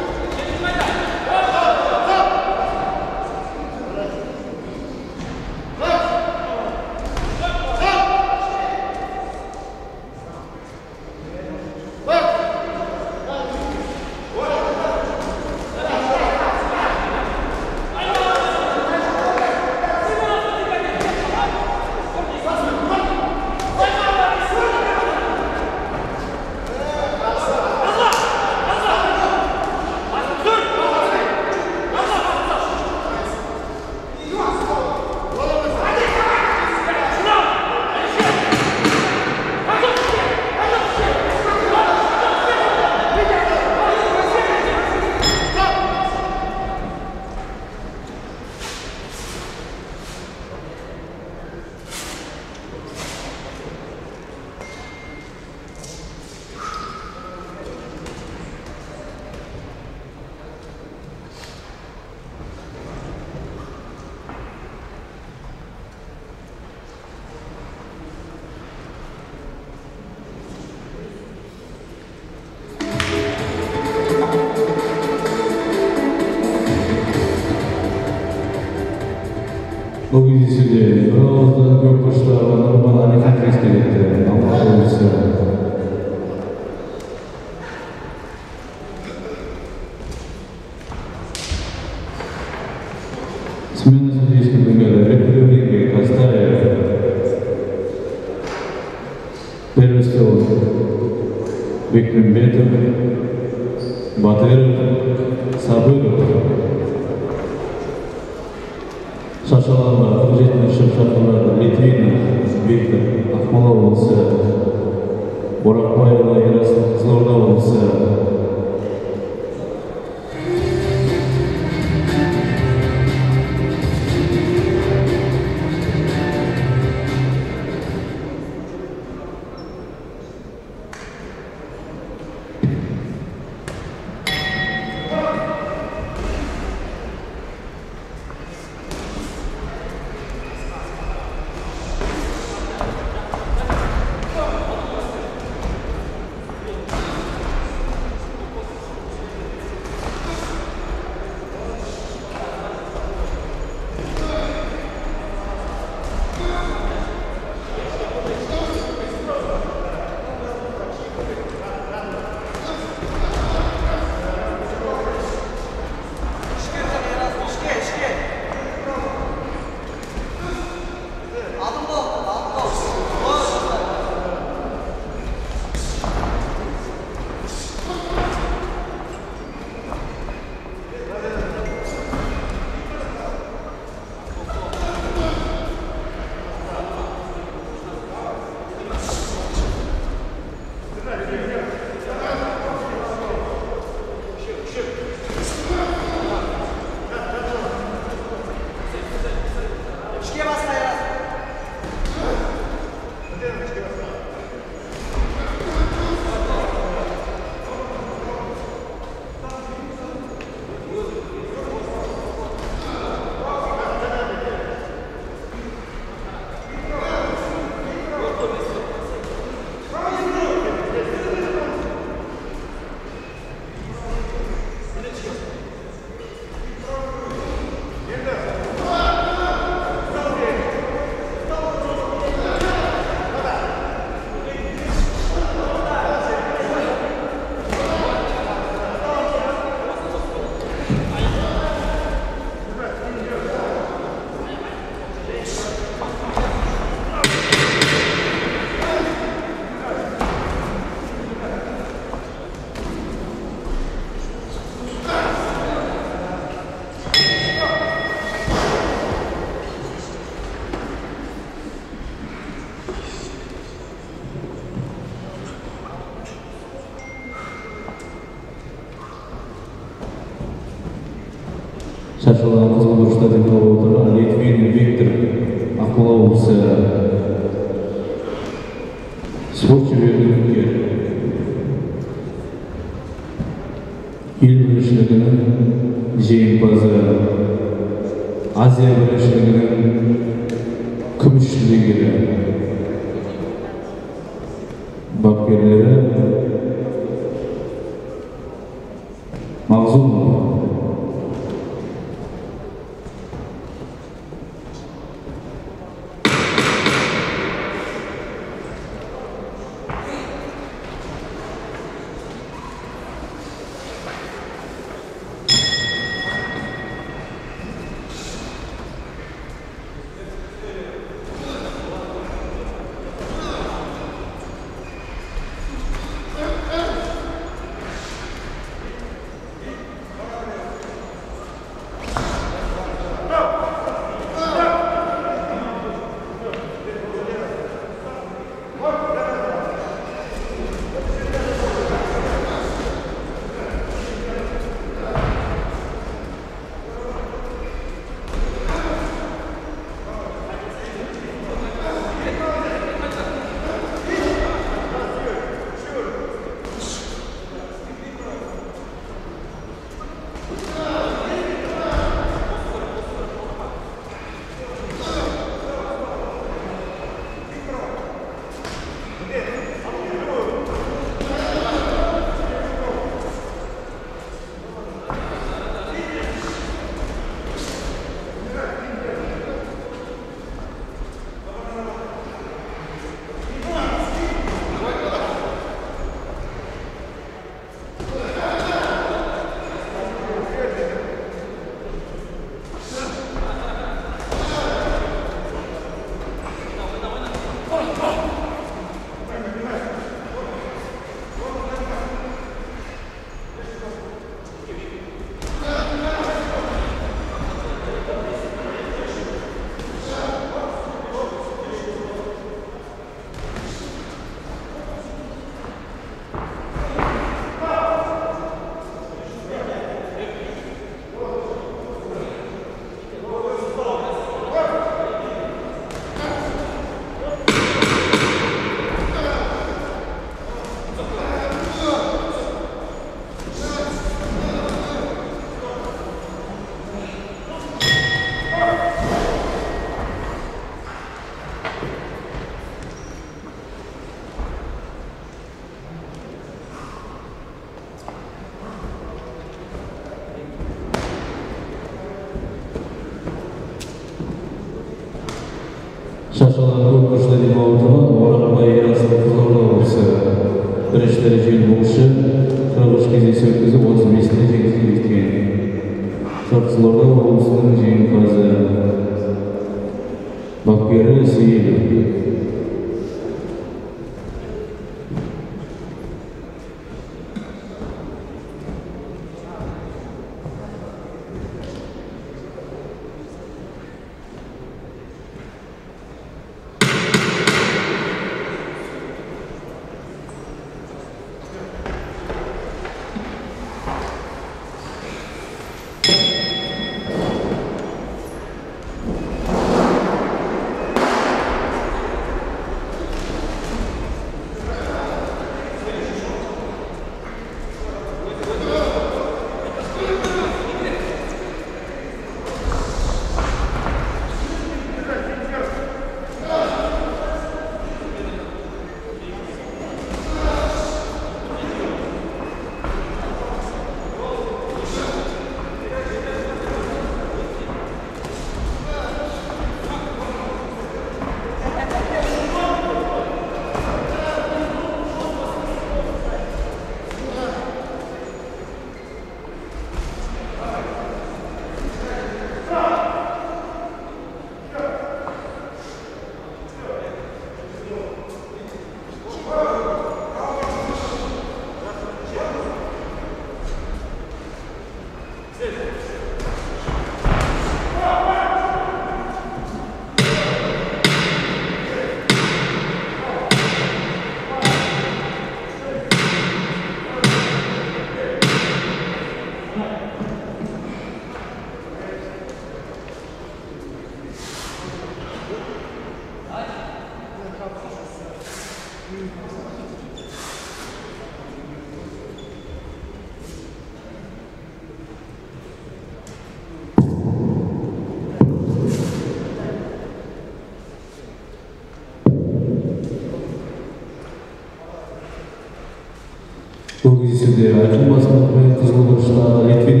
Litvinov.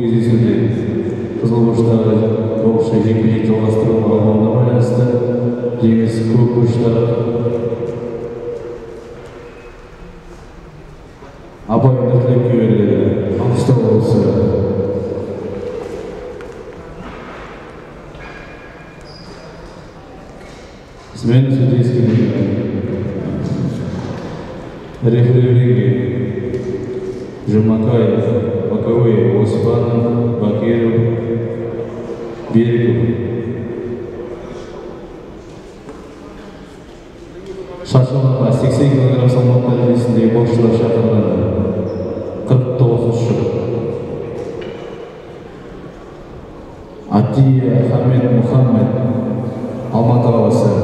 кездесуде қызылбұрыштағы боксшы жекпе-жек жалғастырылуға алуына байланысты жеңіс көк бұрыштағы абай нұртілекке беріледі маңғыстау облысы Смен судейский референги Жумакаев, عبدية حمد محمد عمر وسام.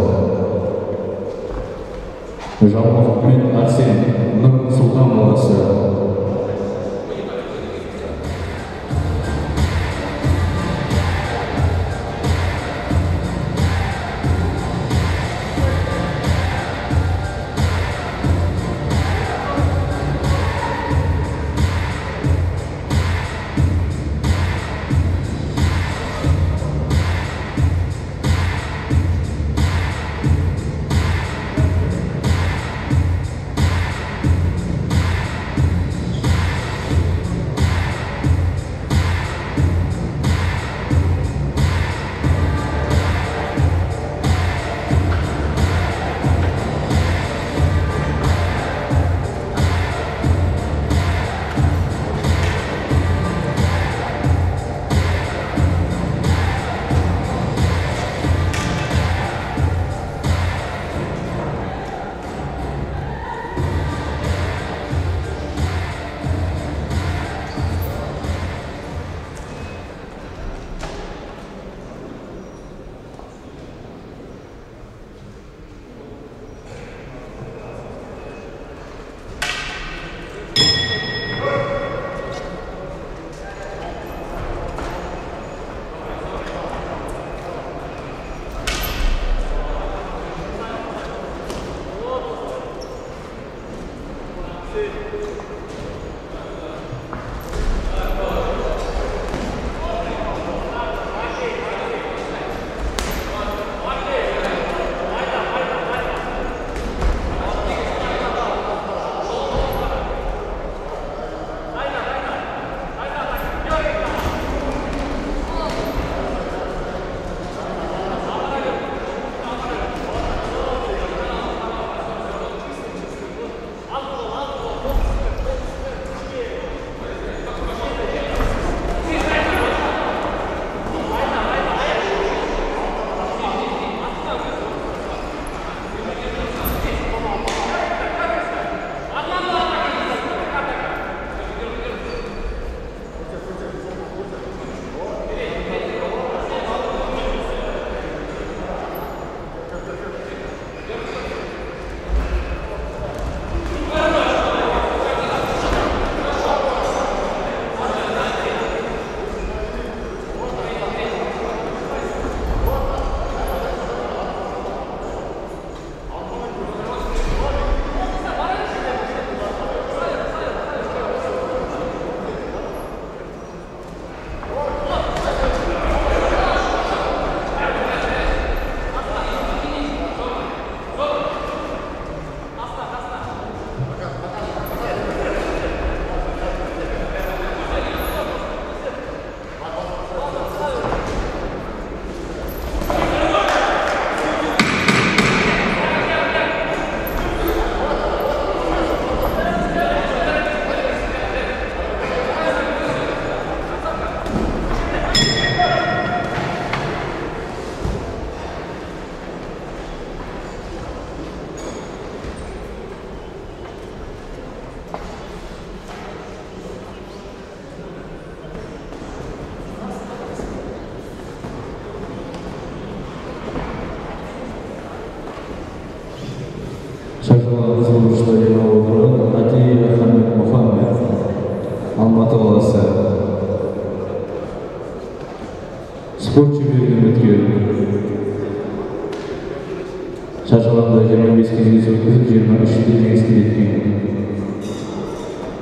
жас жиырма бес кездесу өткізіп жиырма үшінші жеңіске жеткен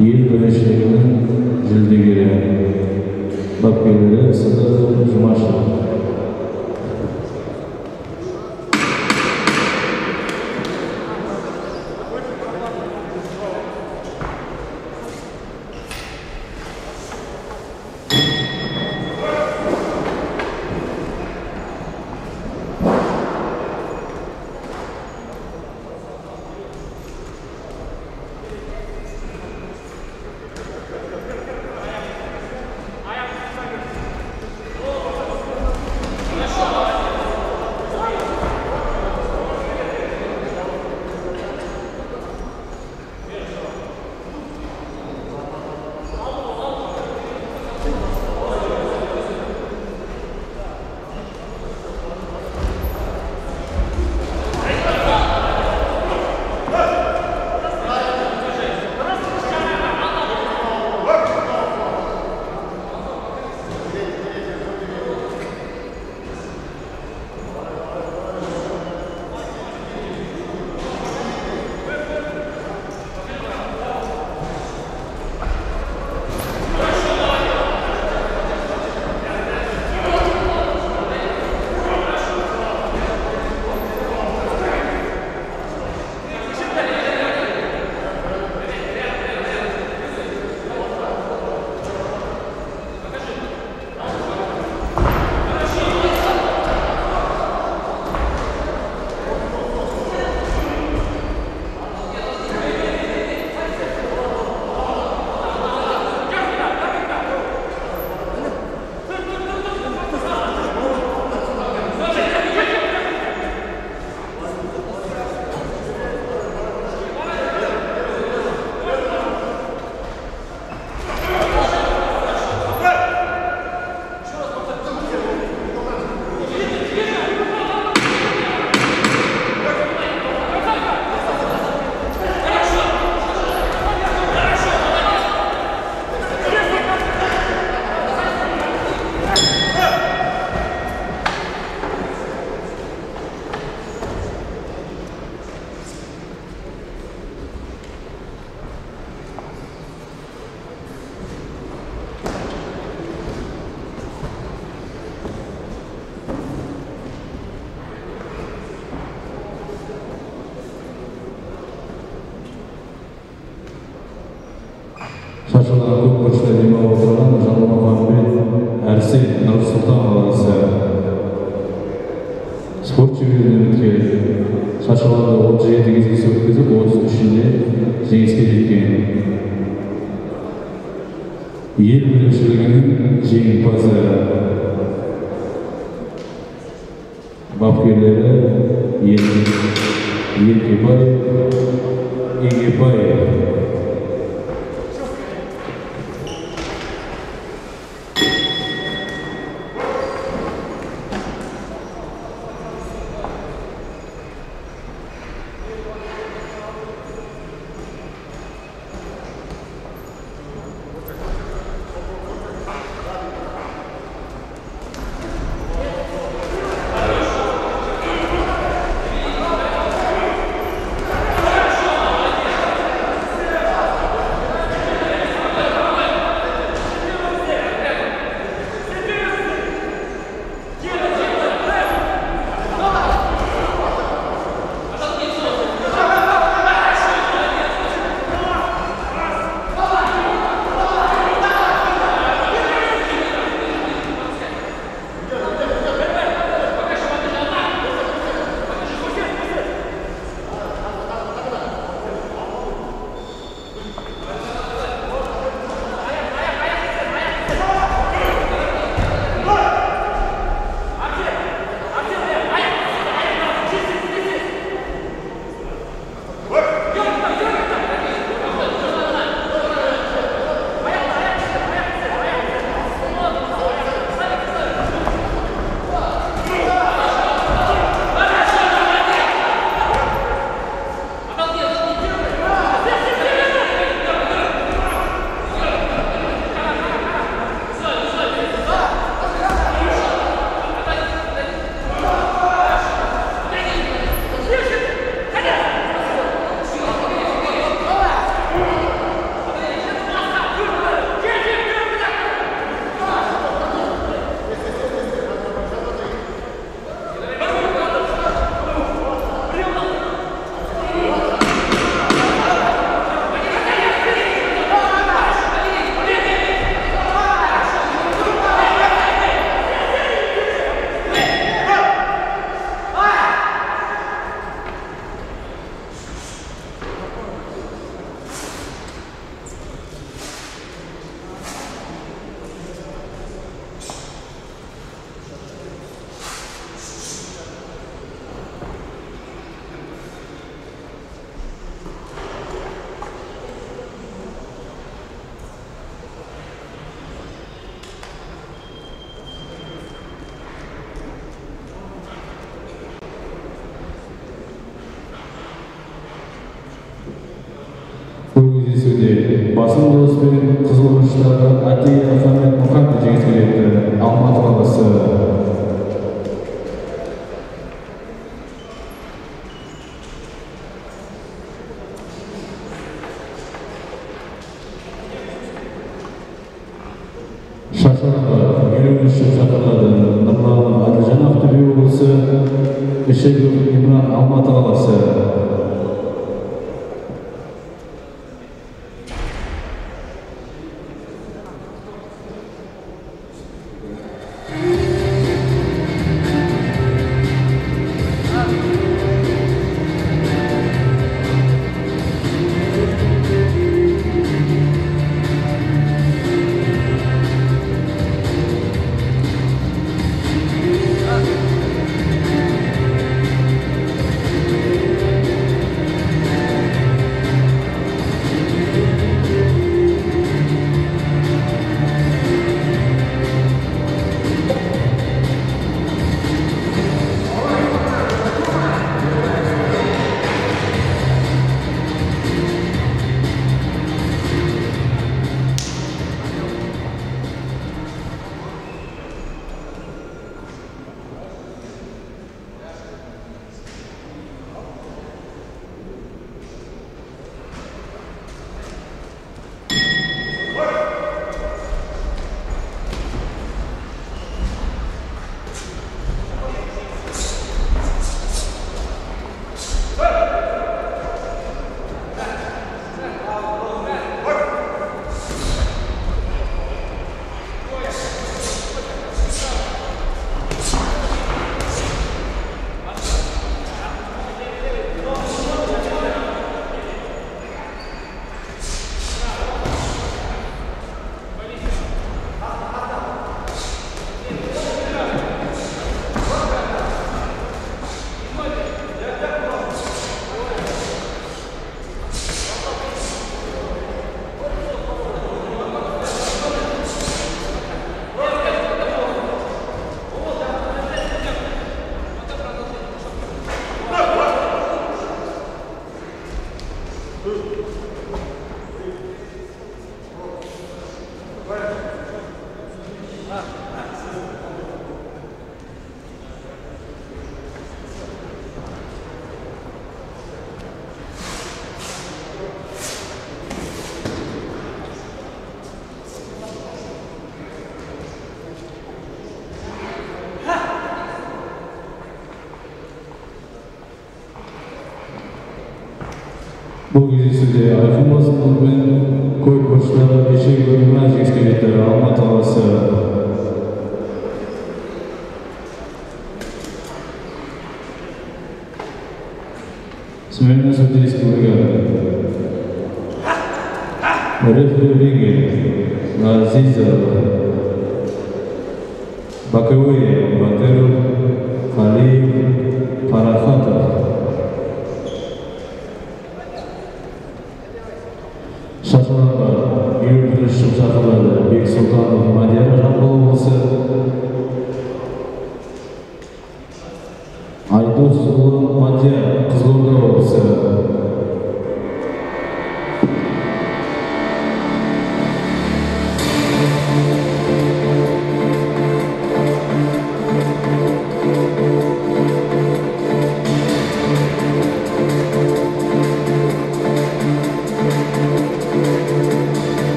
ел біріншілігінің жүлдегері бапкерлері сыдықов жұмашев wie sich der Alphumus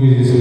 luz,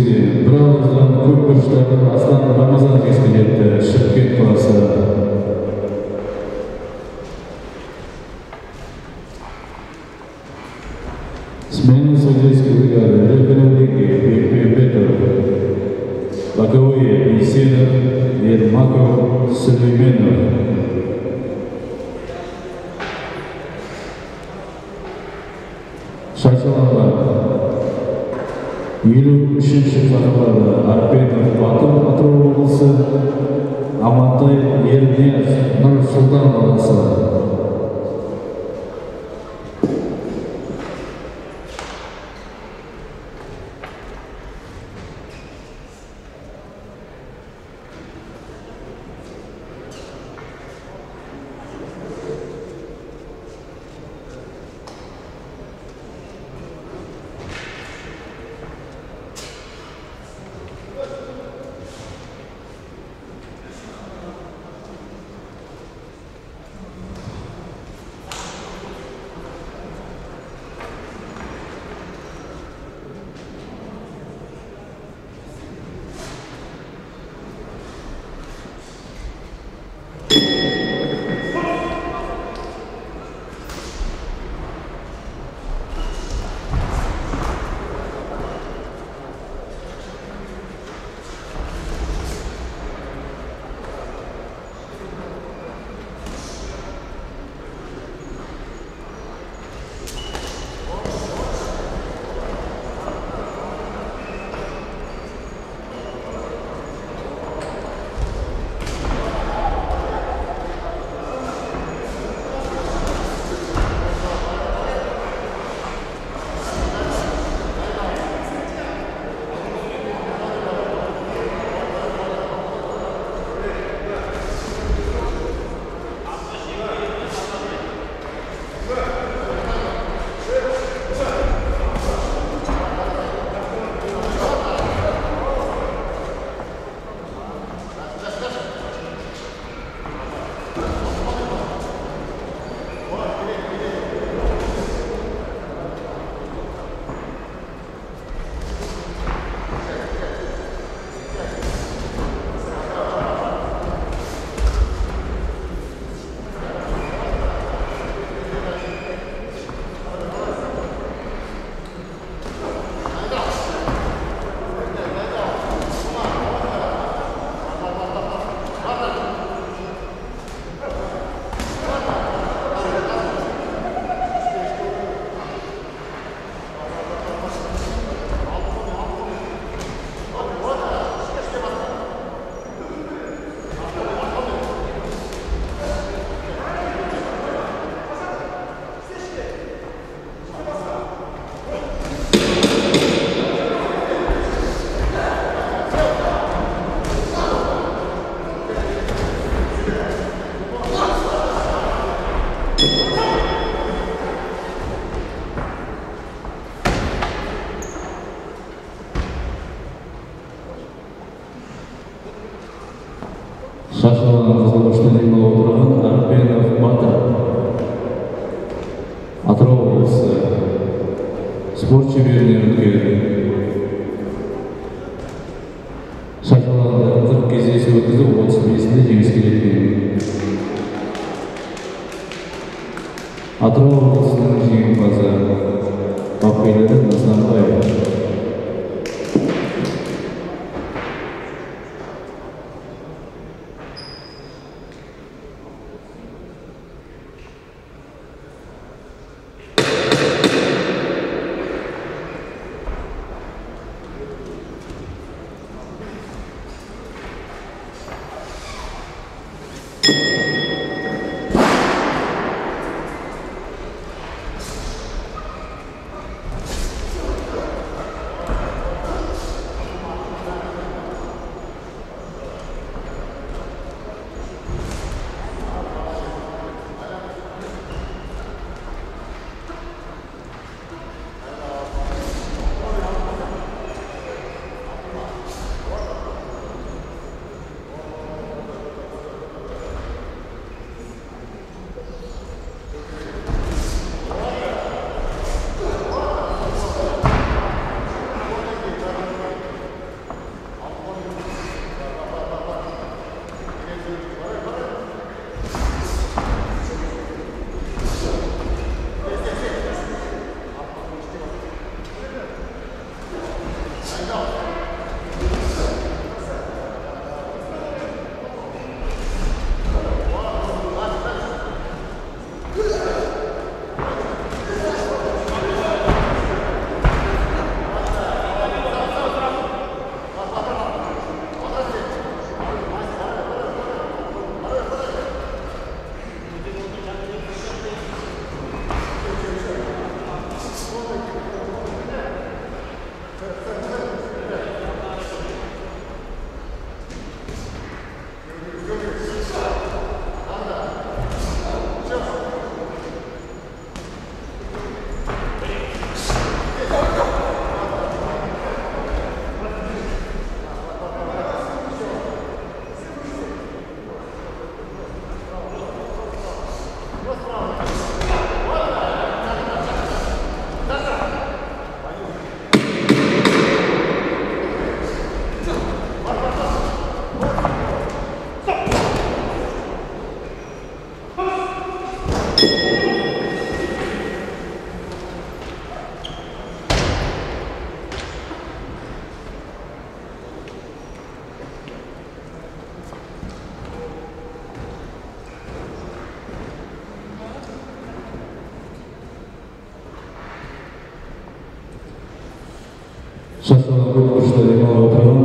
күшті демалып отырған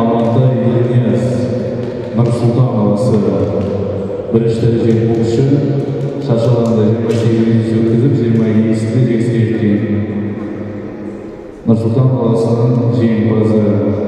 амантай ильяс нұр сұлтан қаласы бірінші дәрежелі боксшы шашаланда жиырма сегіз өткізіп жиырма екісінде жеңіске жеткен нұр сұлтан қаласының жеңімпазы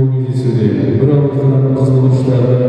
көңілдесуде бір ауыздан қызғылықты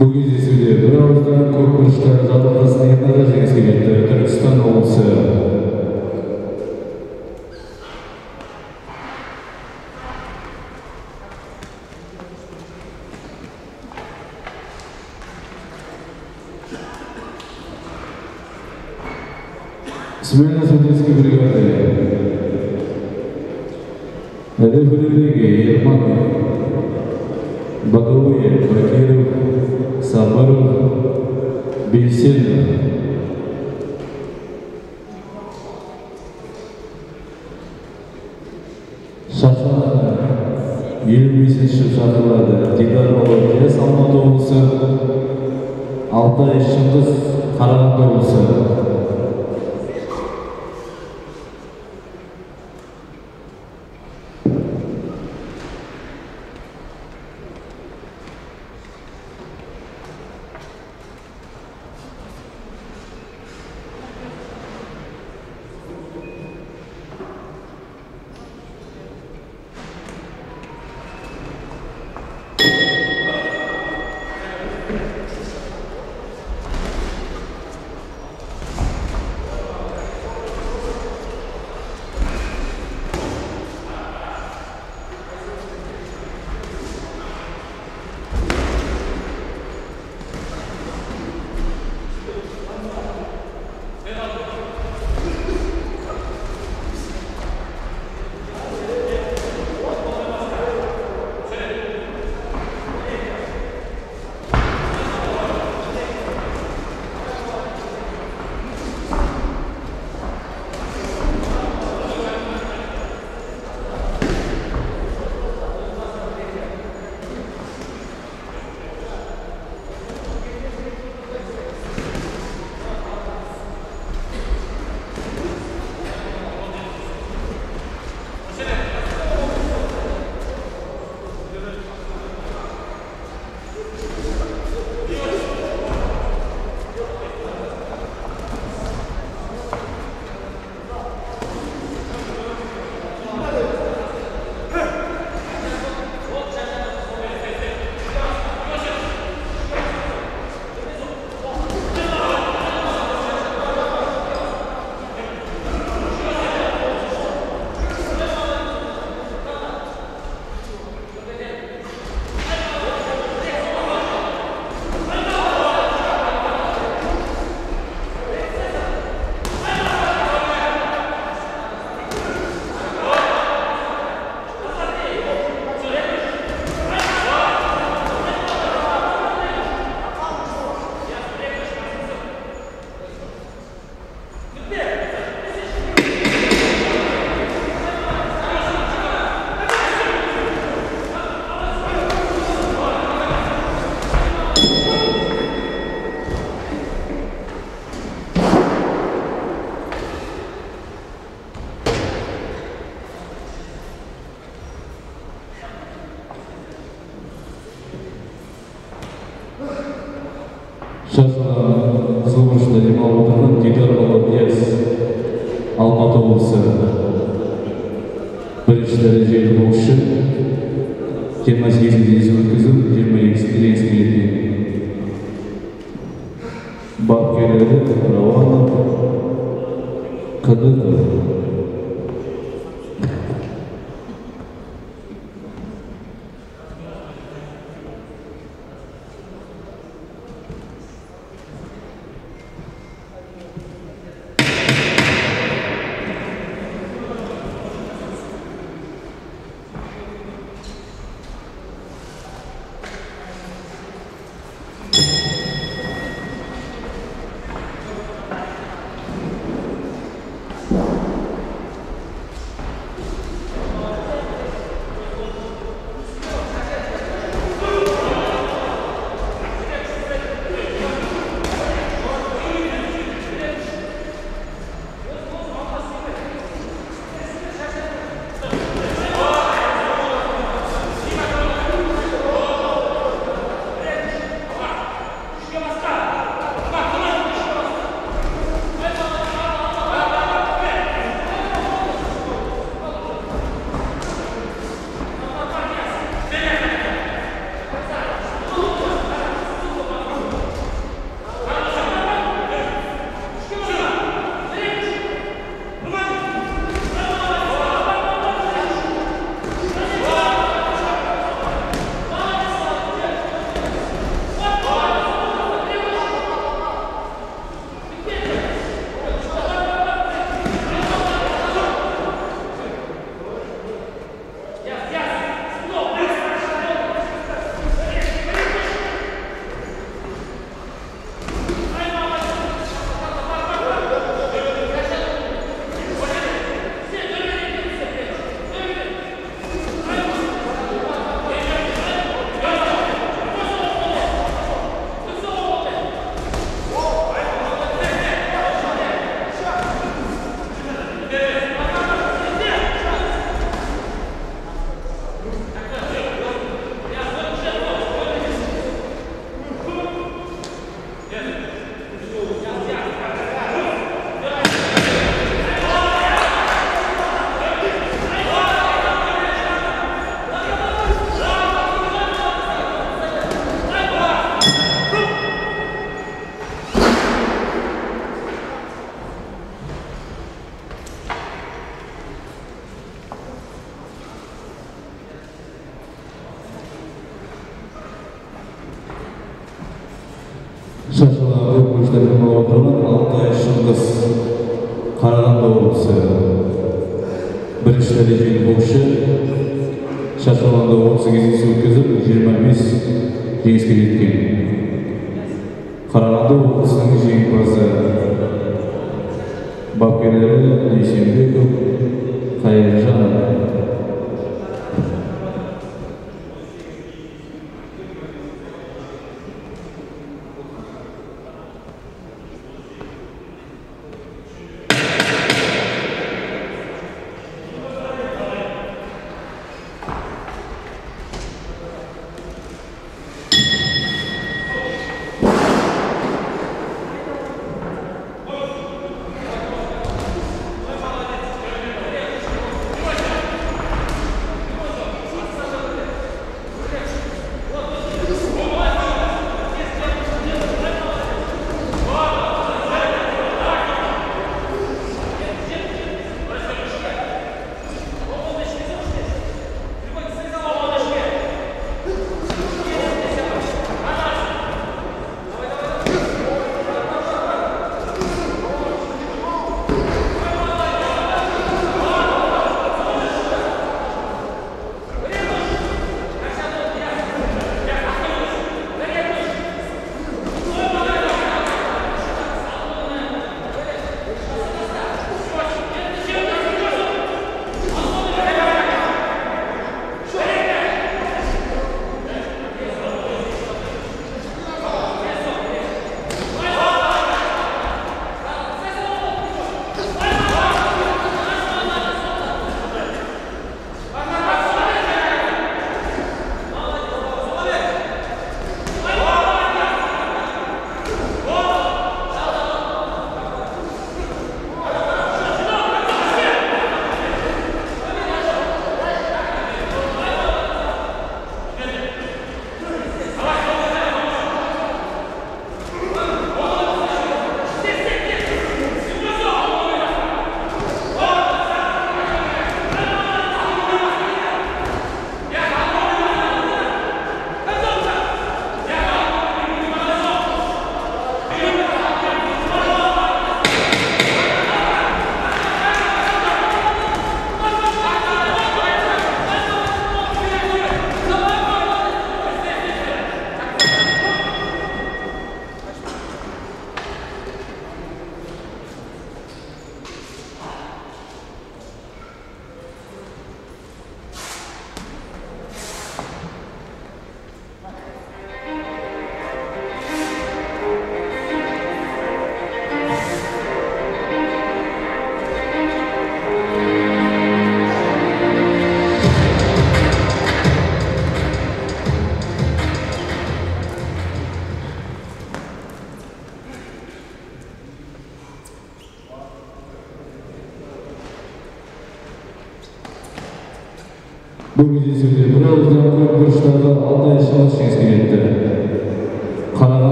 бұл кездесуде бір ауыздан көк бұрышта жарылқасын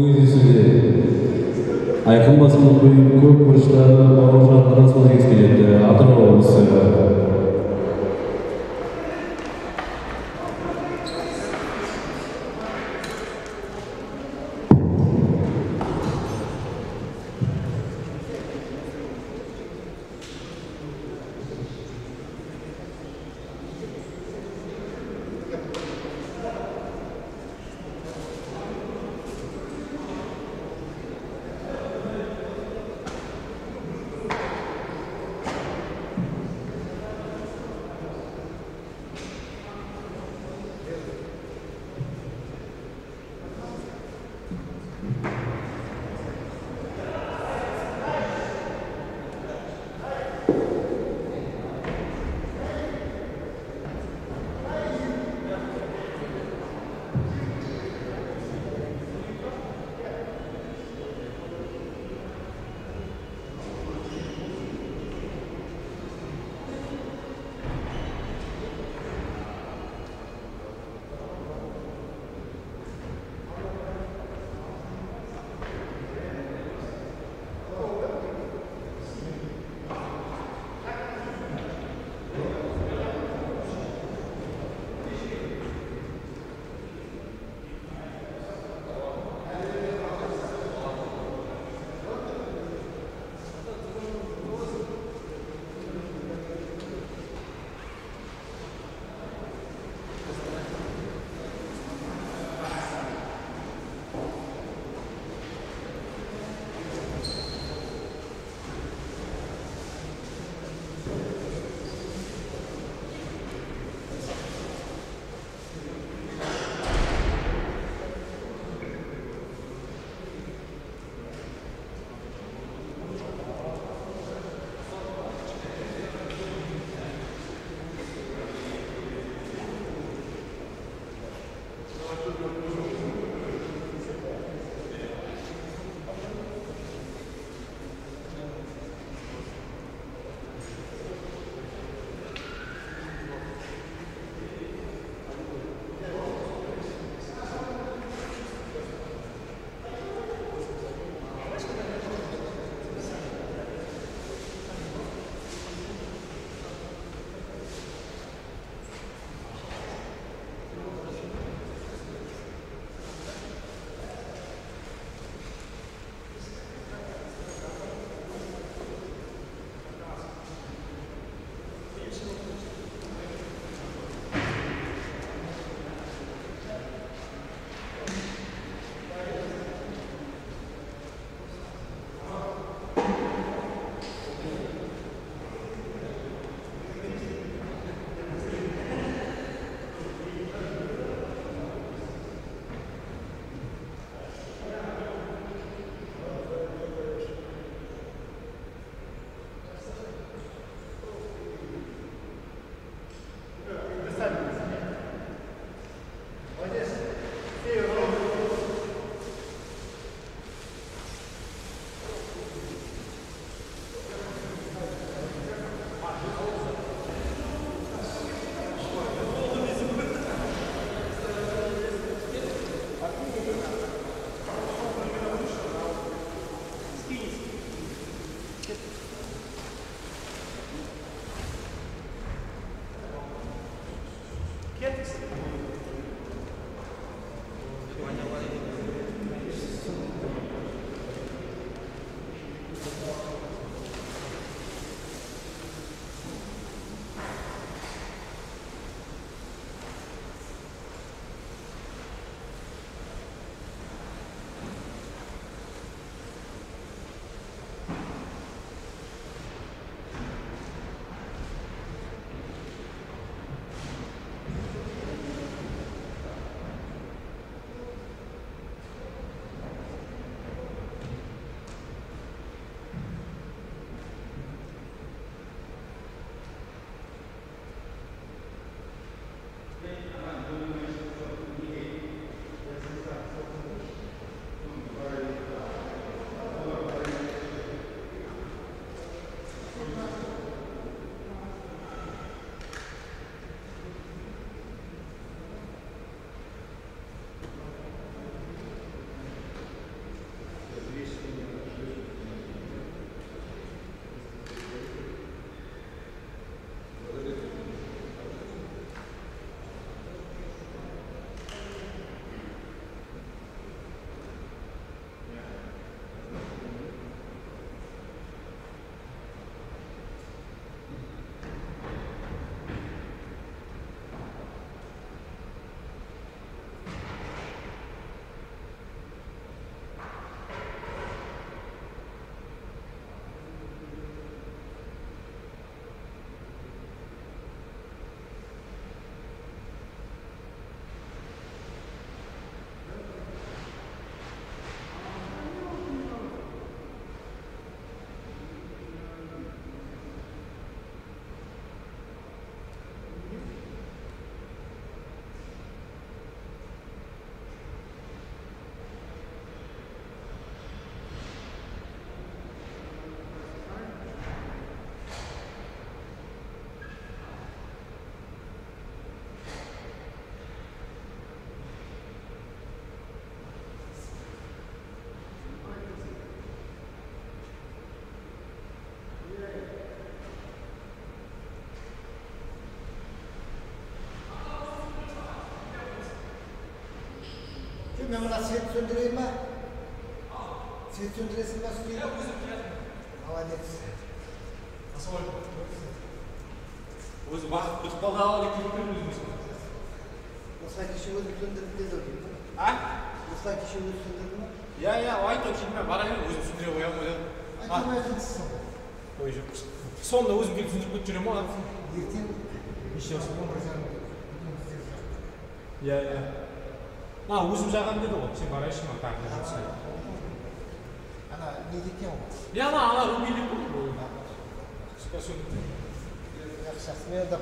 보기 예술의 아이컨 버스 보고 buna set söndüreyim mi? Set söndüresin nasıl değil? Hava net. өзі бақыт күтіп dedi o gibi. а kişi özü söndürdü mü? иә иә кейін мен бара беремін өзім түсіндіре қоямын kızsın. ой жоқ соңында өзім келіп түсіндіріп кетіп жүремін ғой иә иә мына өзім жағамын деді ғой сен барайыншы мына тағы істеп. Ana ne diyeceğim? иә ана ана рубильник сөндіріп. Yakışık. Ben de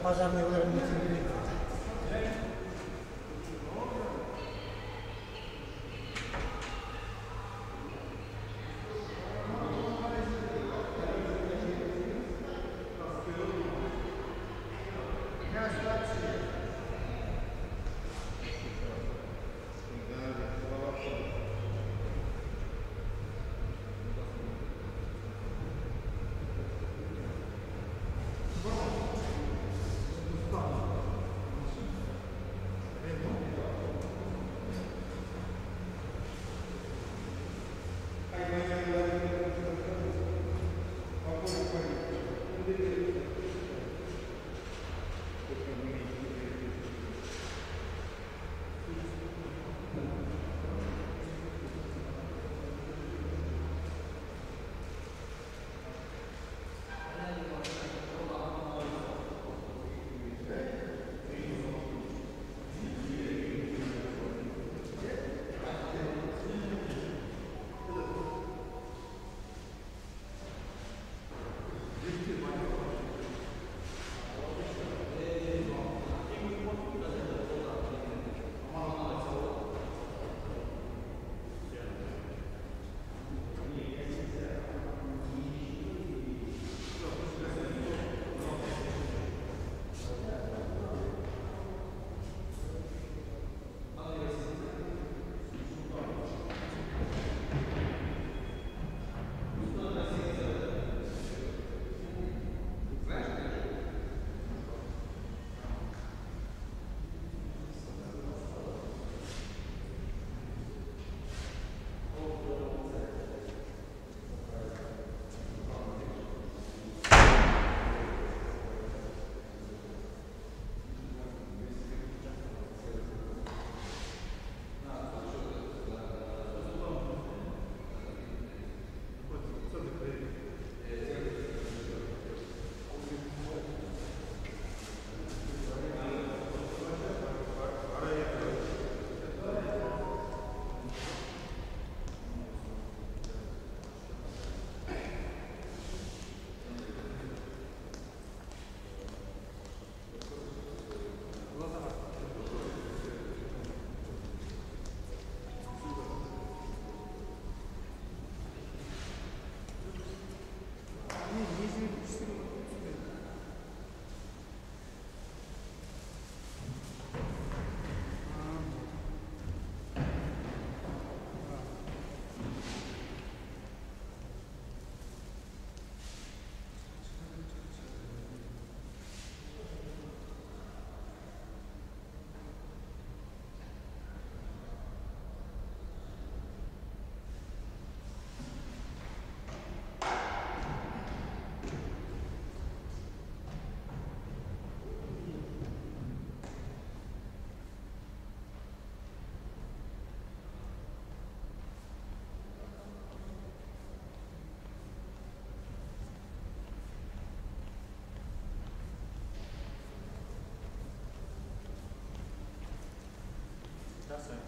Gracias.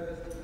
Good.